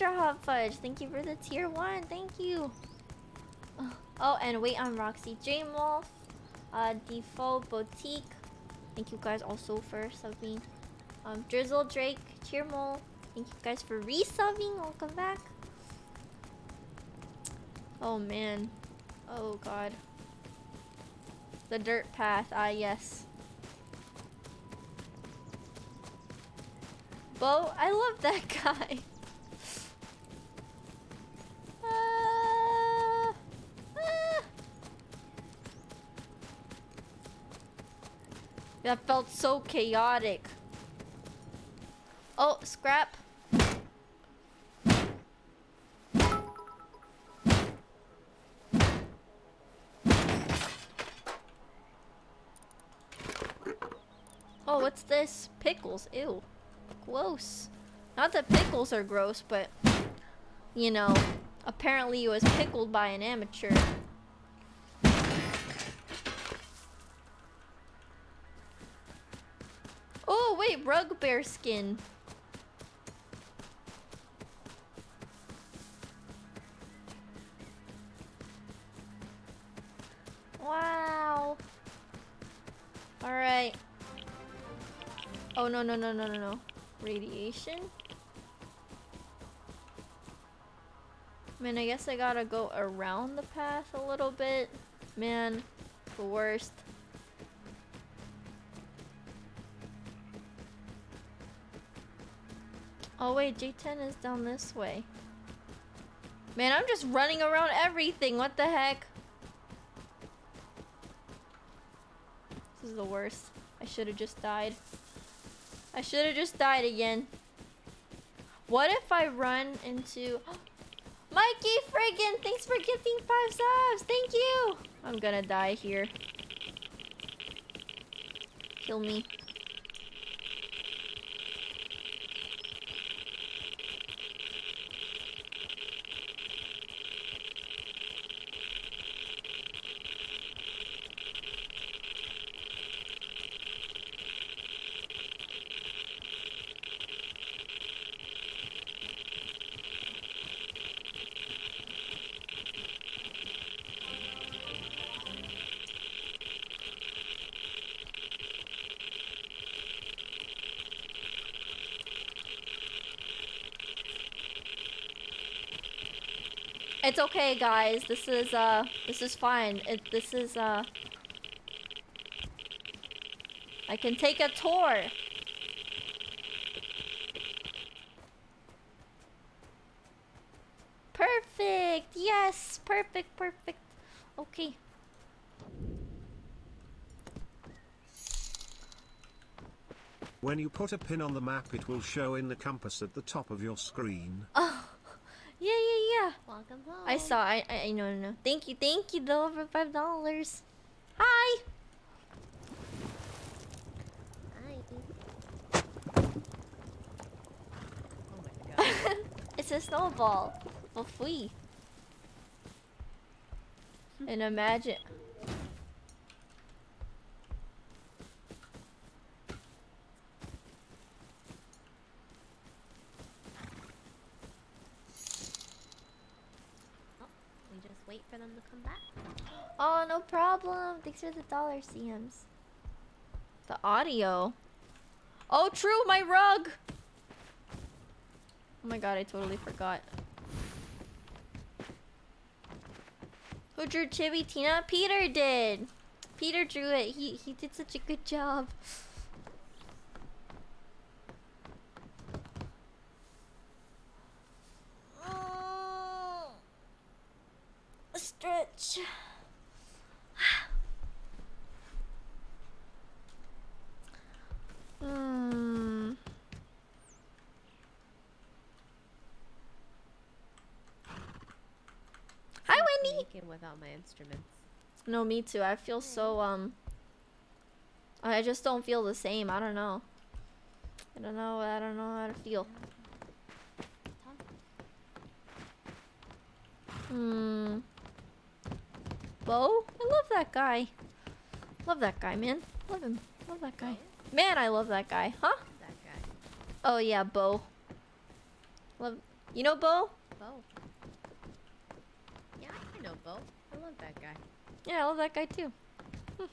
Extra hot fudge. Thank you for the tier one. Thank you. Oh, and wait on Roxy J Wolf, uh, Default Boutique. Thank you guys also for subbing. Um, Drizzle Drake, Cheer Mole. Thank you guys for resubbing. Welcome back. Oh man. Oh god. The dirt path. Ah yes. Bo, I love that guy. So chaotic. Oh, scrap. Oh, what's this? Pickles. Ew. Gross. Not that pickles are gross, but, you know, apparently it was pickled by an amateur. Oh, rug bear skin. Wow. Alright. Oh, no, no, no, no, no, no. Radiation? Man, I guess I gotta go around the path a little bit. Man, the worst. Oh wait, J10 is down this way. Man, I'm just running around everything. What the heck? This is the worst. I should have just died. I should have just died again. What if I run into... Mikey friggin! Thanks for gifting five subs! Thank you! I'm gonna die here. Kill me. It's okay, guys. This is uh, this is fine. It this is uh. I can take a tour. Perfect. Yes. Perfect. Perfect. Okay. When you put a pin on the map it will show in the compass at the top of your screen. Oh. Yeah, yeah, yeah. Welcome home. I saw. I, I, I know, no. Thank you, thank you, though, for five dollars. Hi. Hi. Oh my god. It's a snowball. For free. And imagine. Oh, we just wait for them to come back. Oh, no problem. Thanks for the dollar, CMs. The audio. Oh, true, my rug. Oh my god, I totally forgot. Who drew Chibi Tina? Peter did. Peter drew it. He he did such a good job. Oh. A stretch. Hmm. Hi, Wendy. Without my instruments. No, me too. I feel so um. I just don't feel the same. I don't know. I don't know. I don't know how to feel. Hmm. Bo? I love that guy. Love that guy, man. Love him. Love that guy. Man, I love that guy. Huh? That guy. Oh yeah, Bo. Love. You know Bo? Bo. Yeah, I know Bo. I love that guy. Yeah, I love that guy too. Hmm.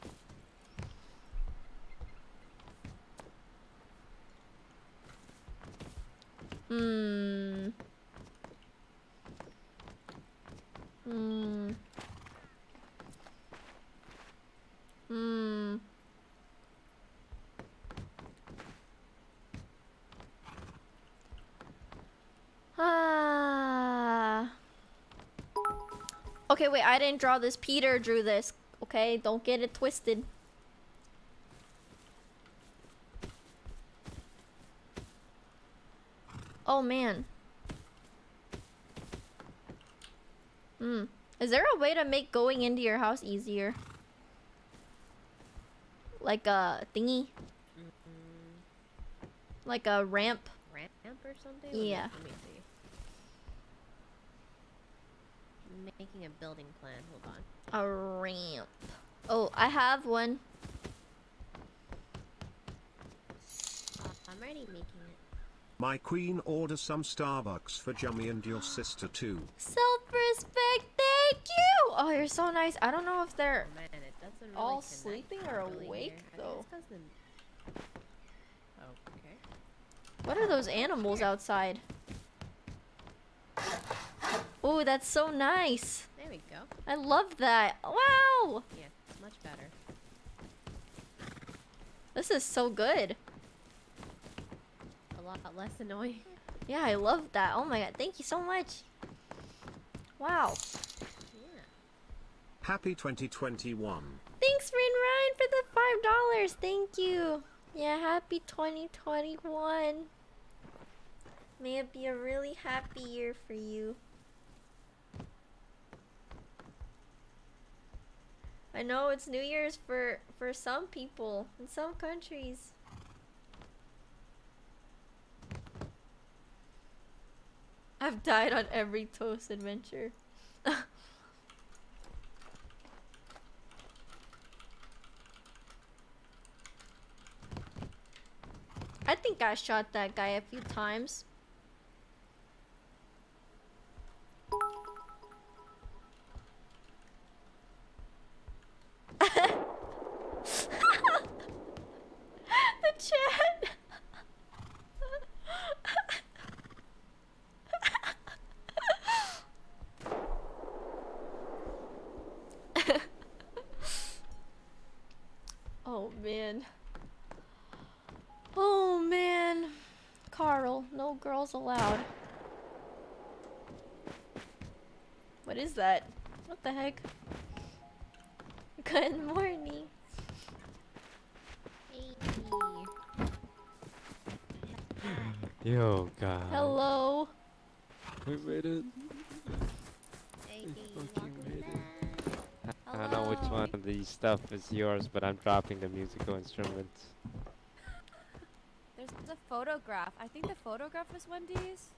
Hmm. Hmm. Hmm. Ah. Okay, wait, I didn't draw this. Peter drew this. Okay, don't get it twisted. Oh man. Hmm. Is there a way to make going into your house easier? Like a thingy? Like a ramp? Ramp or something? Let me- Yeah. Let me see. I'm making a building plan. Hold on. A ramp. Oh, I have one. I'm already making it. My queen order some Starbucks for Jummy and your sister too. Self-respect, thank you! Oh, you're so nice. I don't know if they're Oh, man, it doesn't really all sleeping or awake, here. Though. it's 'cause Okay. What are those animals outside? Oh, that's so nice. There we go. I love that. Wow! Yeah, it's much better. This is so good. A lot less annoying. Yeah, I love that. Oh my god, thank you so much. Wow. Yeah. Happy 2021. Thanks, Rin Ryan, for the five dollars. Thank you. Yeah, happy 2021. May it be a really happy year for you. I know it's New Year's for for some people in some countries. I've died on every toast adventure. I think I shot that guy a few times. oh man. Oh man. Carl, no girls allowed. What is that? What the heck? Good morning. Yo, God. Hello. We made it. Fucking made it. I don't know which one of these stuff is yours, but I'm dropping the musical instruments. There's the photograph. I think the photograph is Wendy's.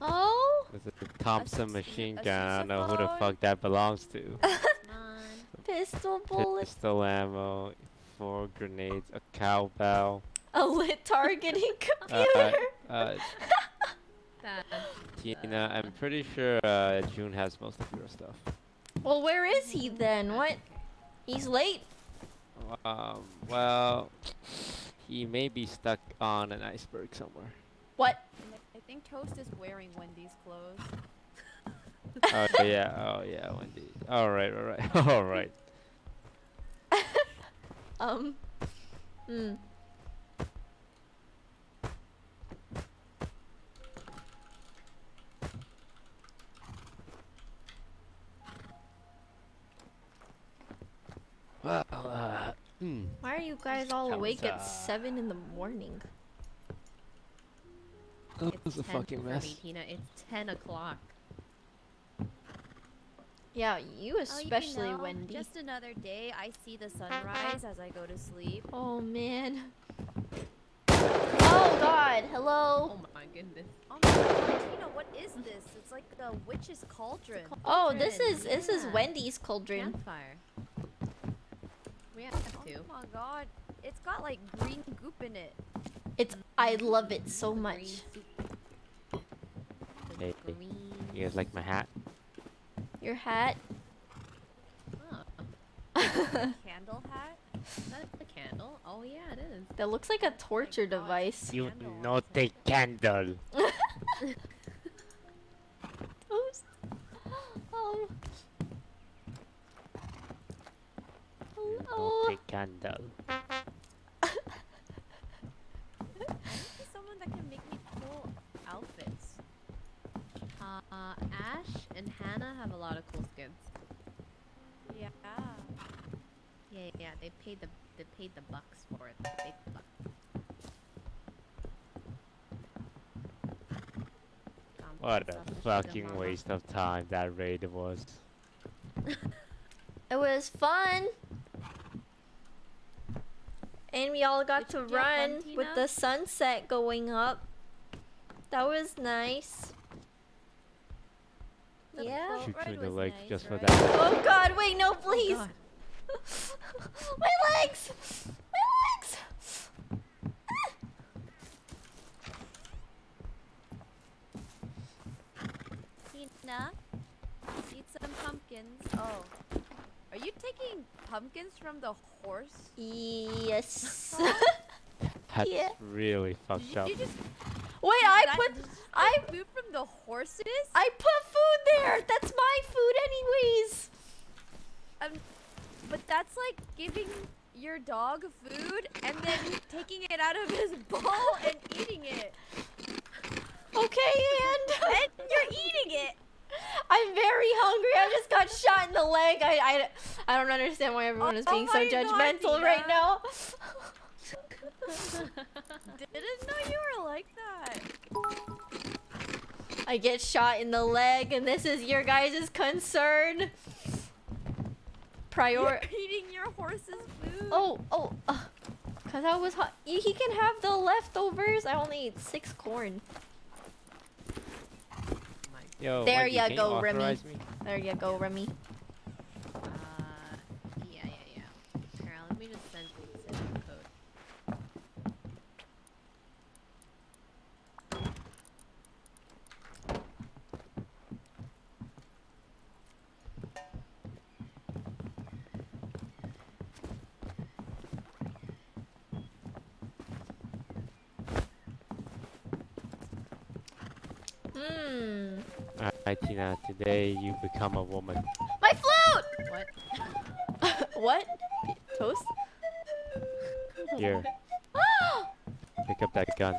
Oh? There's a Thompson machine a gun. I don't know who the fuck that belongs to. Pistol bullet. Pistol ammo, four grenades, a cowbell. A lit targeting Uh, computer. uh, Tina, I'm pretty sure uh, June has most of your stuff. well, where is he then? What? He's late? Um, well, he may be stuck on an iceberg somewhere. What? I think Toast is wearing Wendy's clothes. oh yeah, oh yeah, Wendy. All right, all right, all right. Um. Hmm. Why are you guys all Comes, awake uh, at 7 in the morning? That It's was a fucking mess. Me, Tina. It's 10 o'clock. Yeah, you Oh, you especially, know, Wendy. Just another day. I see the sunrise as I go to sleep. Oh man. Oh god, hello. Oh my goodness. Oh my god, Tina, what is this? It's like the witch's cauldron. Oh, this is this is. Wendy's cauldron. Campfire. We have Oh two. my god. It's got like green goop in it. It's I love it so much. Hey, you guys like my hat? Your hat. Candle hat? Is that a candle? Oh yeah, it is. That looks like a oh torture device. You not a candle. Oops. Oh. Not Oh. a candle. He's someone that can make me cool outfits. Uh, Ash and Hannah have a lot of cool skins. Yeah. Yeah, yeah, they paid the they paid the bucks for it. The bucks. Um, What a stuff to show them fucking waste of time that raid was. It was fun. And we all got to run with the sunset going up. That was nice. The Yeah. Shoot ride you in the leg nice, just for that. Oh god, wait, no, oh, please. God. My legs! My legs! Tina, eat some pumpkins. Oh. Are you taking pumpkins from the horse? Yes. That's Yeah. really fucked up. You just Wait, I that- put I food from the horses? I put food there. That's my food anyways. Um, but that's like giving your dog food and then taking it out of his bowl and eating it. Okay, and And you're eating it. I'm very hungry. I just got shot in the leg. I I, I don't understand why everyone is Oh being so my God, judgmental right now. Didn't know you were like that. I get shot in the leg, and this is your guys' concern. Prior. You're eating your horse's food. Oh, oh, uh, cause I was hot. He he can have the leftovers. I only ate six corn. Yo, there Wendy, you go, Remy. me? There you go, Remy. Uh, yeah, yeah, yeah. Here, let me just send send you the code. Hmm. Alright, Tina, today you become a woman. My flute. What? what? Toast? Here. Pick up that gun.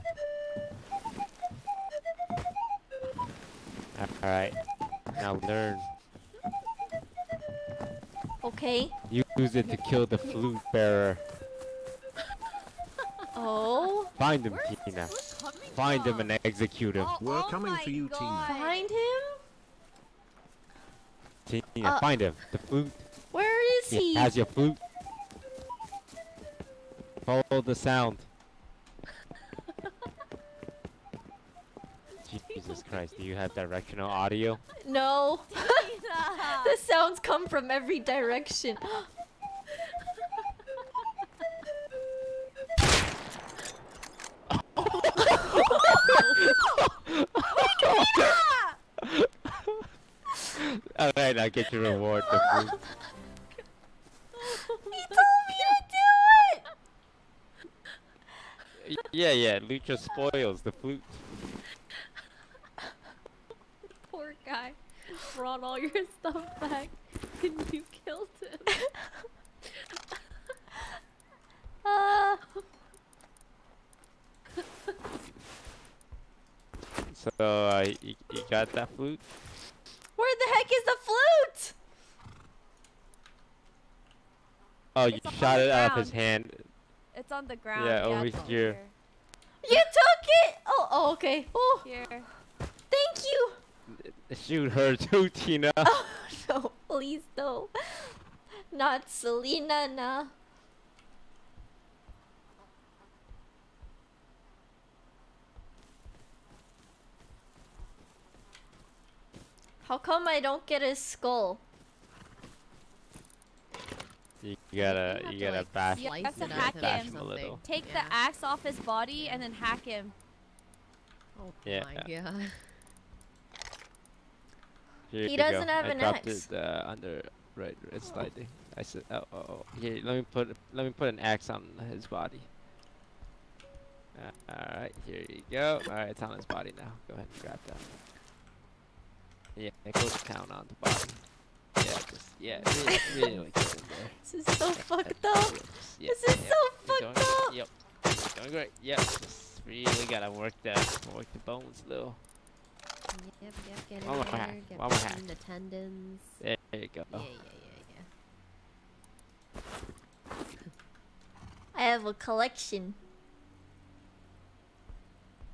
Alright. Now learn. Okay. Use it to kill the flute bearer. Oh. Find him, Tina. Find him and execute him. We're coming for oh you, Tina. Find him? Tina, Uh, find him. The flute. Where is he? has your flute. Follow the sound. Jesus Christ, do you have directional audio? No. the sounds come from every direction. Alright, I'll get your reward. The flute. he told me to do it. Yeah, yeah, Lucha spoils the flute. Poor guy. Brought all your stuff back and you killed him. Uh, So, uh, you, you got that flute? Where the heck is the flute? Oh, you It's shot the it out of his hand. It's on the ground. Yeah, over it's here. You took it. Oh, oh okay. Oh, Here. thank you. Shoot her too, Tina. Oh, no, please no. Not Selena, nah. How come I don't get his skull? You gotta, have you gotta like, bash, You Slice have to hack up bash him a little. Take Yeah. the axe off his body and then hack him. Oh Yeah. my god. Here He doesn't go. have I an dropped axe. it uh, under right, right sliding. I said, oh, oh, oh, here, let me put, let me put an axe on his body. Uh, all right, here you go. All right, it's on his body now. Go ahead and grab that. Yeah, it goes down on the body. Yeah, just yeah, really, really get in there. This is so fucked up. yeah, This is yeah, so fucked doing- up. Yep, doing great. Yep, just really gotta work the work the bones, little. Yep, yep, get in One more there, hack, get one more hack. the tendons. There you go. Yeah, yeah, yeah, yeah. I have a collection.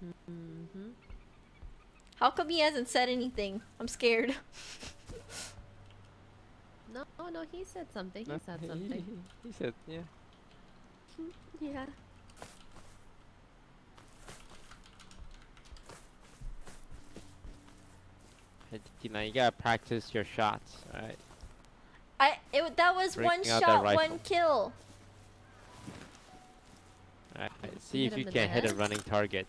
Mm-hmm. How come he hasn't said anything? I'm scared. No, oh, no, he said something. He No, said something. He said, yeah. yeah. Hey, You know, you gotta practice your shots, alright? I it that was Bring one shot, one kill. Alright, see if you him in the can hit a running target.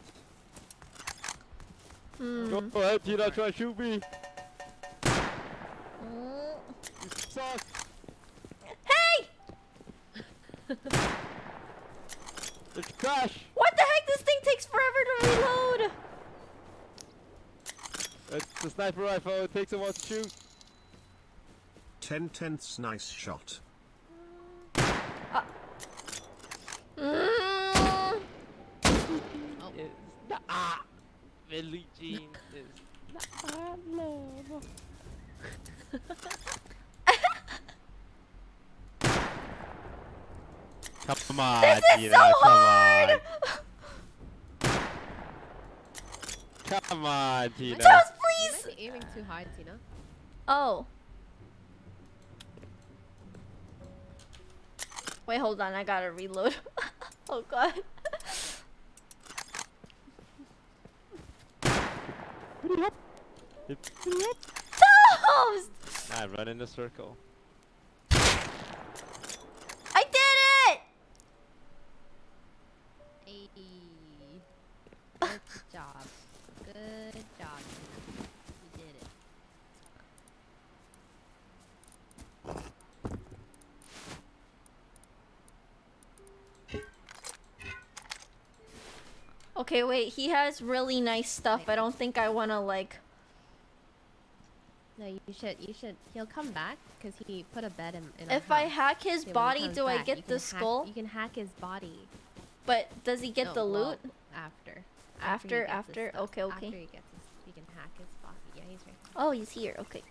Hmm. Go ahead, Tina, try to shoot me! Mm. Suck! Hey! It's crash! What the heck? This thing takes forever to reload. It's a sniper rifle, it takes a while to shoot. 10 tenths nice shot. Mm. It's not ah, Billie Jean is not love. Come on, This is Tina, so come hard. on. Come on, Tina. Just please. might be aiming too high, Tina. Oh. Wait, hold on. I gotta reload. oh god. Toast! Nah, run in a circle. I did it! Hey. Good job. Good job. Tina. You did it. Okay, wait. He has really nice stuff. I don't think I wanna like. No, you should. You should. He'll come back because he put a bed in. in our If I house. hack his So when he body, comes do I get the can skull? You can hack his body. But does he get No, the well, loot? after. he After, after? stuff. Okay, okay. After he gets his, you can hack his body. Yeah, he's right. Oh, he's here. Okay.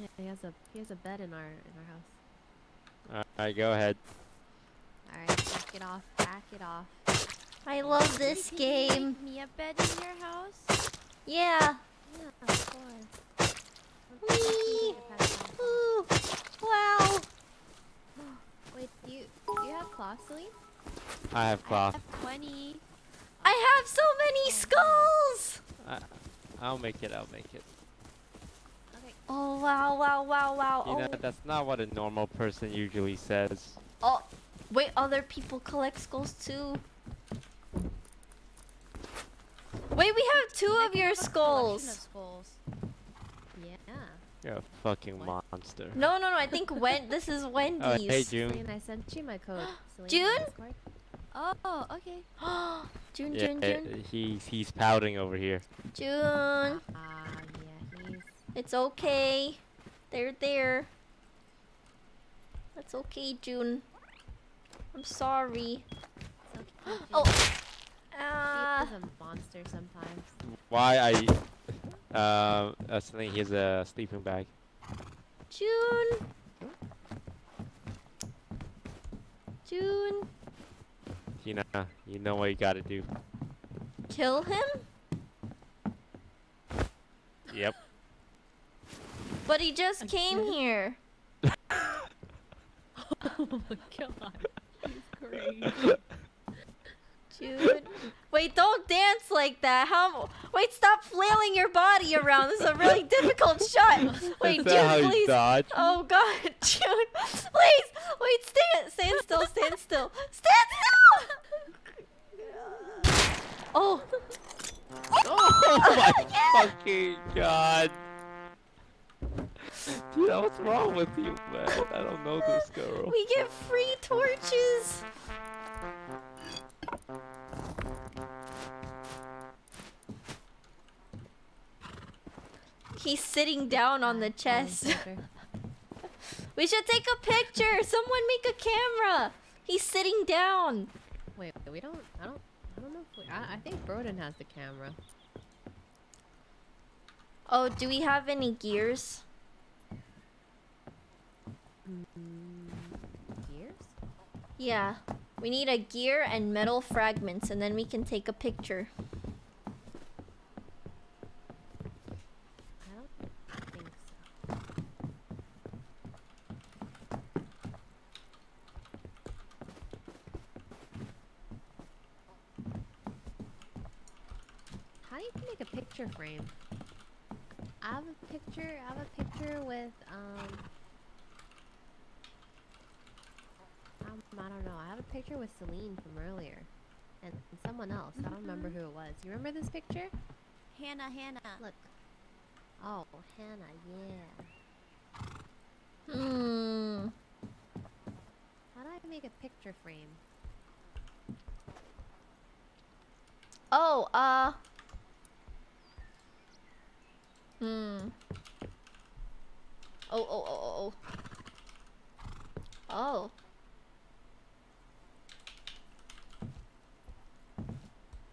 Yeah, he has a he has a bed in our in our house. Alright, go ahead. All right, back it off. Back it off. I love this Can game. me a bed in your house? Yeah. Yeah, of course. Whee! Ooh. Wow. Wait, do you do you have cloth, Celine? I have cloth. I have twenty. I have so many skulls. I, I'll make it. I'll make it. Okay. Oh wow, wow, wow, wow. You Oh. know, that's not what a normal person usually says. oh. Wait, other people collect skulls too. Wait, we have two I of your have a collection skulls. of skulls. Yeah. You're a fucking monster. No, no, no. I think Wen. this is Wendy's. Oh, hey, June. Celine, I sent you my code. June? on Discord. Oh, okay. June, Yeah, June, June, he's he's pouting over here. June. Ah, yeah, he's. It's okay. They're there. That's okay, June. I'm sorry. Okay. Oh. He Ah. a monster sometimes. Why I um uh, something here's a sleeping bag. June. June. You know, you know what you gotta do. Kill him? Yep. But he just came here. oh my god. Crazy. Wait, don't dance like that. How? Wait, stop flailing your body around. This is a really difficult shot. Wait, Is that how you please. dodge? Oh God, dude, please. Wait, stand, stand still, stand still, stand still. Oh. Oh my fucking god. Dude, what's wrong with you, man? I don't know this girl. We get free torches. He's sitting down on the chest. we should take a picture. Someone make a camera. He's sitting down. Wait, we don't. I don't. I don't know if we. I, I think Broden has the camera. Oh, do we have any gears? Gears? Yeah. We need a gear and metal fragments, and then we can take a picture. I don't think so. How do you make a picture frame? I have a picture. I have a picture with um. Um, I don't know. I have a picture with Celine from earlier, and, and someone else. I don't remember who it was. You remember this picture? Hannah, Hannah. Look. Oh, Hannah, yeah. Hmm. How do I make a picture frame? Oh, uh. Hmm. Oh, oh, oh, oh, oh. Oh.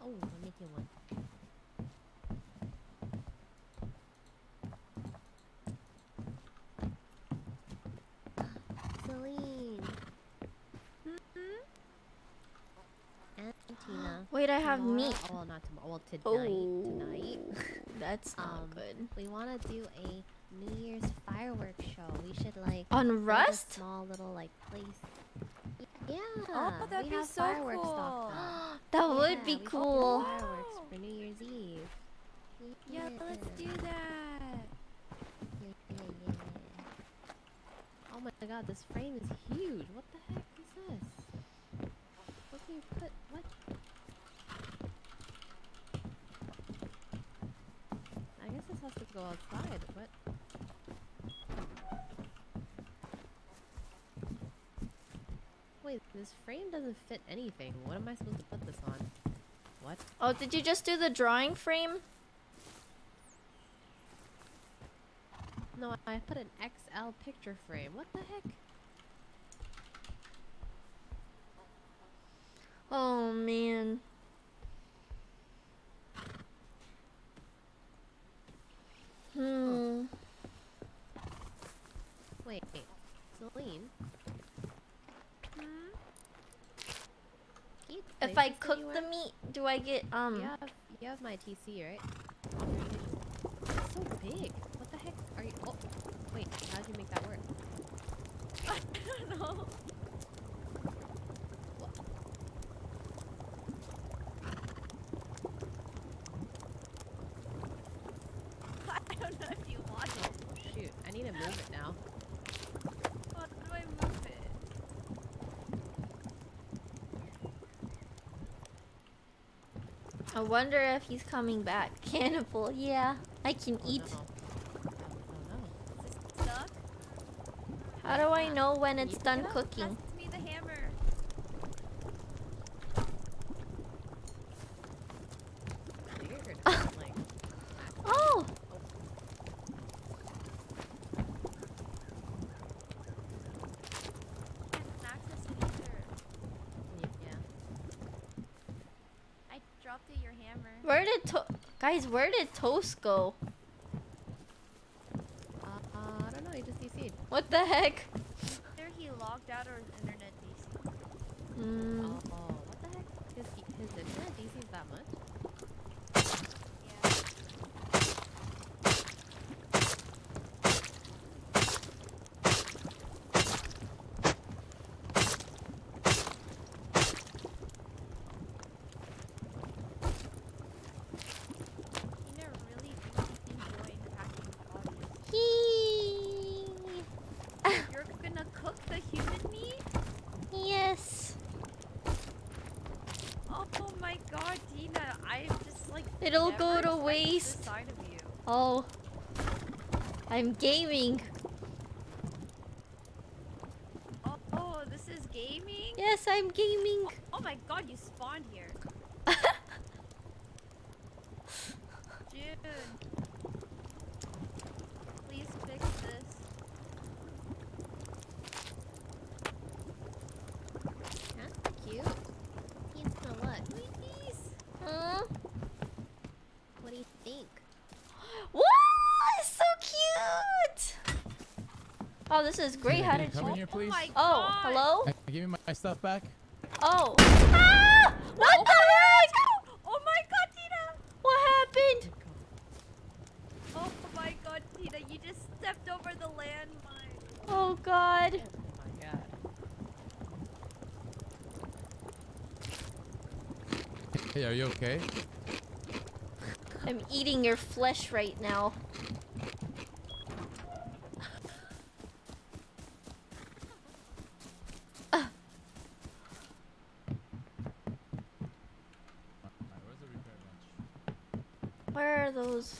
Oh, I'm making one. Celine. And Tina. Wait, I have tomorrow- meat. Oh, well, not tomorrow. Well, tonight. Oh, Tonight. That's not um, good. We want to do a New Year's fireworks show. We should like On Rust? small little like place. Yeah. Oh, that'd be so cool. That would Yeah, be we should do cool. Fireworks for New Year's Eve. Yeah, let's do that. Yeah, yeah, yeah. Oh my god, this frame is huge. What the heck is this? What can you put? What? I guess this has to go outside. What? Wait, this frame doesn't fit anything. What am I supposed to put this on? What? Oh, did you just do the drawing frame? No, I put an XL picture frame. What the heck? Oh man. Hmm. Wait, Celine. Hmm? You If I cook the meat, do I get um? You have, you have my TC, right? It's so big. What the heck are you? Oh, wait. How did you make that work? I don't know. I don't know if you want it. Oh, shoot. I need to move it now. How do I move it? I wonder if he's coming back. Cannibal, yeah. I can eat. no. No. Is it stuck? How do I know when it's done cooking? Pass me the hammer. Weird. like, Oh! I can't access it either. yeah. I dropped it your hammer. Where did to- guys? Where did Toast go? Uh, I don't know. You just DC'd. What the heck? Either he logged out or his internet DC. Hmm. Oh, what the heck? His, his internet DC's that much? Yeah. Tina really do enjoy packing bodies. Hee. You're gonna cook the human meat? Yes. Oh, my god, Tina, I'm just like. It'll never go to expected this waste. Side of you. Oh. I'm gaming. Oh, oh, this is gaming? Yes, I'm gaming. Oh my god, you spawned here. June. Please fix this. That's cute. Tina, what? Please. Huh? What do you think? What? It's so cute. Oh, this is great. Tina, How can you come in here, please? my Oh, god. hello. Hey, give me my, my stuff back. Oh. Ah! What the heck? Oh my god, Tina! What happened? Oh my god, Tina, you just stepped over the landmine. Oh God. Oh my god. Hey, are you okay? I'm eating your flesh right now. Ah. Alright, where's the repair bench? Where are those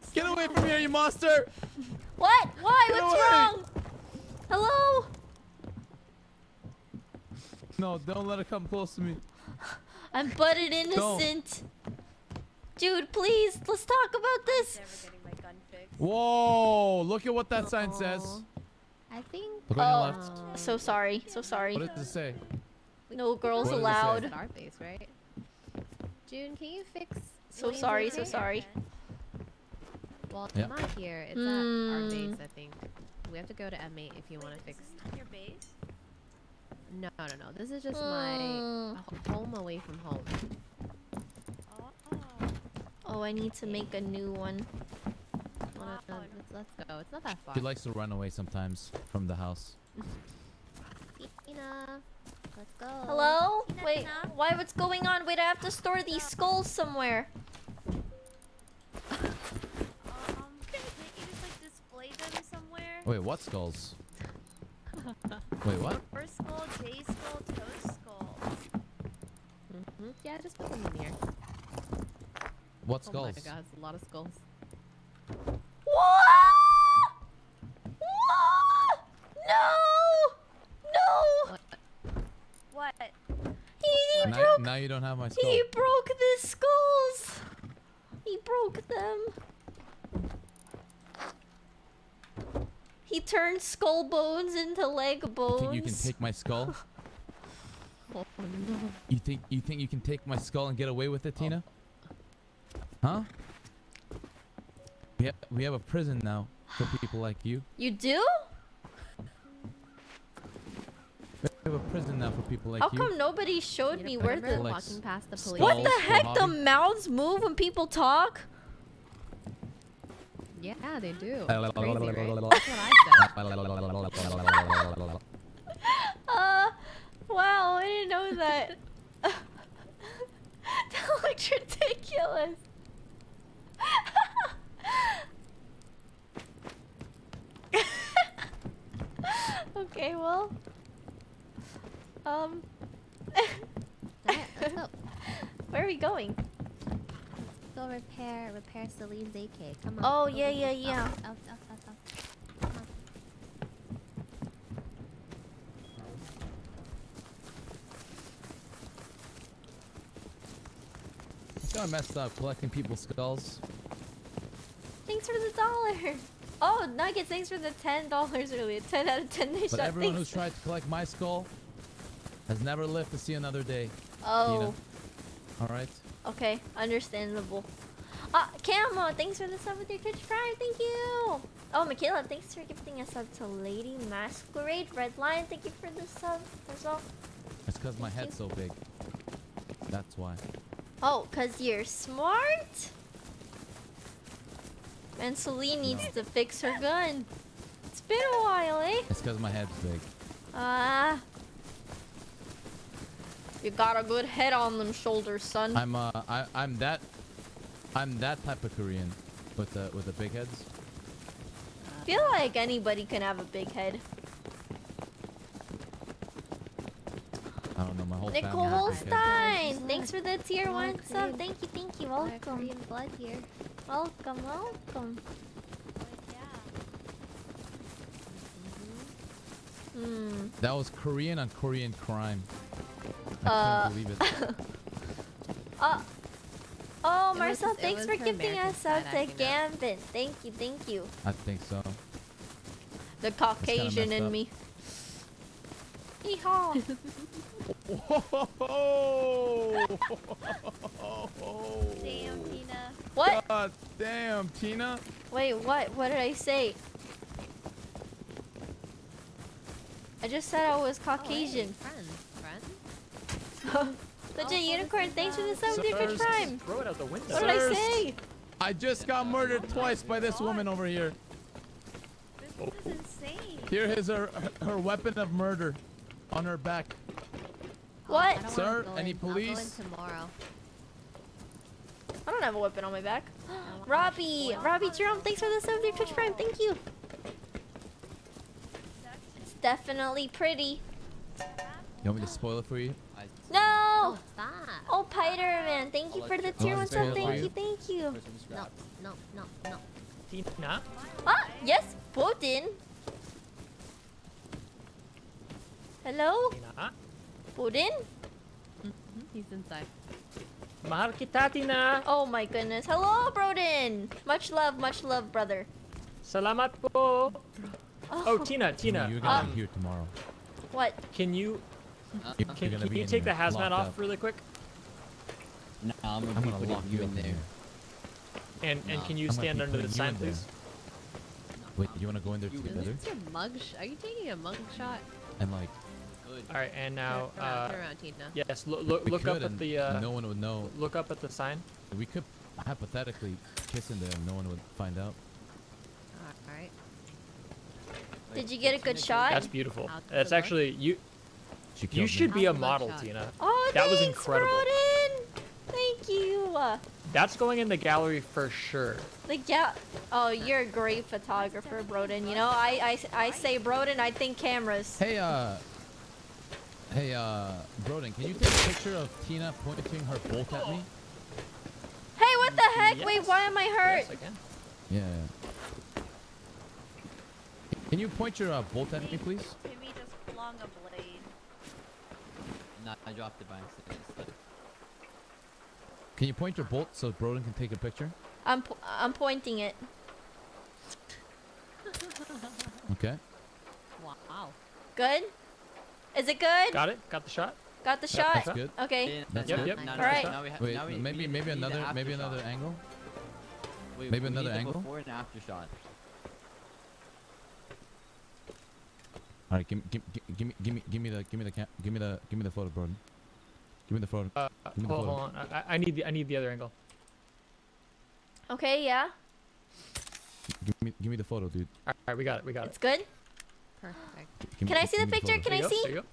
it's Get away from here, you monster! what? Why? Get What's away! wrong? Hello? No, don't let it come close to me. I'm butted innocent. Don't. Dude, please, let's talk about this. never getting my gun fixed. Whoa! Look at what that sign says. Oh. I think. Look Oh, uh, left. so sorry. So sorry. What does it say? No girls What does it say? allowed. At our base, right? June, can you fix? So sorry, so okay? sorry. Well, Yeah. not here. It's at our base, Hmm. I think. We have to go to M8 if you want to fix. Your base? No, no, no. This is just my Hmm. home away from home. Oh. Oh, I need to make a new one. Wanna- uh, let's, let's go. It's not that far. She likes to run away sometimes from the house. Tina, let's go. Hello? Tina, Wait, Tina? why? What's going on? Wait, I have to store these skulls somewhere. Wait, what skulls? Wait, what? First skull, J skull, toast skull. Mhm. Yeah, just put them in here. What Oh my skulls? god, it's a lot of skulls. No! No! What? What? He Now, broke. now you don't have my skull. He broke the skulls. He broke them. He turned skull bones into leg bones. You bones. think you can take my skull? Oh no. You think you think you can take my skull and get away with it, oh. Tina? Huh? We have, we have a prison now for people like you. You do? We have a prison now for people like How you. How come nobody showed You me where the Collects walking past the police? What the heck? The mouths move when people talk? Yeah, they do. Uh, Crazy, right? That's what I said. Uh, wow, I didn't know that. that looks ridiculous. okay, well. Um. Alright, let's go. Where are we going? Go repair, repair Celine's AK. Come on. Oh, go, yeah, go, yeah, go. yeah. Out, out, out, out, out. Come on. It's kind of messed up collecting people's skulls. Thanks for the dollar. Oh, Nuggets, thanks for the $10 earlier. 10 out of 10 they But shot. everyone who's tried to collect my skull has never lived to see another day. Oh, All right. Okay. Understandable. Ah, Camo, thanks for the sub with your Twitch Prime. Thank you. Oh, Michaela, thanks for gifting a sub to Lady Masquerade. Red Lion, thank you for the sub as well. It's because my head's so big. That's why. Oh, because you're smart? And Celine needs to fix her gun. It's been a while, eh? It's because my head's big. Ah. You got a good head on them shoulders, son. I'm uh I I'm that I'm that type of Korean with the with the big heads. I feel like anybody can have a big head. I don't know my whole family. Nicole has big heads. Holstein, thanks for the tier Oh, one sub. Thank you, thank you. Welcome, Korean blood here. welcome, welcome. Hmm. That was Korean on Korean crime. I Uh, couldn't believe it. Uh, oh, It Marcel, it thanks for her gifting American us sub side to up. Gambit. Thank you, thank you. I think so. The Caucasian in up. me. Yeehaw. Damn, Tina. what? God damn, Tina. Wait, what? What did I say? I just said I was Caucasian. Oh, hey, friends, friends. Legit Unicorn, thanks for the sub with your Twitch Prime. Throw it out the window. What did I say? I just got murdered twice by this woman over here. This is insane. Here is her her weapon of murder on her back. What? I don't wanna Sir, any in. I'll go in police? tomorrow. I don't have a weapon on my back. Robbie, Robbie Jerome, thanks for the sub with your Twitch Prime. Thank you. It's definitely pretty. You want me to spoil it for you? No! Oh, stop. Oh, Piter man, thank you for the tier I'll one spoil sub. Thank you. you, thank you. No, no, no, no. Tina? Ah, yes, Putin. Hello, Tina? Putin. Mhm, He's inside. Mahal kita, Tina. Oh my goodness. Hello, Broden. Much love, much love, brother. Salamat po. Oh, Tina, Tina. You're gonna um, be here tomorrow. What? Can you You're can, can you take the there, hazmat off up. really quick? No, I'm gonna, I'm be gonna putting lock you you in up there. And and No. can you I'm stand under the sign, there. please? Wait, you wanna go in there You in together? Is this your mug? Sh- are you taking a mug shot? And like, All right, and now turn, around, uh, turn around, Tina. yes, look look, we look could up at the uh, no one would know. look up at the sign. We could hypothetically kiss in there and no one would find out. All right. Did you get a good shot? That's beautiful. I'll take a That's actually you. She You should me. be a model, mugshot? Tina. Oh, That was incredible. Broden. Thank you. uh, That's going in the gallery for sure. the gal. Oh, you're a great photographer, Broden. You know, I, I, I say Broden, I think cameras. Hey, uh. Hey, uh, Broden, can you take a picture of Tina pointing her bolt at me? Hey, what the heck? Wait, why am I hurt? Yes, I can. Yeah. Can you point your uh, bolt at me, please? Timmy just flung a blade. No, I dropped it by accident. It. Can you point your bolt so Broden can take a picture? I'm, po- I'm pointing it. Okay. Wow. Good? Is it good? Got it? Got the shot? Got the shot? that's good. Okay. That's Yep, good. yep. No, no, All right. Now we Wait, now we, we maybe maybe we need the another maybe after another shot. angle. Wait, maybe we another the angle? Before and after shot. All right, give, give, give, give me give me give me the give me the give me the give me the photo, Broden. Give me the photo. Uh, Give me the hold, photo. hold on. I, I need the I need the other angle. Okay, yeah. Give me give me the photo, dude. All right, we got it. We got It's it. It's good? Perfect. Can me- I see the picture? photo. Can I There you go, see? there you go.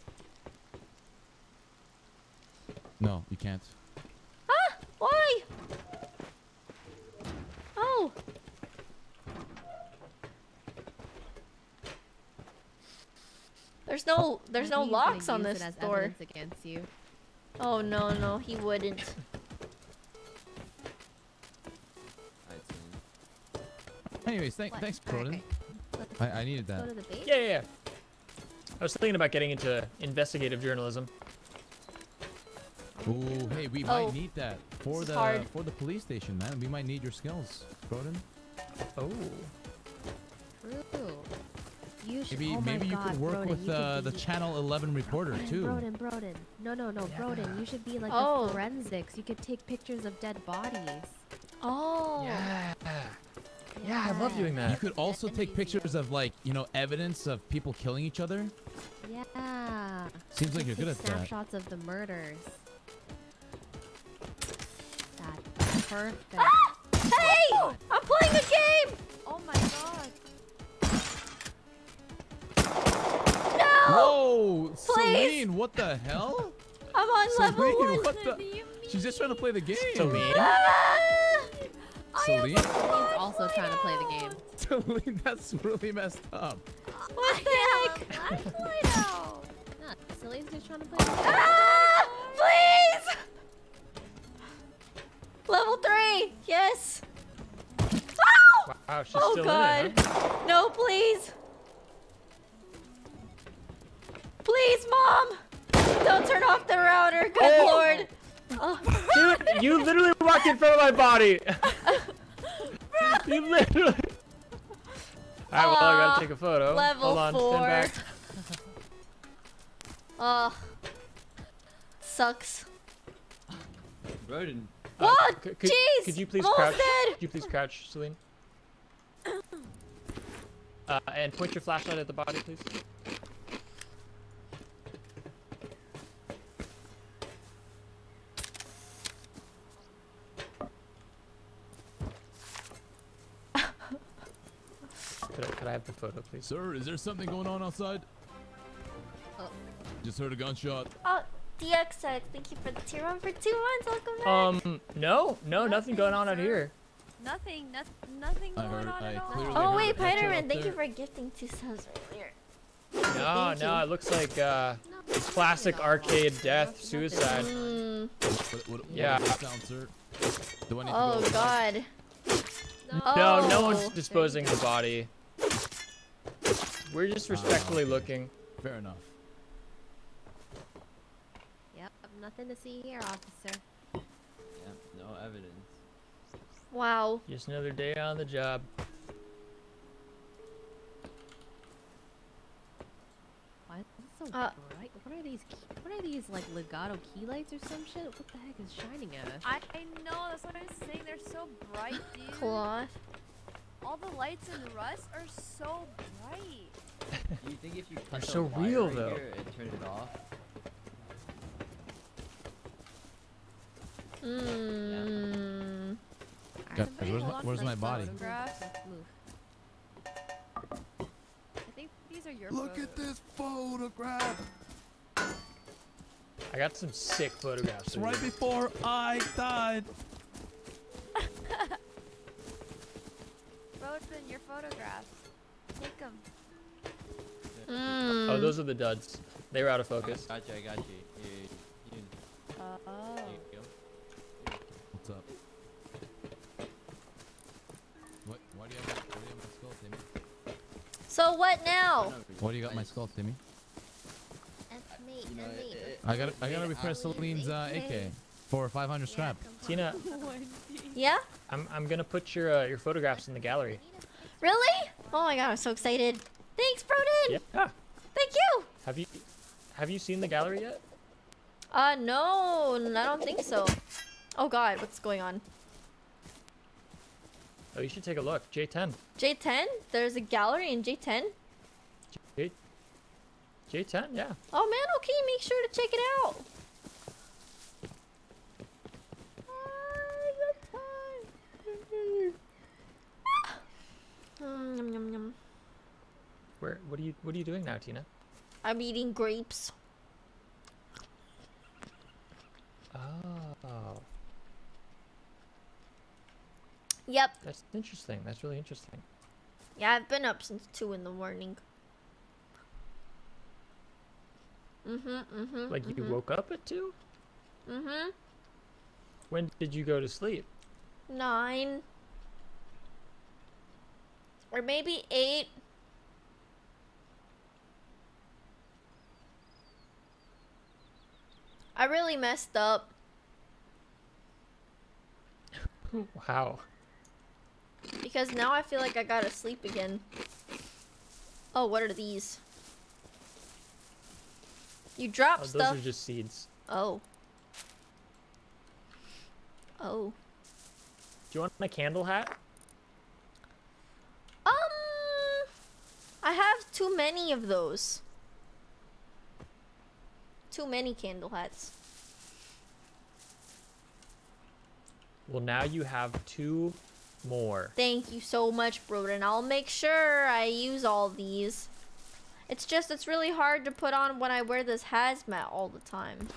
No, you can't. Ah! Why? Oh. There's no there's no Maybe he's gonna locks on this door. against you. Oh no no he wouldn't. Anyways, thank, What? thanks, Alright, Broden. okay. I, I needed that. to the base. Yeah, yeah, yeah. I was thinking about getting into investigative journalism. Ooh, hey, we Oh. might need that for It's the hard. for the police station, man. We might need your skills, Broden. Oh. True. You should. Maybe oh my maybe you God, could work Broden, with you uh, could the Channel 11 reporter Broden, too. Broden, Broden. No, no, no, Broden. You should be like Oh. the forensics. You could take pictures of dead bodies. Oh. Yeah. Yeah, I love doing that. You could also take pictures of like you know evidence of people killing each other. Yeah. Seems like you're good take at that. Snapshots of the murders. That's perfect. Ah! Hey! I'm playing a game! Oh my god. Whoa, Please! Celine, what the hell? I'm on level Celine, one. what the? She's just trying to play the game. Celine? Ah! I am Celine? He's also trying to play the game. Celine, that's really messed up. What the heck? I'm Play-Doh. Nah, Celine's just trying to play the game. Ah! Please! Level three! Yes! Ow! Wow, she's Oh still god. in it, huh? No, please! Please, mom! Don't turn off the router, good Oh. lord! Oh. Dude, you literally walked in front of my body. you literally. Alright, well, I Aw, gotta take a photo. level Hold on, four. stand back. Oh. Sucks. Broden. Uh, What? c- could, Jeez! Could you please almost crouch? dead. Could you please crouch, Celine? Uh, and point your flashlight at the body, please. Could I, have the photo, please? Sir, is there something going on outside? Oh. Just heard a gunshot. Oh, D X DXX, thank you for the tier one for two months. Welcome back. Um, no, no, nothing going on out here. Nothing, noth nothing I going heard- on I at all. oh wait, a gunshot Spider-Man, thank you for gifting two subs earlier. No, Thank no, you. it looks like uh, No, classic arcade death, Nothing. suicide. Mm. What, what, what Yeah. that sound, sir? Do I need to Oh go? god. No, no one's Oh. disposing the body. We're just respectfully okay. looking. Fair enough. Yep, nothing to see here, officer. Yep, no evidence. Wow. Just another day on the job. Why is it so Uh, bright? What are these? What are these like Elgato key lights or some shit? What the heck is shining at us? I, I know, that's what I was saying. They're so bright, dude. Cloth. All the lights in the Rust are so bright. Do you think if you They're the so real, right though. here and turn it off? Mmm. Guys, Somebody where's my, where's my body? photographs. Move. I think these are your Look at this photograph. I got some sick photographs. It's right before I died. Broden, your photographs. Take them. Mm. Oh, those are the duds. They were out of focus. Got you, I got you. Here, you, Oh. you. What's up? What? Why do you have my, why do you have my skull, Timmy? So what now? Why do you got my skull, Timmy? That's me. You know, and me. it- it- I gotta, I gotta it- repair Celine's uh, AK for 500 scrap. Tina, Yeah? I'm I'm gonna put your uh, your photographs in the gallery. Really? Oh my god, I'm so excited. Thanks, Broden. Yeah. Thank you. Have you have you seen the gallery yet? Uh, no, I don't think so. Oh god, what's going on? Oh, you should take a look. J10. J10? There's a gallery in J10? J J10, yeah. Oh man, okay, make sure to check it out. Mm, yum, yum, yum. Where what are you what are you doing now, Tina? I'm eating grapes. Oh. Yep. That's interesting. That's really interesting. Yeah, I've been up since 2 in the morning. Mm-hmm, mm-hmm. Like you mm-hmm. woke up at 2? Mm-hmm. When did you go to sleep? Nine. Or maybe eight. I really messed up. Wow. Because now I feel like I gotta sleep again. Oh, what are these? You drop Oh, those stuff. are just seeds. Oh. Oh. Do you want a candle hat? I have too many of those. Too many candle hats. Well, now you have two more. Thank you so much, Broden. I'll make sure I use all these. It's just, it's really hard to put on when I wear this hazmat all the time.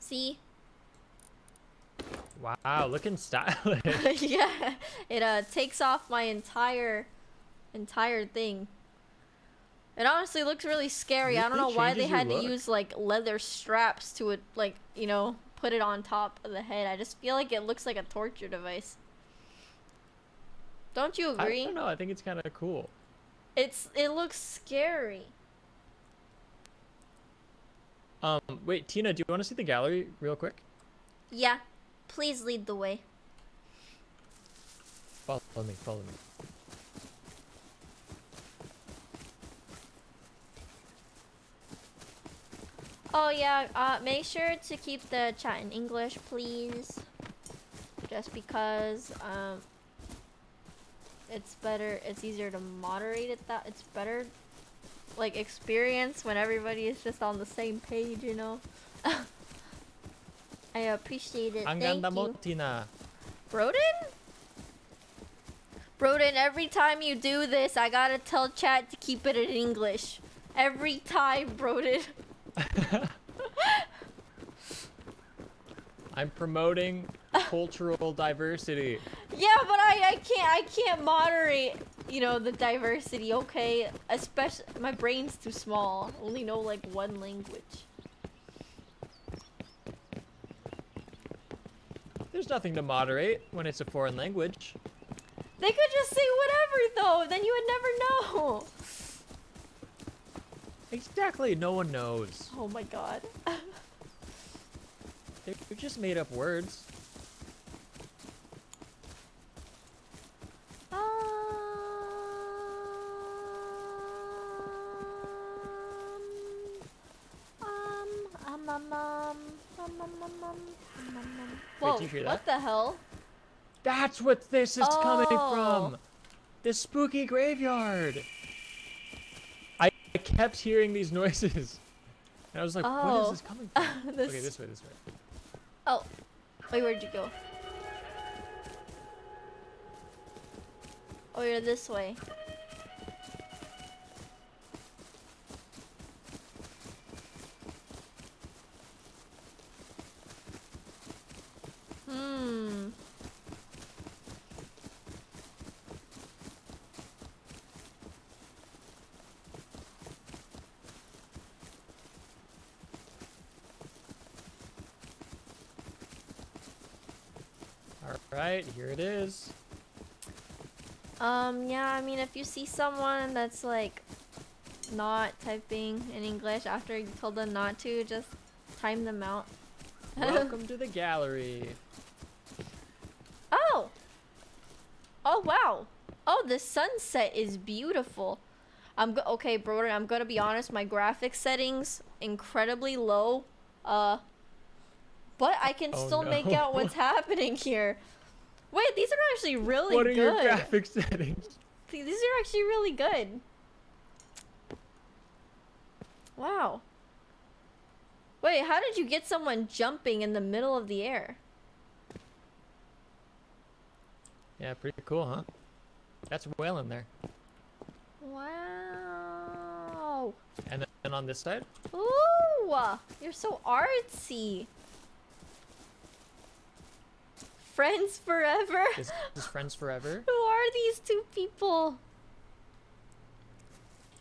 See? Wow, looking stylish. yeah, it uh takes off my entire, entire thing. It honestly looks really scary. I don't know why they had to use like leather straps to it, like you know, put it on top of the head. I just feel like it looks like a torture device. Don't you agree? I don't know. I think it's kind of cool. It's it looks scary. Um, wait, Tina, do you want to see the gallery real quick? Yeah, please lead the way. Follow me, follow me. Oh yeah, uh, make sure to keep the chat in English, please. Just because um, it's better, it's easier to moderate it. That it's better, like experience when everybody is just on the same page, you know. I appreciate it. Thank you, Tina. Broden. Broden, every time you do this, I gotta tell chat to keep it in English. Every time, Broden. I'm promoting cultural diversity. Yeah, but I, I can't I can't moderate, you know, the diversity, okay? Especially my brain's too small. Only know like one language. There's nothing to moderate when it's a foreign language. They could just say whatever though, then you would never know. Exactly, no one knows. Oh my god. They're just made up words. Uh... Um, um, um, Whoa, Wait, what the hell? That's what this is oh. coming from! This spooky graveyard! I kept hearing these noises. And I was like, what Oh. is this coming from? This- Okay, this way, this way. Oh, wait, where'd you go? Oh, you're this way. Hmm. Right, here it is. Um, yeah, I mean, if you see someone that's like not typing in English after you told them not to, just time them out. Welcome to the gallery. Oh! Oh, wow. Oh, the sunset is beautiful. I'm go- okay, brother. I'm gonna be honest. My graphics settings incredibly low. Uh, but I can Oh, still make out what's happening here. Wait, these are actually really good. what are good. your graphic settings? Th- These are actually really good. Wow. Wait, how did you get someone jumping in the middle of the air? Yeah, pretty cool, huh? That's a whale in there. Wow. And then on this side, Ooh, you're so artsy. Friends forever? this is Friends Forever. Who are these two people?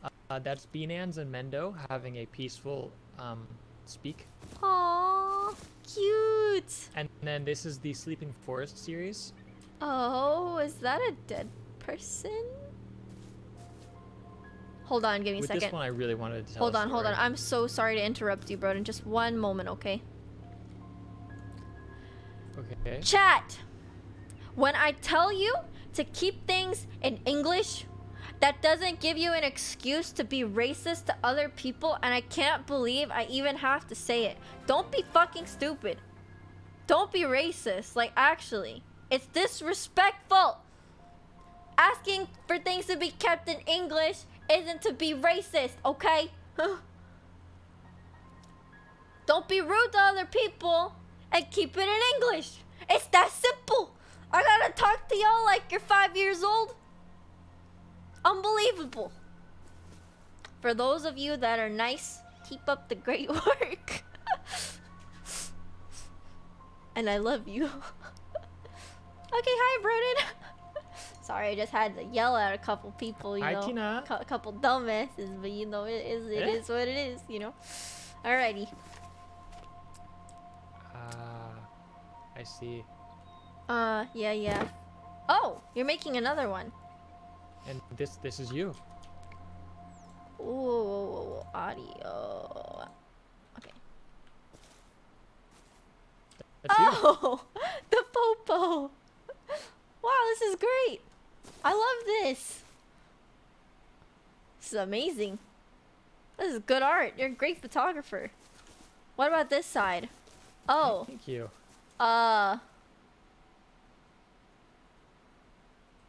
Uh, that's Beanans and Mendo having a peaceful um, speak. Aww, cute. And then this is the Sleeping Forest series. Oh, is that a dead person? Hold on, give me a With second. this one, I really wanted to tell Hold a on, hold on. I'm so sorry to interrupt you, bro. In just one moment, okay? Okay. Chat! When I tell you to keep things in English, that doesn't give you an excuse to be racist to other people, and I can't believe I even have to say it. Don't be fucking stupid. Don't be racist. Like, actually, it's disrespectful. Asking for things to be kept in English isn't to be racist, okay? Don't be rude to other people and keep it in English. It's that simple. I gotta talk to y'all like you're five years old. Unbelievable. For those of you that are nice, keep up the great work. and I love you. okay, hi, Broden. Sorry, I just had to yell at a couple people, you Hi, know. Tina. A couple dumbasses, but you know, it is, it Eh? is what it is, you know. Alrighty. Ah, I see. Uh, yeah, yeah. Oh, you're making another one. And this this is you. Ooh, audio. Okay. That's you. Oh, the popo. Wow, this is great. I love this. This is amazing. This is good art. You're a great photographer. What about this side? Oh, Thank you. uh,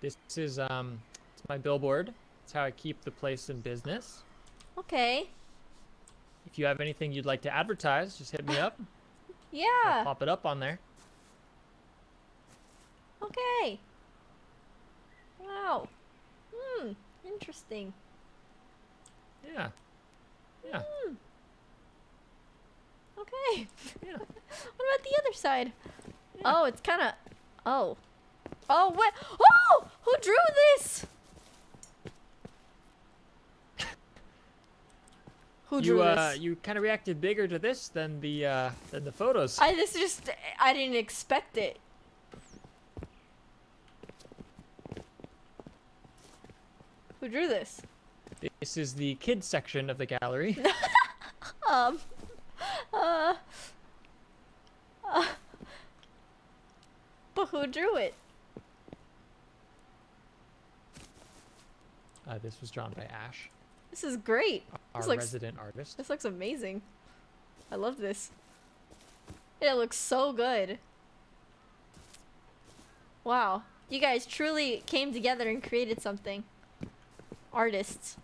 This is um, it's my billboard. It's how I keep the place in business. okay. If you have anything you'd like to advertise, just hit me up. I'll Yeah, pop it up on there. okay. Wow. Hmm, interesting. Yeah. Yeah. Hmm. Okay. Yeah. what about the other side? Oh, it's kind of. Oh. Oh, what? Oh! Who drew this? Who drew you uh, this? you kind of reacted bigger to this than the uh, than the photos. I this just I didn't expect it. Who drew this? This is the kids section of the gallery. Um. Uh. uh but who drew it? Uh, this was drawn by Ash, This is great. our This looks resident artist. This looks amazing. I love this. It looks so good. Wow. You guys truly came together and created something. Artists.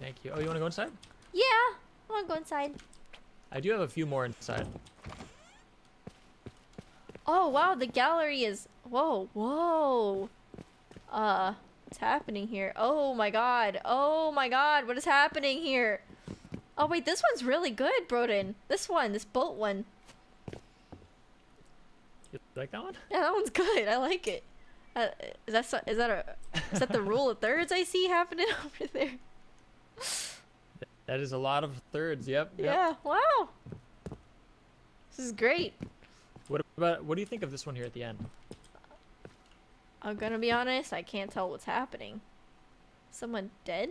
Thank you. Oh, you want to go inside? Yeah. I want to go inside. I do have a few more inside. Oh, wow. The gallery is... Whoa. Whoa. Uh, what's happening here? Oh my god. Oh my god. What is happening here? Oh, wait. This one's really good, Broden. This one. This boat one. You like that one? Yeah, that one's good. I like it. Uh, is that is that a is that the rule of thirds I see happening over there? That is a lot of thirds. Yep. yep. Yeah. Wow. This is great. What about what do you think of this one here at the end? I'm gonna be honest, I can't tell what's happening. Someone dead?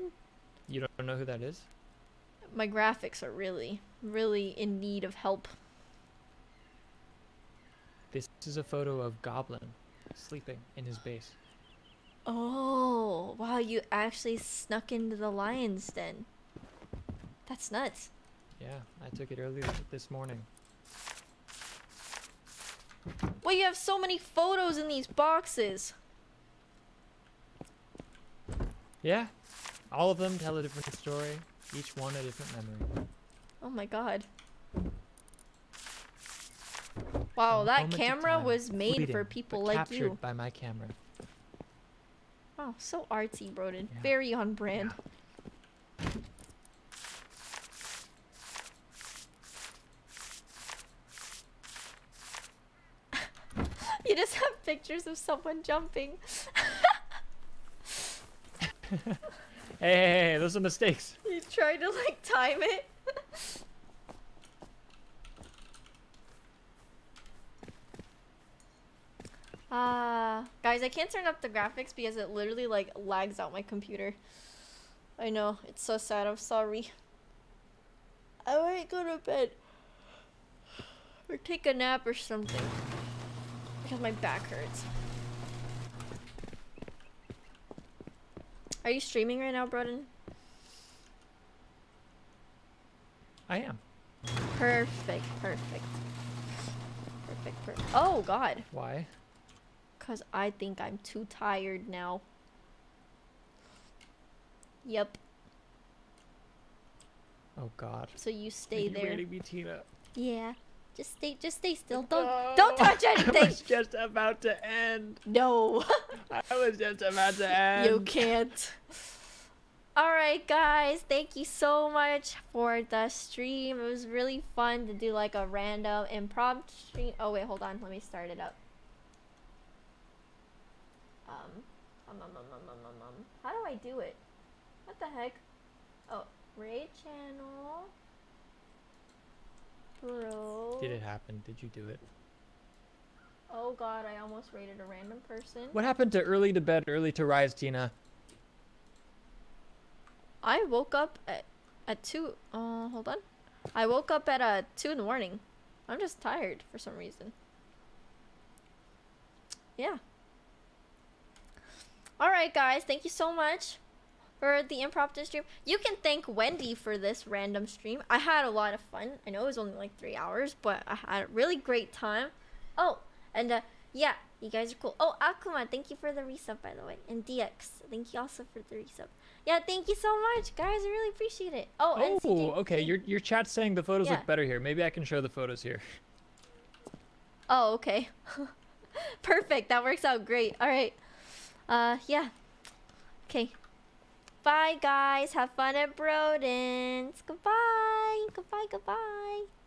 You don't know who that is? My graphics are really, really in need of help. This is a photo of Goblin sleeping in his base. Oh, wow, you actually snuck into the lion's den. That's nuts. Yeah, I took it early this morning. Well, you have so many photos in these boxes. Yeah, all of them tell a different story, each one a different memory. Oh my god. Wow, From that camera time, was made for people like captured you. by my camera. Oh, so artsy, Broden. Very on brand. You just have pictures of someone jumping. Hey, hey, hey, those are mistakes. you try to like time it. Ah, guys, I can't turn up the graphics because it literally like lags out my computer. I know, it's so sad. I'm sorry. I might go to bed or take a nap or something because my back hurts. Are you streaming right now, Broden? I am. Perfect, perfect. Perfect, perfect. Oh, God. Why? Because I think I'm too tired now. Yep. Oh God. So you Are stay you there. rating me, Tina? Yeah. Just stay just stay still. Don't don't touch I anything. was just about to end. No. I was just about to end. you can't. Alright guys, thank you so much for the stream. It was really fun to do like a random impromptu stream. Oh wait, hold on. Let me start it up. Um, um, um, um, um, um, um, um. How do I do it? What the heck? Oh, raid channel. Bro. Did it happen? Did you do it? Oh god, I almost raided a random person. What happened to early to bed, early to rise, Tina? I woke up at at two. Uh, hold on. I woke up at uh two in the morning. I'm just tired for some reason. Yeah. All right, guys. Thank you so much for the impromptu stream. You can thank Wendy for this random stream. I had a lot of fun. I know it was only like three hours, but I had a really great time. Oh, and uh, yeah, you guys are cool. Oh, Akuma, thank you for the resub, by the way. And DX, thank you also for the resub. Yeah, thank you so much, guys. I really appreciate it. Oh, Oh, okay. Your your chat's saying the photos Yeah. look better here. Maybe I can show the photos here. Oh, okay. Perfect. That works out great. All right. Uh, yeah. Okay. Bye, guys. Have fun at Broden's. Goodbye. Goodbye. Goodbye.